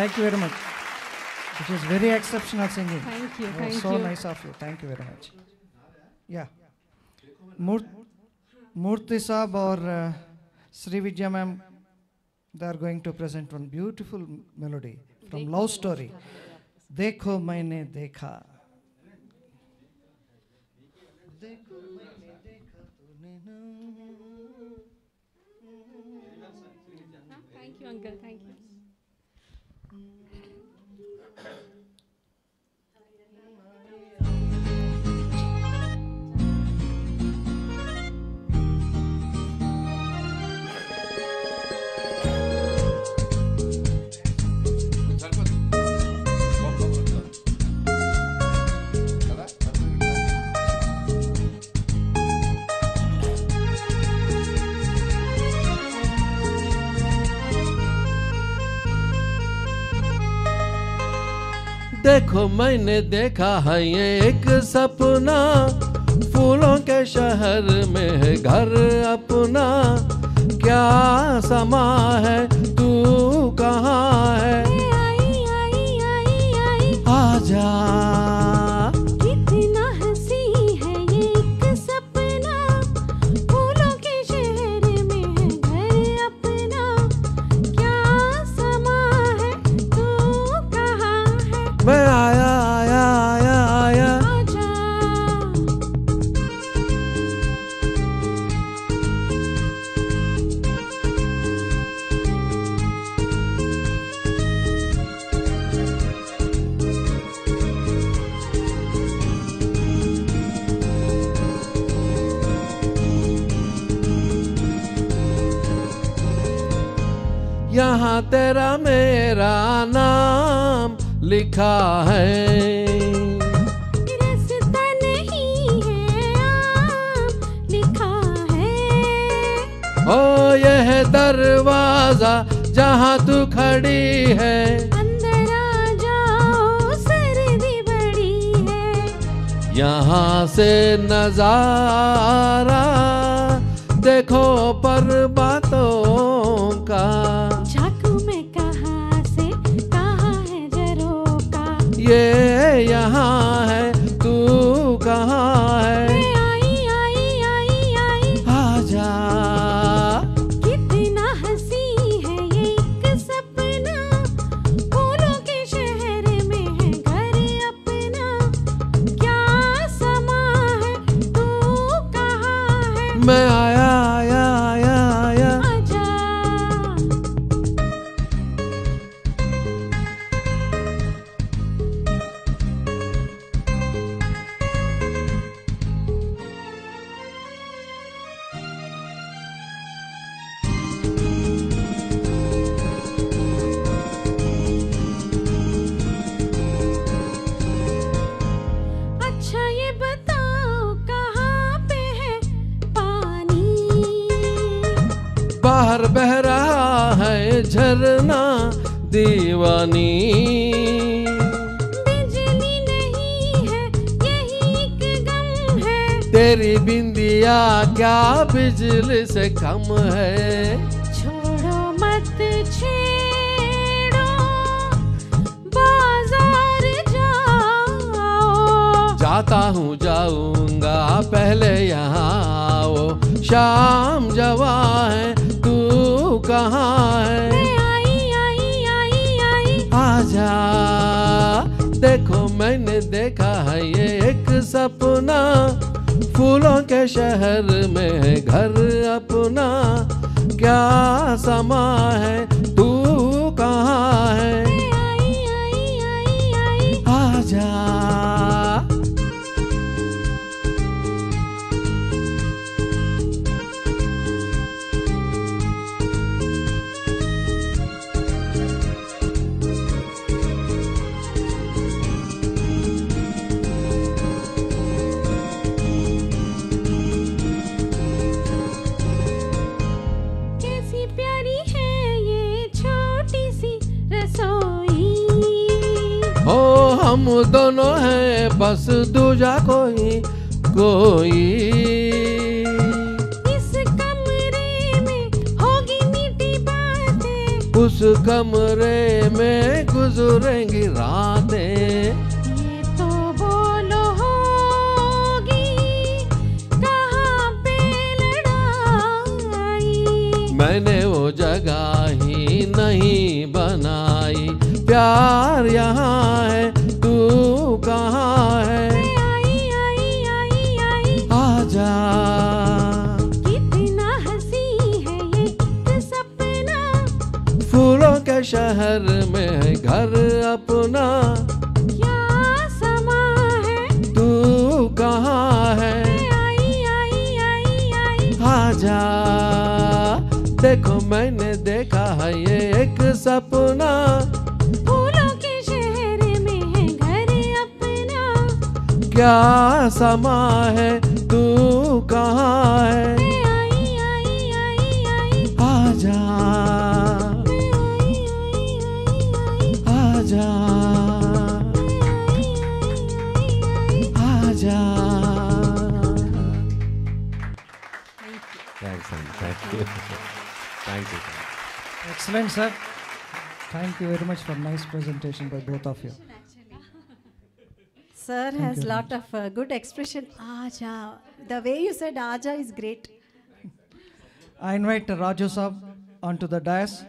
Thank you very much. It was very exceptional singing. Thank you. Thank so you. nice of you. Thank you very much. Yeah. Mur Murthy Saab or uh, Sri Vijaya ma'am, they are going to present one beautiful melody from Dekho Love Story. Dekho Maine Dekha. Thank you, Uncle. Thank you. देखो मैंने देखा है ये एक सपना। फूलों के शहर में है घर अपना। क्या समा है तू कहाँ है? आई, आई, आई, आ कितना तेरा मेरा नाम लिखा है। है है। ओ यह दरवाज़ा जहाँ तू खड़ी है। अंदर आ जाओ सर्दी बड़ी है। यहाँ से नज़ारा देखो पर बातों का। यहाँ क्या बिजली से कम है? छोड़ो मत छेड़ो बाज़ार जाओ। जाता हूँ जाऊँगा पहले यहाँ आओ। शाम जवा है तू कहाँ है? आई आई आई आई। आजा देखो मैंने देखा है ये एक सपना। फूलों के शहर में घर अपना। क्या समा है? तू कहाँ है? आ आजा दोनों हैं बस दूजा कोई कोई। इस कमरे में होगी मीठी बातें। उस कमरे में गुजरेंगी रातें। तो बोलो होगी कहाँ पे लड़ाई? मैंने वो जगह ही नहीं बनाई। प्यार यहाँ है शहर में है घर अपना। क्या समा है? तू कहाँ है? आई आई आई आई। आजा देखो मैंने देखा है ये एक सपना। फूलों के शहर में है घर अपना। क्या समा है तू कहाँ है? Sir. Thank you very much for nice presentation by both of you. Sir Thank has lot of uh, good expression. Aja. The way you said Aja is great. I invite Raju Saab onto the dais.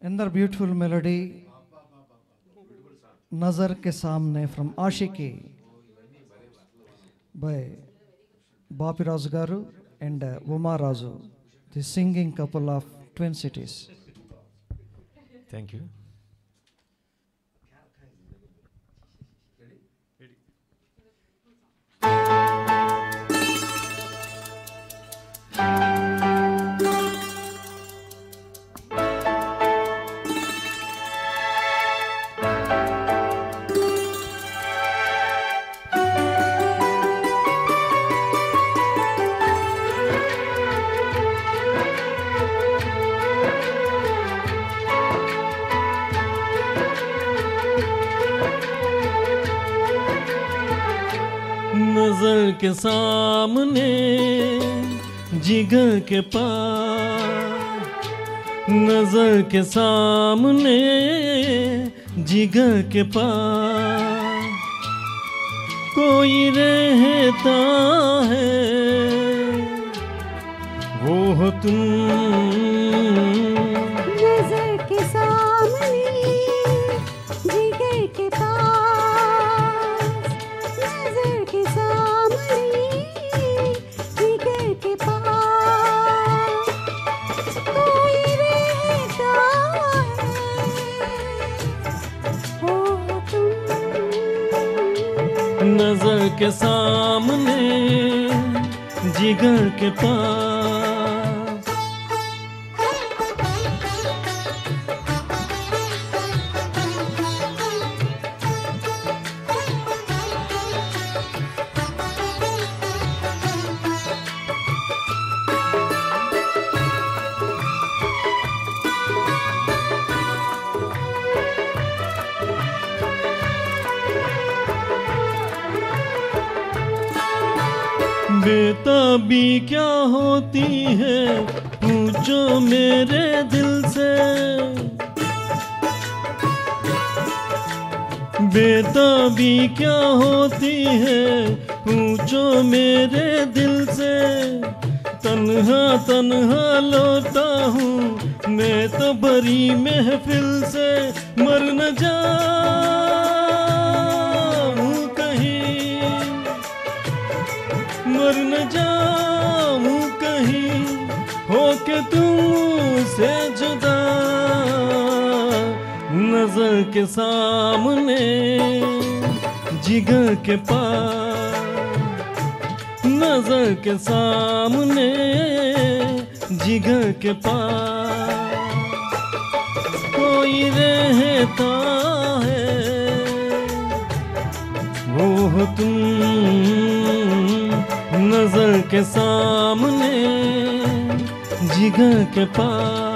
Another beautiful melody, Nazar ke Samne from Ashiki by Bapiraju గారు and Umaraju. The singing couple of twin cities. Thank you नज़र के सामने, जिगर के पार। नज़र के सामने, जिगर के पार। कोई रहता है, वो हो तुम। के सामने जिगर के पास बेताबी क्या होती है? पूछो मेरे दिल से। बेताबी क्या होती है? पूछो मेरे दिल से। तन्हा तन्हा लौटा हूँ मैं तो बड़ी महफिल से। मर न जाऊँ। तुमसे जुदा नज़र के सामने, जिगर के पास, नज़र के सामने, जिगर के पास कोई रहता है, वो हो तुम नज़र के सामने। जिगर के पास।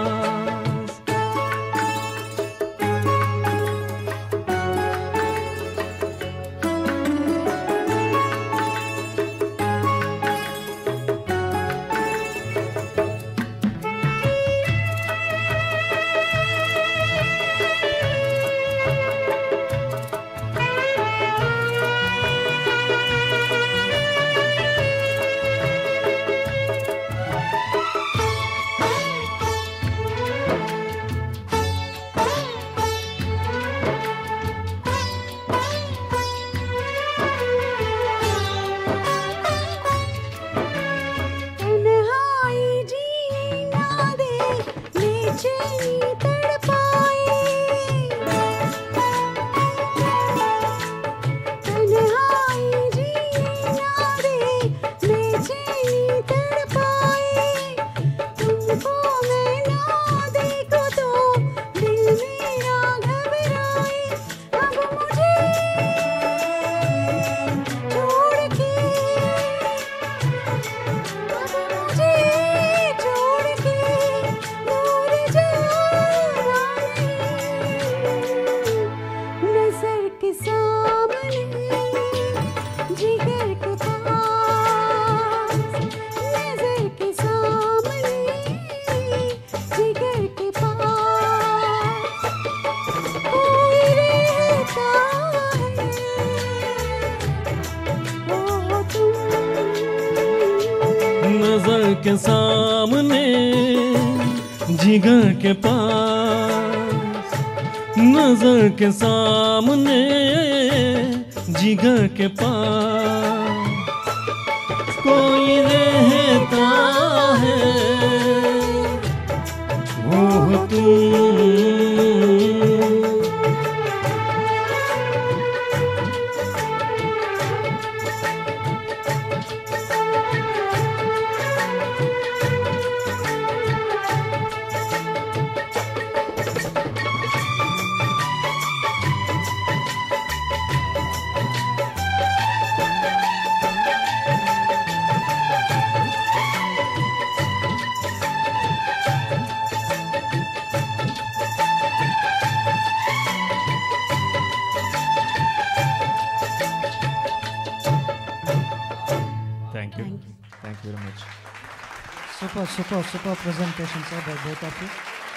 Presentation, sir, by both of you.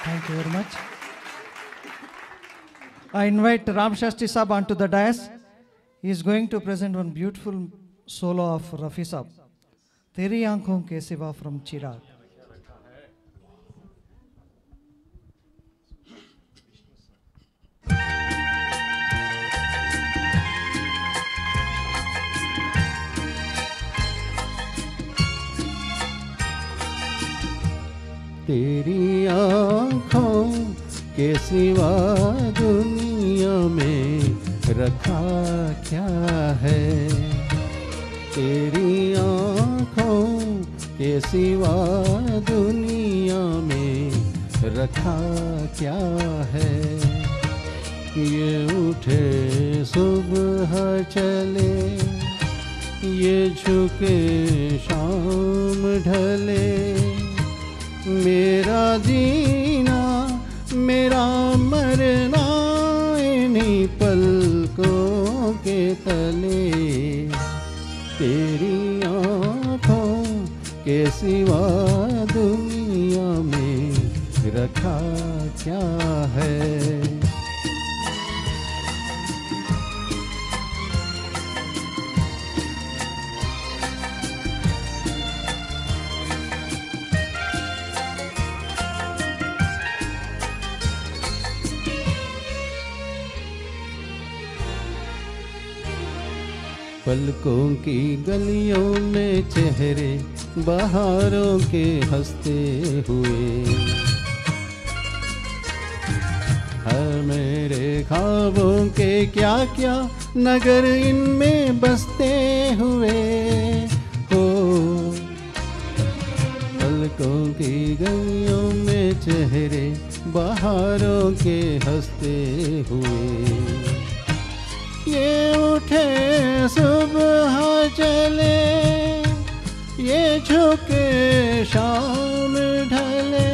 Thank you very much. I invite Ram Shastri Sab onto the dais. He is going to present one beautiful solo of Rafi Sab. Teri aankhon ke siva from Chirag. के सिवा क्या है? पलकों की गलियों में चेहरे बहारों के हँसते हुए। ख्वाबों के क्या क्या नगर इनमें बसते हुए। हो, पलकों की गलियों में चेहरे बहारों के हँसते हुए। ये उठे, सुबह चले ये झुके, शाम ढले।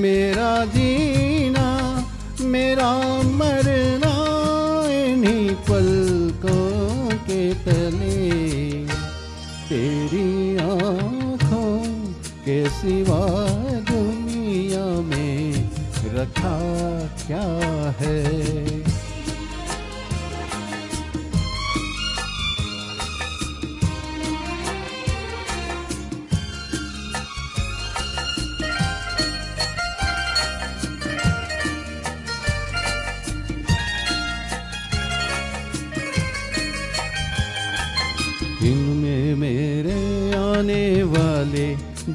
मेरा जीना, मेरा सिवा दुनिया में रखा क्या है?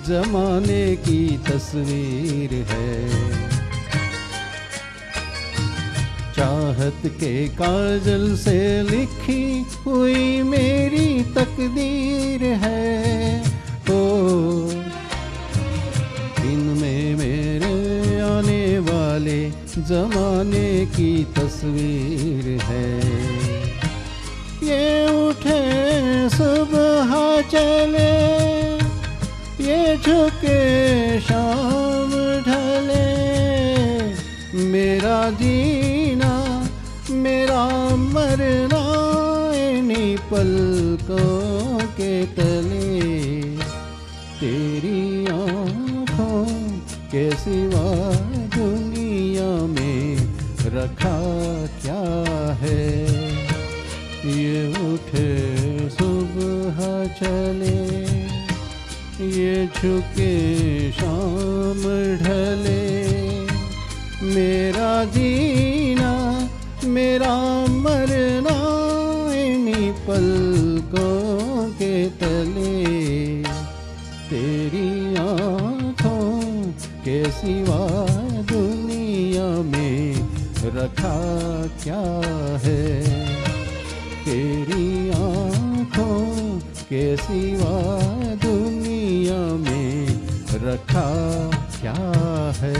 जमाने की तस्वीर है। चाहत के काजल से लिखी हुई मेरी तकदीर है। ओ, इनमें मेरे आने वाले जमाने की तस्वीर है। ये उठे, सुबह चले झुके शाम ढले। मेरा जीना, मेरा मरना, इन्हीं पलकों के तले। तेरी आँखों के सिवा दुनिया में रखा क्या है? ये उठे सुबह चले। ये झुके शाम ढले। मेरा जीना, मेरा मरना इन्हीं पलकों के तले। तेरी आँखों के सिवा दुनिया में रखा क्या है? तेरी आँखों के सिवा रखा क्या है?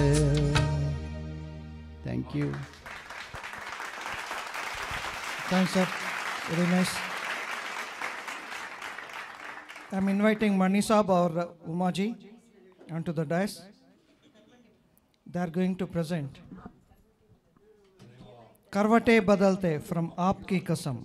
Thank you thank sir very nice I am inviting Mani साहब और Uma ji on to the dais they are going to present करवटे बदलते फ्रॉम आपकी कसम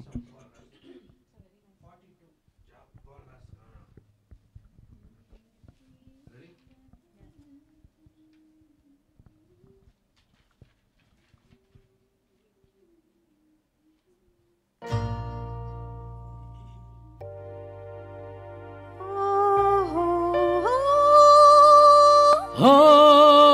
Oh.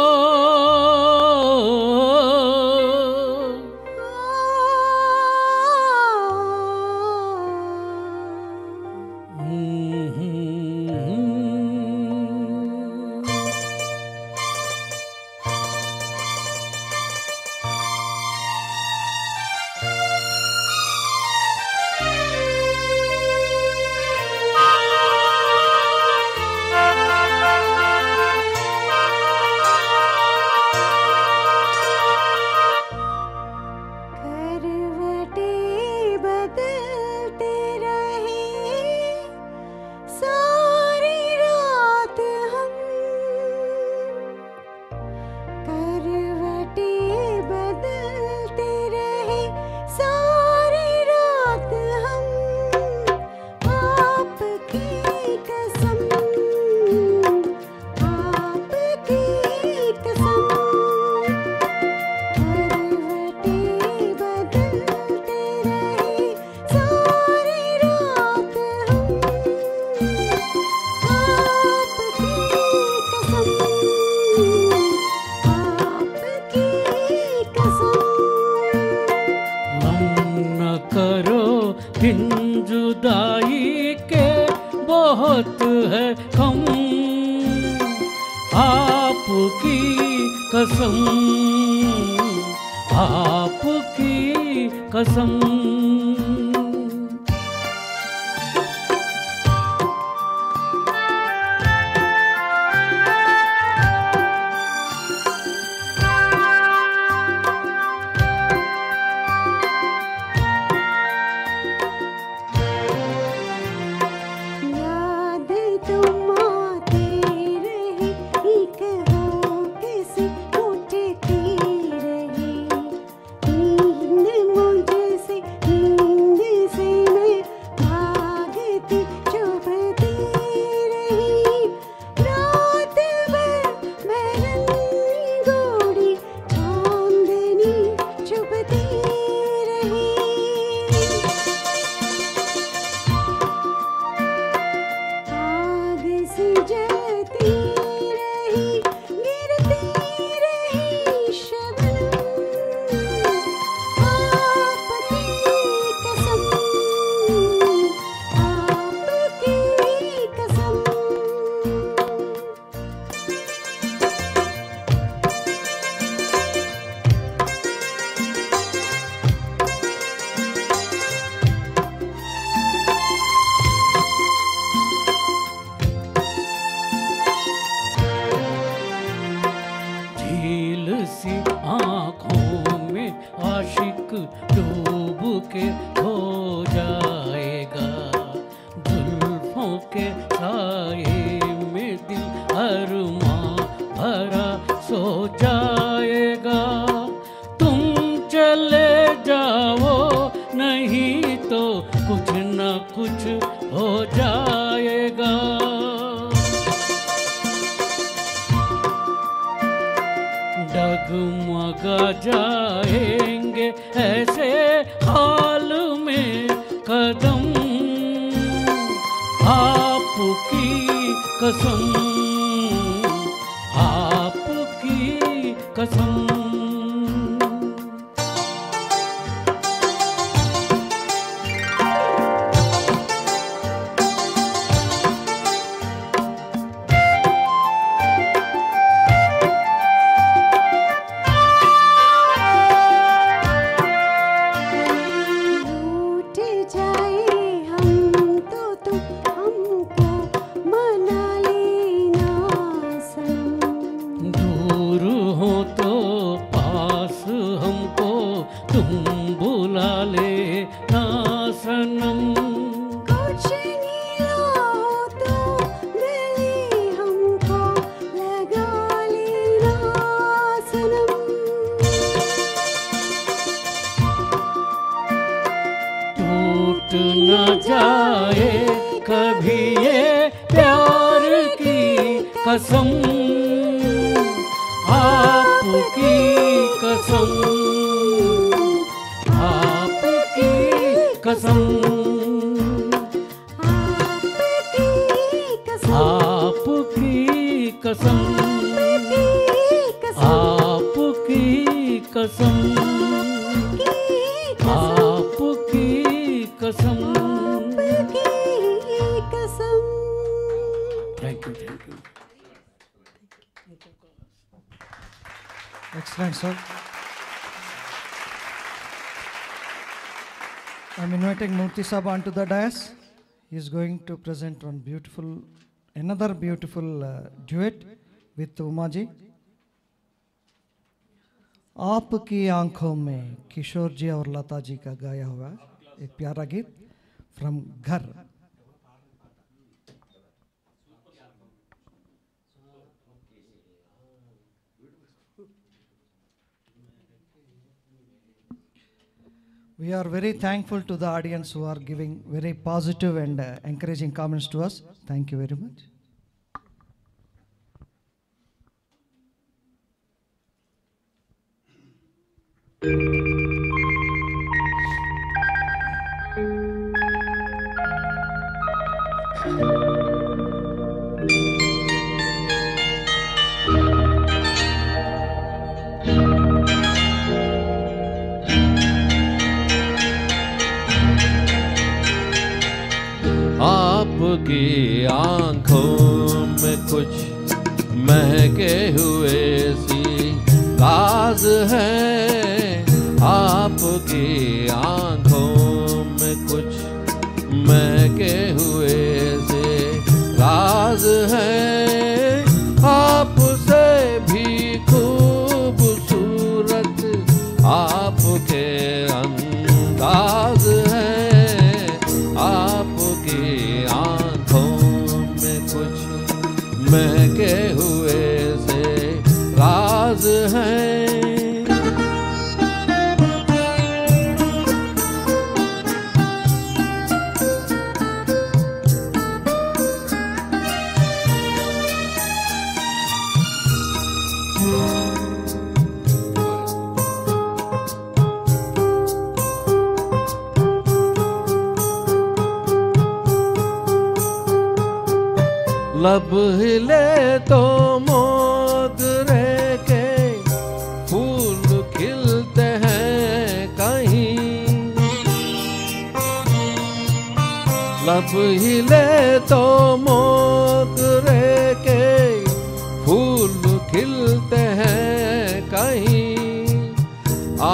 Inviting Murthy Sab onto the dais. He is going to present one beautiful, another beautiful uh, duet with Uma ji. आपकी आँखों में किशोर जी और लता जी का गाया हुआ एक प्यारा गीत फ्रॉम घर We are very thankful to the audience who are giving very positive and uh, encouraging comments to us. Thank you very much. आपकी आँखों में कुछ महके हुए सी काज है। आपकी आँखों में कुछ महके हुए से काज है। आपसे लब हिले तो मोगरे के फूल खिलते हैं कहीं। लब हिले तो मोगरे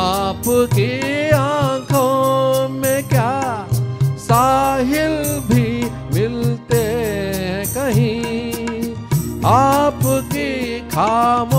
आपकी आँखों में क्या साहिल भी मिलते हैं कहीं? आपकी खामोशियाँ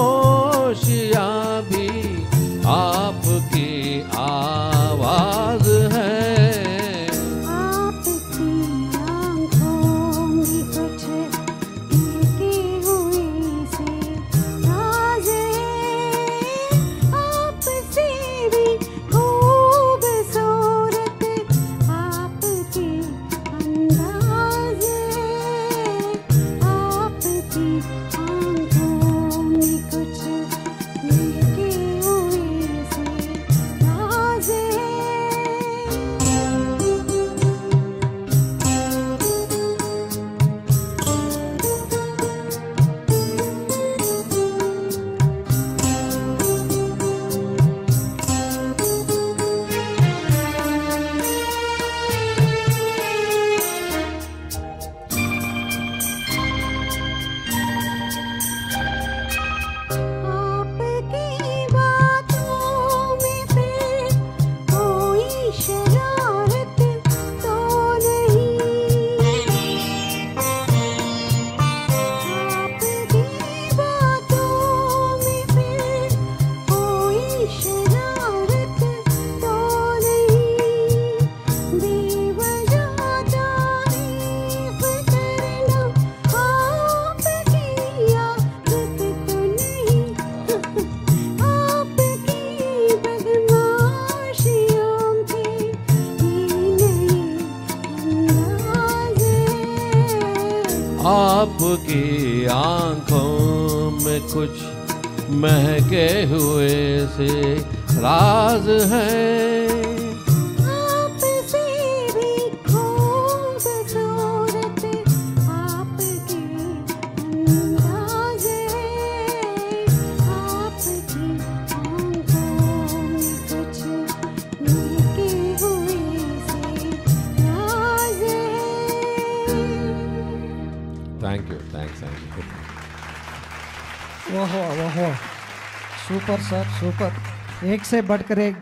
एक से बढ़कर एक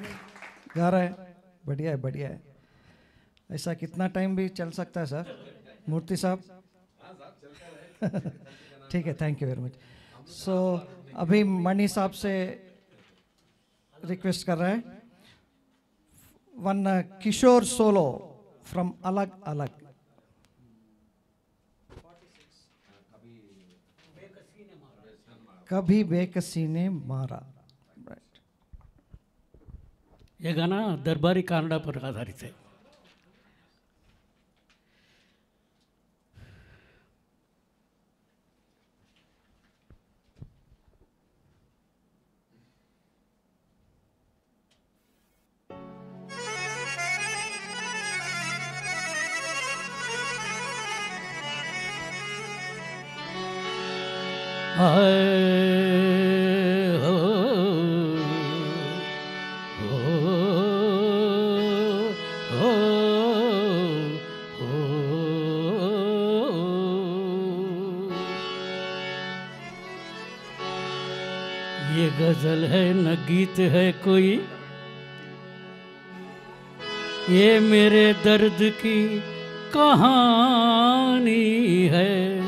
गा रहा है। बढ़िया है बढ़िया है। ऐसा कितना टाइम भी चल सकता है सर मूर्ति साहब? ठीक है thank you very much so अभी मणि साहब से रिक्वेस्ट कर रहे हैं। वन किशोर सोलो फ्रॉम अलग अलग। कभी बेकसी ने मारा। ये गाना दरबारी कानडा पर आधारित है। हाय ये गज़ल है, न गीत है कोई। ये मेरे दर्द की कहानी है।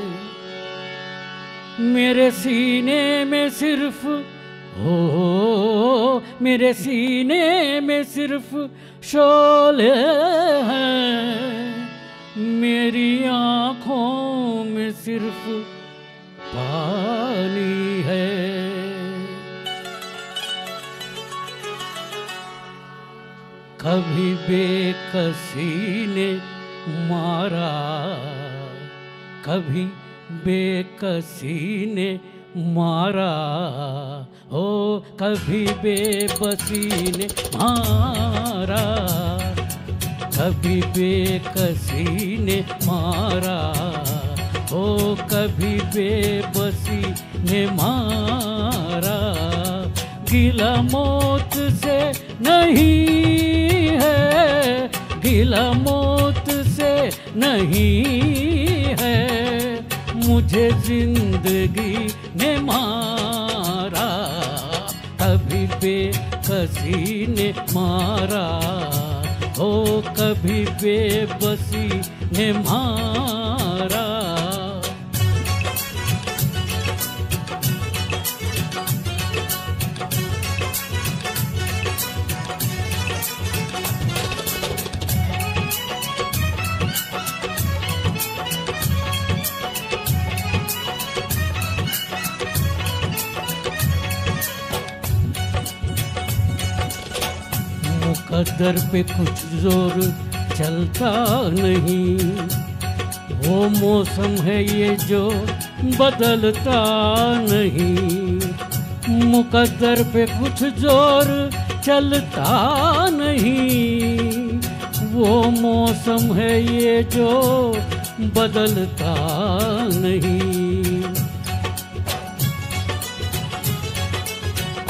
मेरे सीने में सिर्फ़, हो मेरे सीने में सिर्फ़ शोले हैं। मेरी आँखों में सिर्फ़ पानी है। कभी बेकसी ने मारा, कभी बेकसी ने मारा हो कभी बेबसी ने मारा, कभी बेकसी ने मारा हो कभी बेबसी ने मारा। गिला मौत से नहीं है गिला मौत से नहीं है। मुझे ज़िंदगी ने मारा, कभी बेकसी ने मारा। हो कभी बेबसी ने मारा। मुकद्दर पे कुछ ज़ोर चलता नहीं। वो मौसम है ये जो बदलता नहीं। मुकद्दर पे कुछ ज़ोर चलता नहीं। वो मौसम है ये जो बदलता नहीं।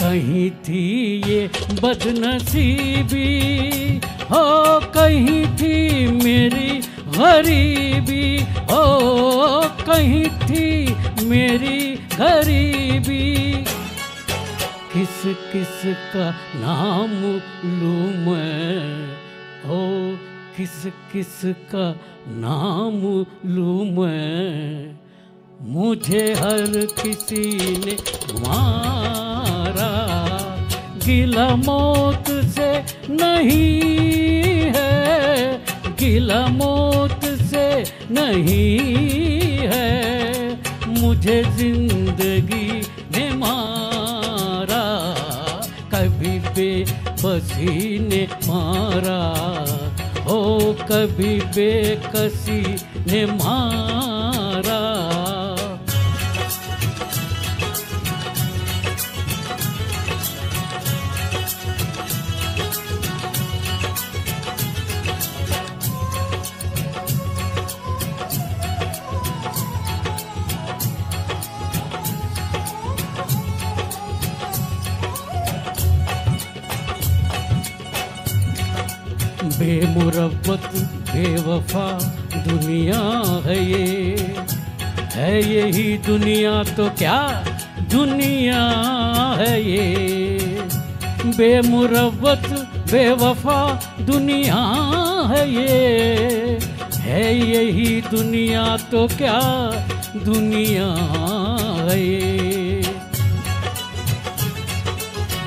कहीं थी ये बदनसीबी? हो कहीं थी मेरी गरीबी? हो कहीं थी मेरी गरीबी? किस किस का नाम लूँ मैं? हो किस किस का नाम लूँ मैं? मुझे हर किसी ने मारा गिला मौत से नहीं है, गिला मौत से नहीं है। मुझे ज़िंदगी ने मारा, कभी बेबसी ने मारा। हो कभी बेकसी ने मारा। बेमुरब्बत बेवफा दुनिया है ये। है यही दुनिया तो क्या दुनिया है ये। बेमुरब्बत बेवफा दुनिया है ये। है यही दुनिया तो क्या दुनिया है ये।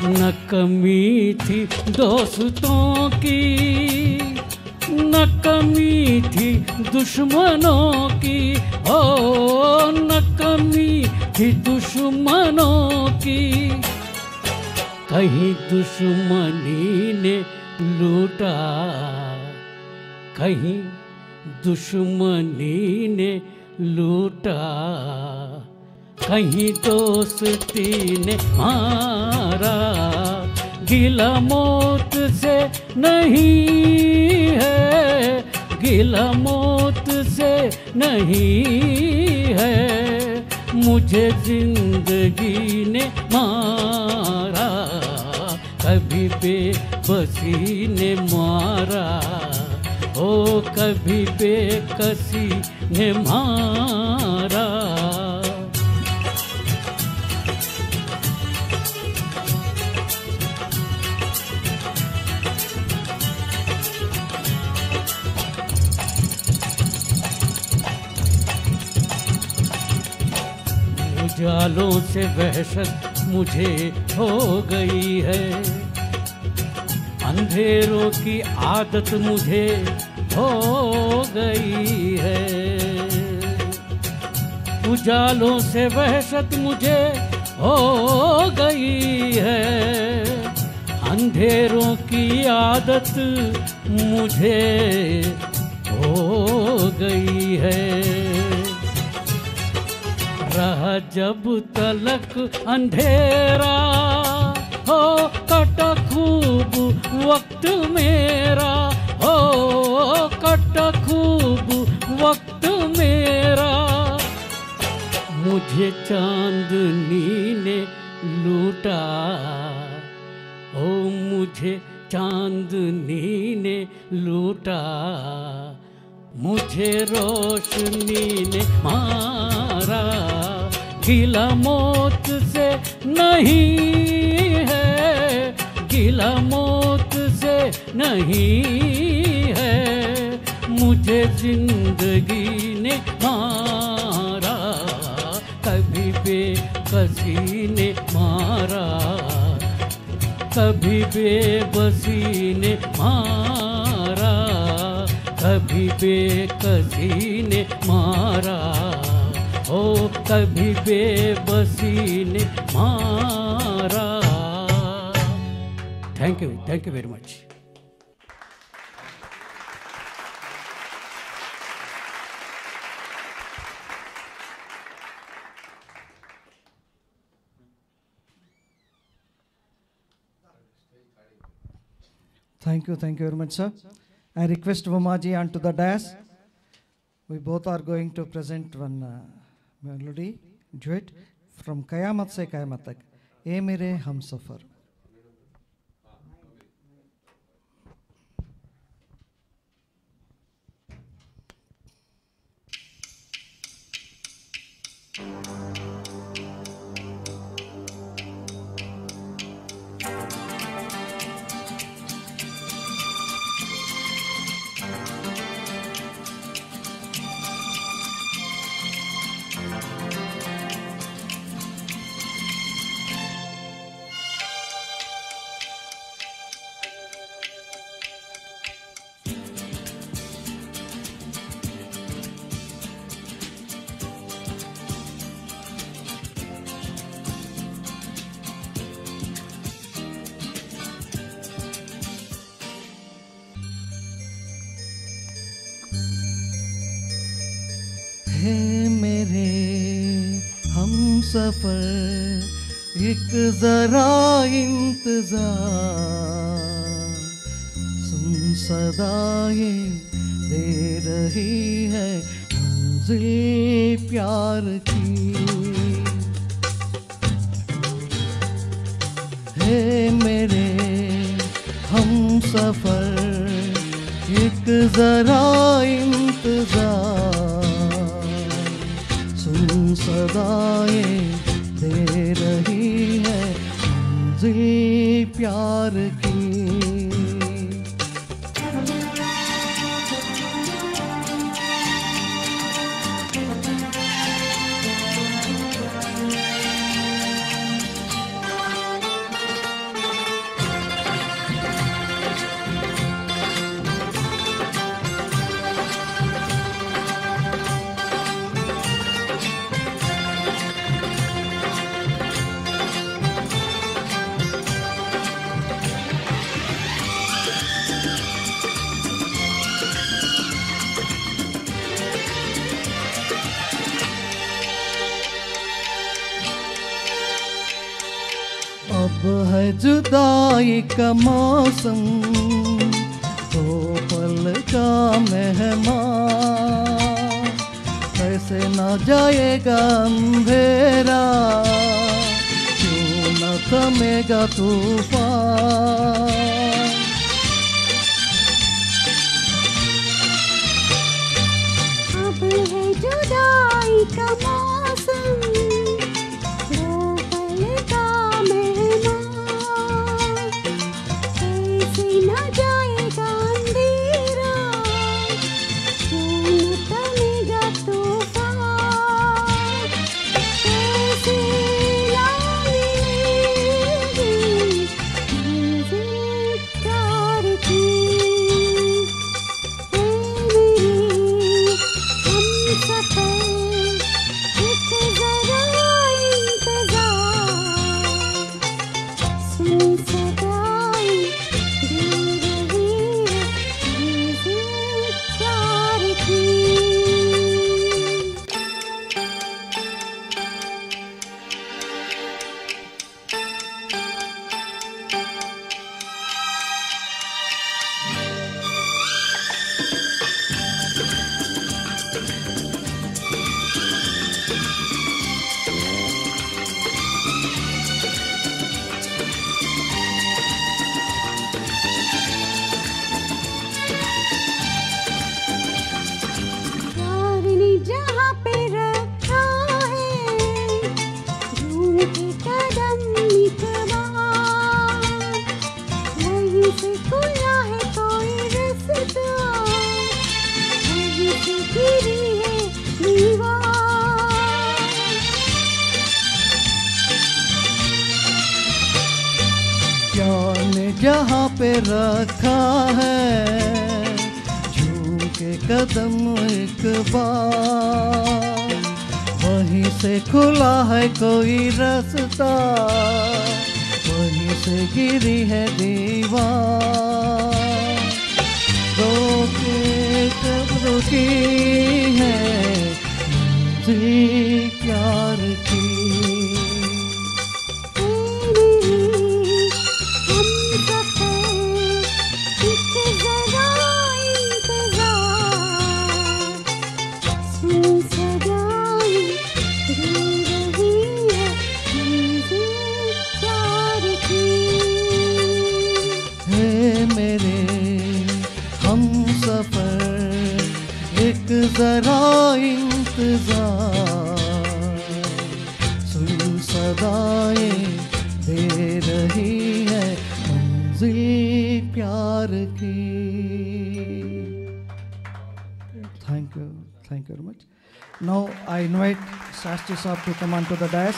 न कमी थी दोस्तों की, न कमी थी दुश्मनों की, ओ, न कमी थी दुश्मनों की। कहीं दुश्मनी ने लूटा, कहीं दुश्मनी ने लूटा। कहीं दोस्ती ने मारा, गिला मौत से नहीं है, गिला मौत से नहीं है, मुझे ज़िंदगी ने मारा, कभी बेबसी ने मारा, ओ कभी बेकसी ने मारा। उजालों से वहशत मुझे हो गई है। अंधेरों की आदत मुझे हो गई है। उजालों से वहशत मुझे हो गई है। अंधेरों की आदत मुझे हो गई है। रहा जब तलक अंधेरा, हो कट खूब वक्त मेरा, हो कट खूब वक्त मेरा। मुझे चांदनी ने लूटा, ओ मुझे चांदनी ने लूटा। मुझे रोशनी ने मारा, गिला मौत से नहीं है, गिला मौत से नहीं है, मुझे ज़िंदगी ने मारा, कभी बेकसी ने मारा, कभी बेबसी ने मारा। कभी बेकसी ने मारा ओ कभी बेबसी ने मारा thank you thank you very much Thank you, thank you very much, sir. I request Vomaji onto the dais. We both are going to present one uh, melody, duet from Kayamat Se Kayamat Tak, E Mere Safar. सफ़र एक जरा इंतज़ार। सुन सदाए दे रही है मंजिल प्यार की। हे मेरे, हम सफ़र एक जरा इंतज़ार। सदाएँ दे रही है। प्यार की है जुदाई का मौसम तो पल का मेहमान कैसे ना जाएगा अंधेरा, क्यों न थमेगा तूफ़ान। come onto the dash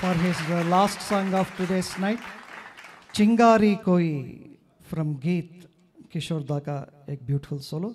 for his uh, last song of today's night, Chingari Koi from Geet Kishore Daka, a beautiful solo.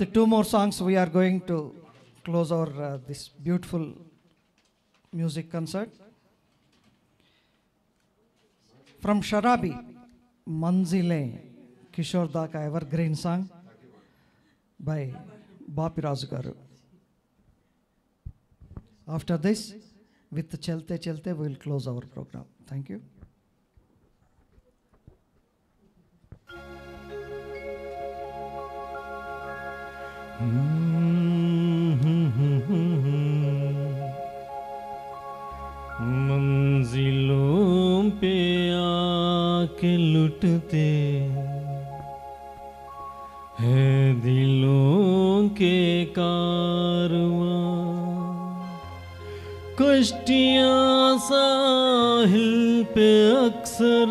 With two more songs, we are going to close our uh, this beautiful music concert. From Sharabi, Manzile, Kishore Daka evergreen song by Bapi Rajgaru. After this, with Chelte Chelte, we will close our program. Thank you. मंजिलों पे आके लुटते हैं दिलों के कारवां। कश्तियाँ साहिल पे अक्सर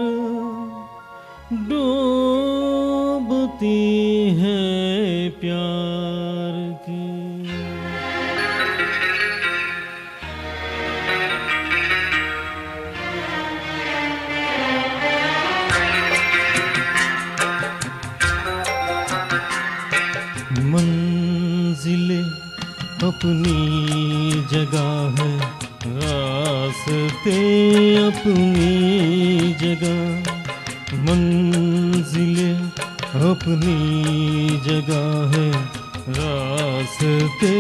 डूबती हैं प्यार की। मंजिले अपनी जगह है रास्ते अपनी जगह। मंजिले अपनी जगह है। रास्ते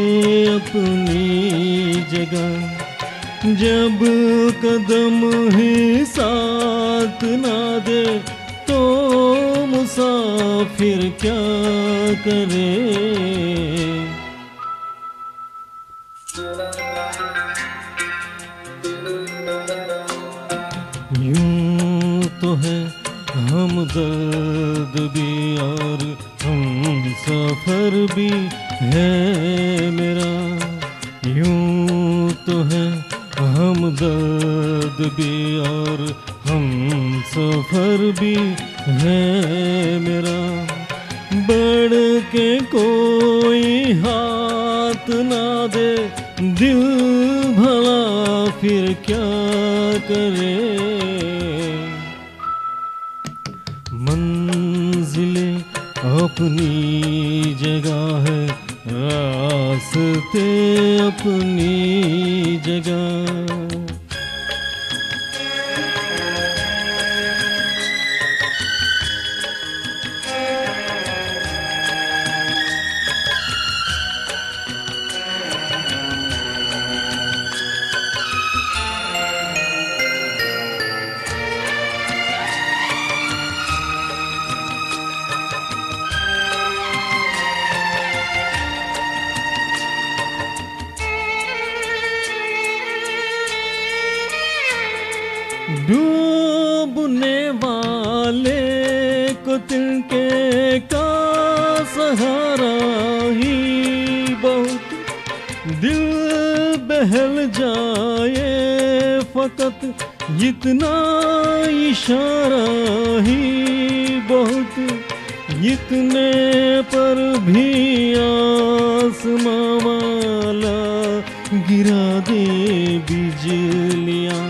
अपनी जगह। जब कदम ही साथ ना दे तो मुसाफिर क्या करे? यूँ तो है हम दर्द भी और हम सफ़र भी है मेरा। यूँ तो है हम दर्द भी और हम सफ़र भी है मेरा। बढ़ के कोई हाथ ना दे, दिल भला फिर क्या करे? अपनी जगह है रास्ते अपनी जगह। बहल जाए फकत इतना इशारा ही बहुत इतने पर भी आसमां वाला गिरा दे बिजलियाँ।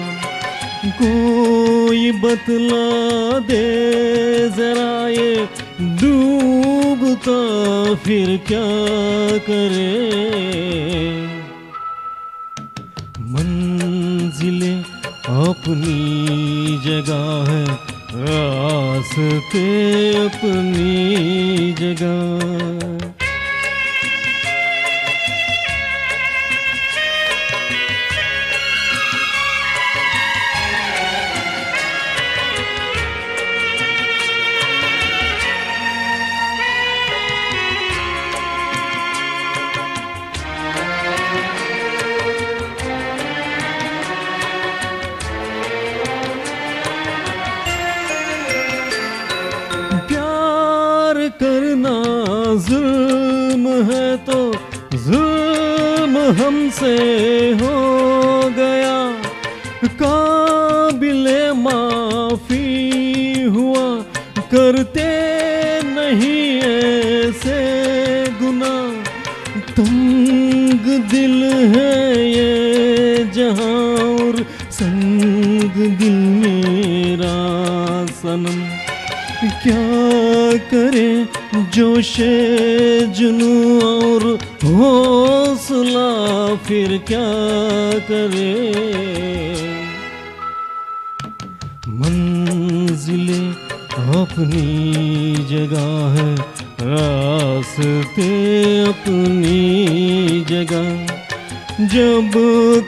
कोई बतला दे जरा ये डूबता फिर क्या करे? अपनी जगह है रास्ते अपनी जगह। हमसे हो गया। काबिले माफ़ी हुआ। करते नहीं ऐसे गुना। तंग दिल है ये जहाँ और संग दिल मेरा सनम। क्या करे? जोशे, जुनू और हौसला, फिर क्या करे? मंजिले अपनी जगह है, रास्ते अपनी जगह। जब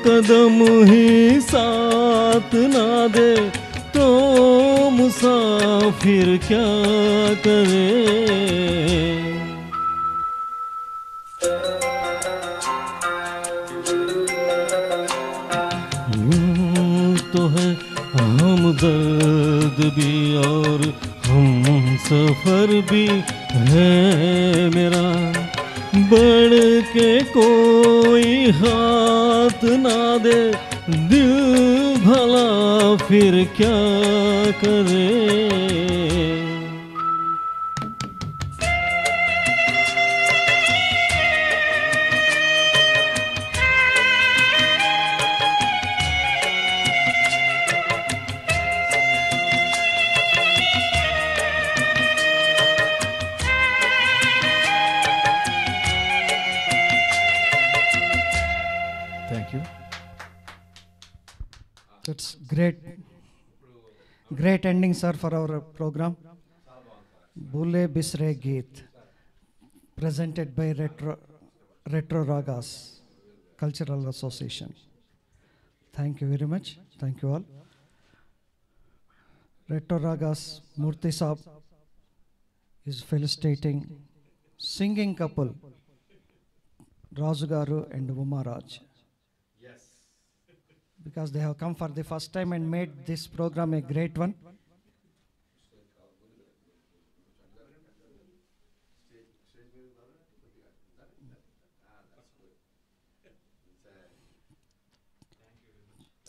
कदम ही साथ ना दे तो मुसाफिर क्या करे? तो है हम दर्द भी और हम सफ़र भी है मेरा। बढ़ के कोई हाथ ना दे, दिल भला फिर क्या करे? Great. Great ending, sir, for our program. Bule Bisre Geet, presented by Retro, Retro Ragas Cultural Association. Thank you very much. Thank you all. Retro Ragas Murthy Saab is felicitating singing couple Raju Garu and Uma Raj because they have come for the first time and made this program a great one.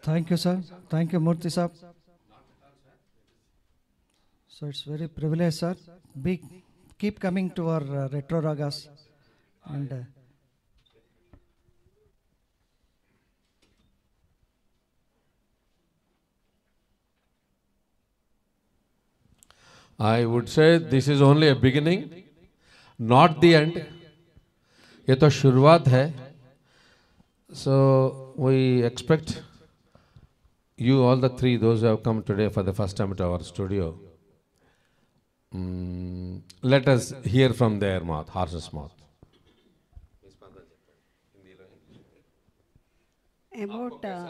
Thank you, sir. Thank you, Murthy sir. So it's very privilege, sir. Be, keep coming to our uh, retro ragas and. Uh, I would say this is only a beginning, not the end. ये तो शुरुआत है. So we expect you all the three, those who have come today for the first time to our studio. mm, let us hear from their mouth, horse's mouth. about uh,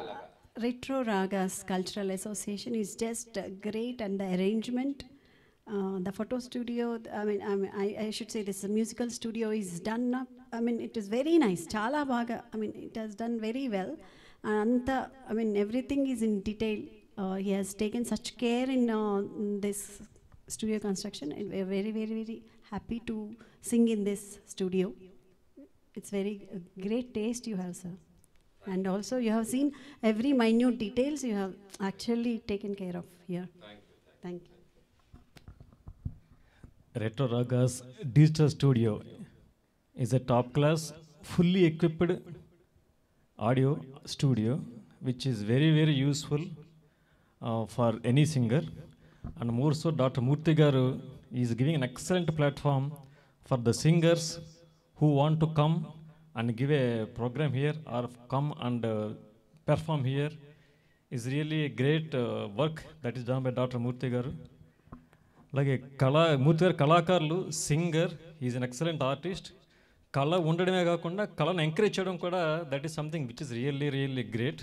Retro Ragas Cultural Association is just uh, great and the arrangement, uh, the photo studio, I mean, I, mean I, I should say this musical studio is done up, I mean, it is very nice. Chala baga, I mean, it has done very well. And the, I mean, everything is in detail. Uh, he has taken such care in, uh, this studio construction and we are very, very, very happy to sing in this studio. It's very uh, great taste you have, sir. And also you have seen every minute details you have actually taken care of here. Thank you. Thank you. Retro Ragas Digital Studio is a top class, fully equipped audio studio which is very, very useful uh, for any singer. And more so, Dr. Murthy is giving an excellent platform for the singers who want to come and give a program here or come and uh, perform here. Is really a great uh, work that is done by Dr. Murthy. అలాగే కళా మూర్తి గారు కళాకారులు singer is an excellent artist కళ ఉండడమే కాకుండా కళను encourage చేయడం కూడా that is something which is really really great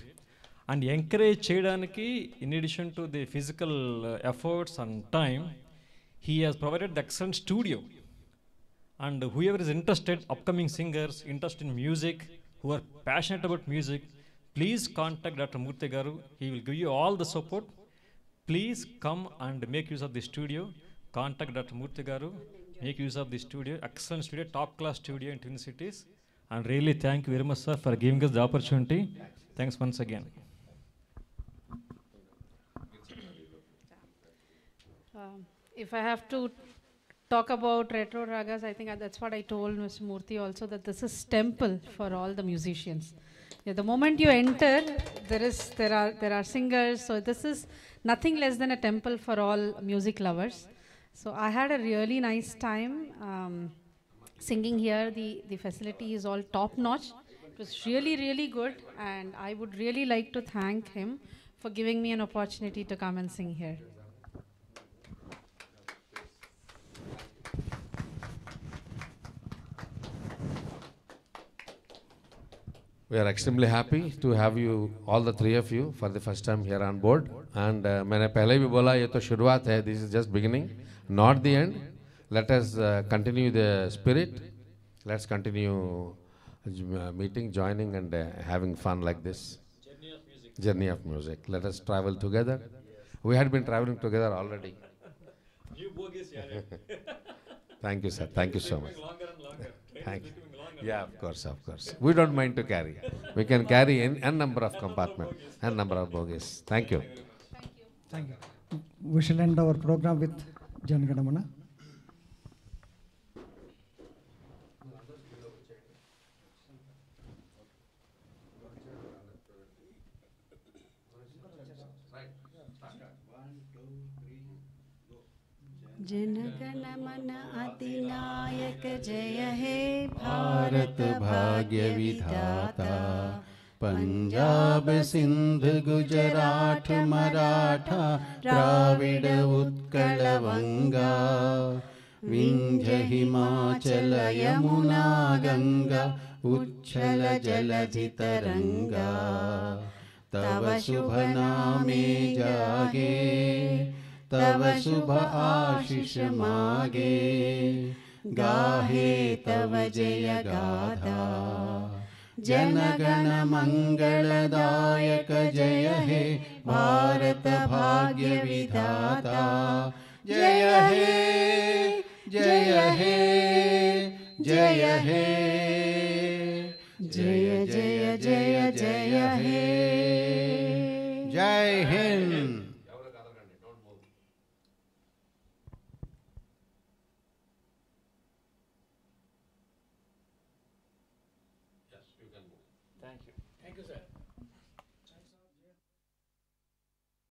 and encourage చేయడానికి in addition to the physical efforts and time he has provided the excellent studio and whoever is interested upcoming singers interest in music who are passionate about music please contact doctor Murthy గారు he will give you all the support please come and make use of the studio. Contact Dr. Murthy Garu. Make use of the studio. Excellent studio, top class studio in Twin Cities. And really thank you very much, sir, for giving us the opportunity. Thanks once again. Um, if I have to talk about retro ragas, I think that's what I told Mr. Murthy also that this is temple for all the musicians. Yeah, the moment you enter, there is there are there are singers. So this is nothing less than a temple for all music lovers. So I had a really nice time um, singing here. The, the facility is all top notch. It was really, really good, and I would really like to thank him for giving me an opportunity to come and sing here. We are extremely happy to have you, all the three of you, for the first time here on board. And uh, मैंने पहले भी बोला ये तो शुरुआत है. This is just beginning, not the end. Let us uh, continue the spirit. Let's continue uh, meeting, joining, and uh, having fun like this. Journey of music. Journey of music. Let us travel together. We had been traveling together already. New bogies, yeah. Thank you, sir. Thank you so much. Becoming longer and longer. Train Thank is you. and Yeah, of course, of course. We don't mind to carry. We can carry n, n number of compartments, n number of bogies. Thank you. Thank you. Thank you. We shall end our program with Janaganamana. जनगण मन अधिनायक जय हे भारत भाग्य विधाता। पंजाब सिंध गुजरात मराठा द्राविड उत्कल वंगा। विंध्य हिमाचल यमुना गंगा उच्छल जलधि तरंगा तव शुभ नामे जागे। तव शुभ आशीष मागे। गाहे तव जय गाथा जनगण मंगलदायक जय हे भारत भाग्य विधाता। जय हे जय हे जय हे। जय जय जय जय हे। जय हिंद।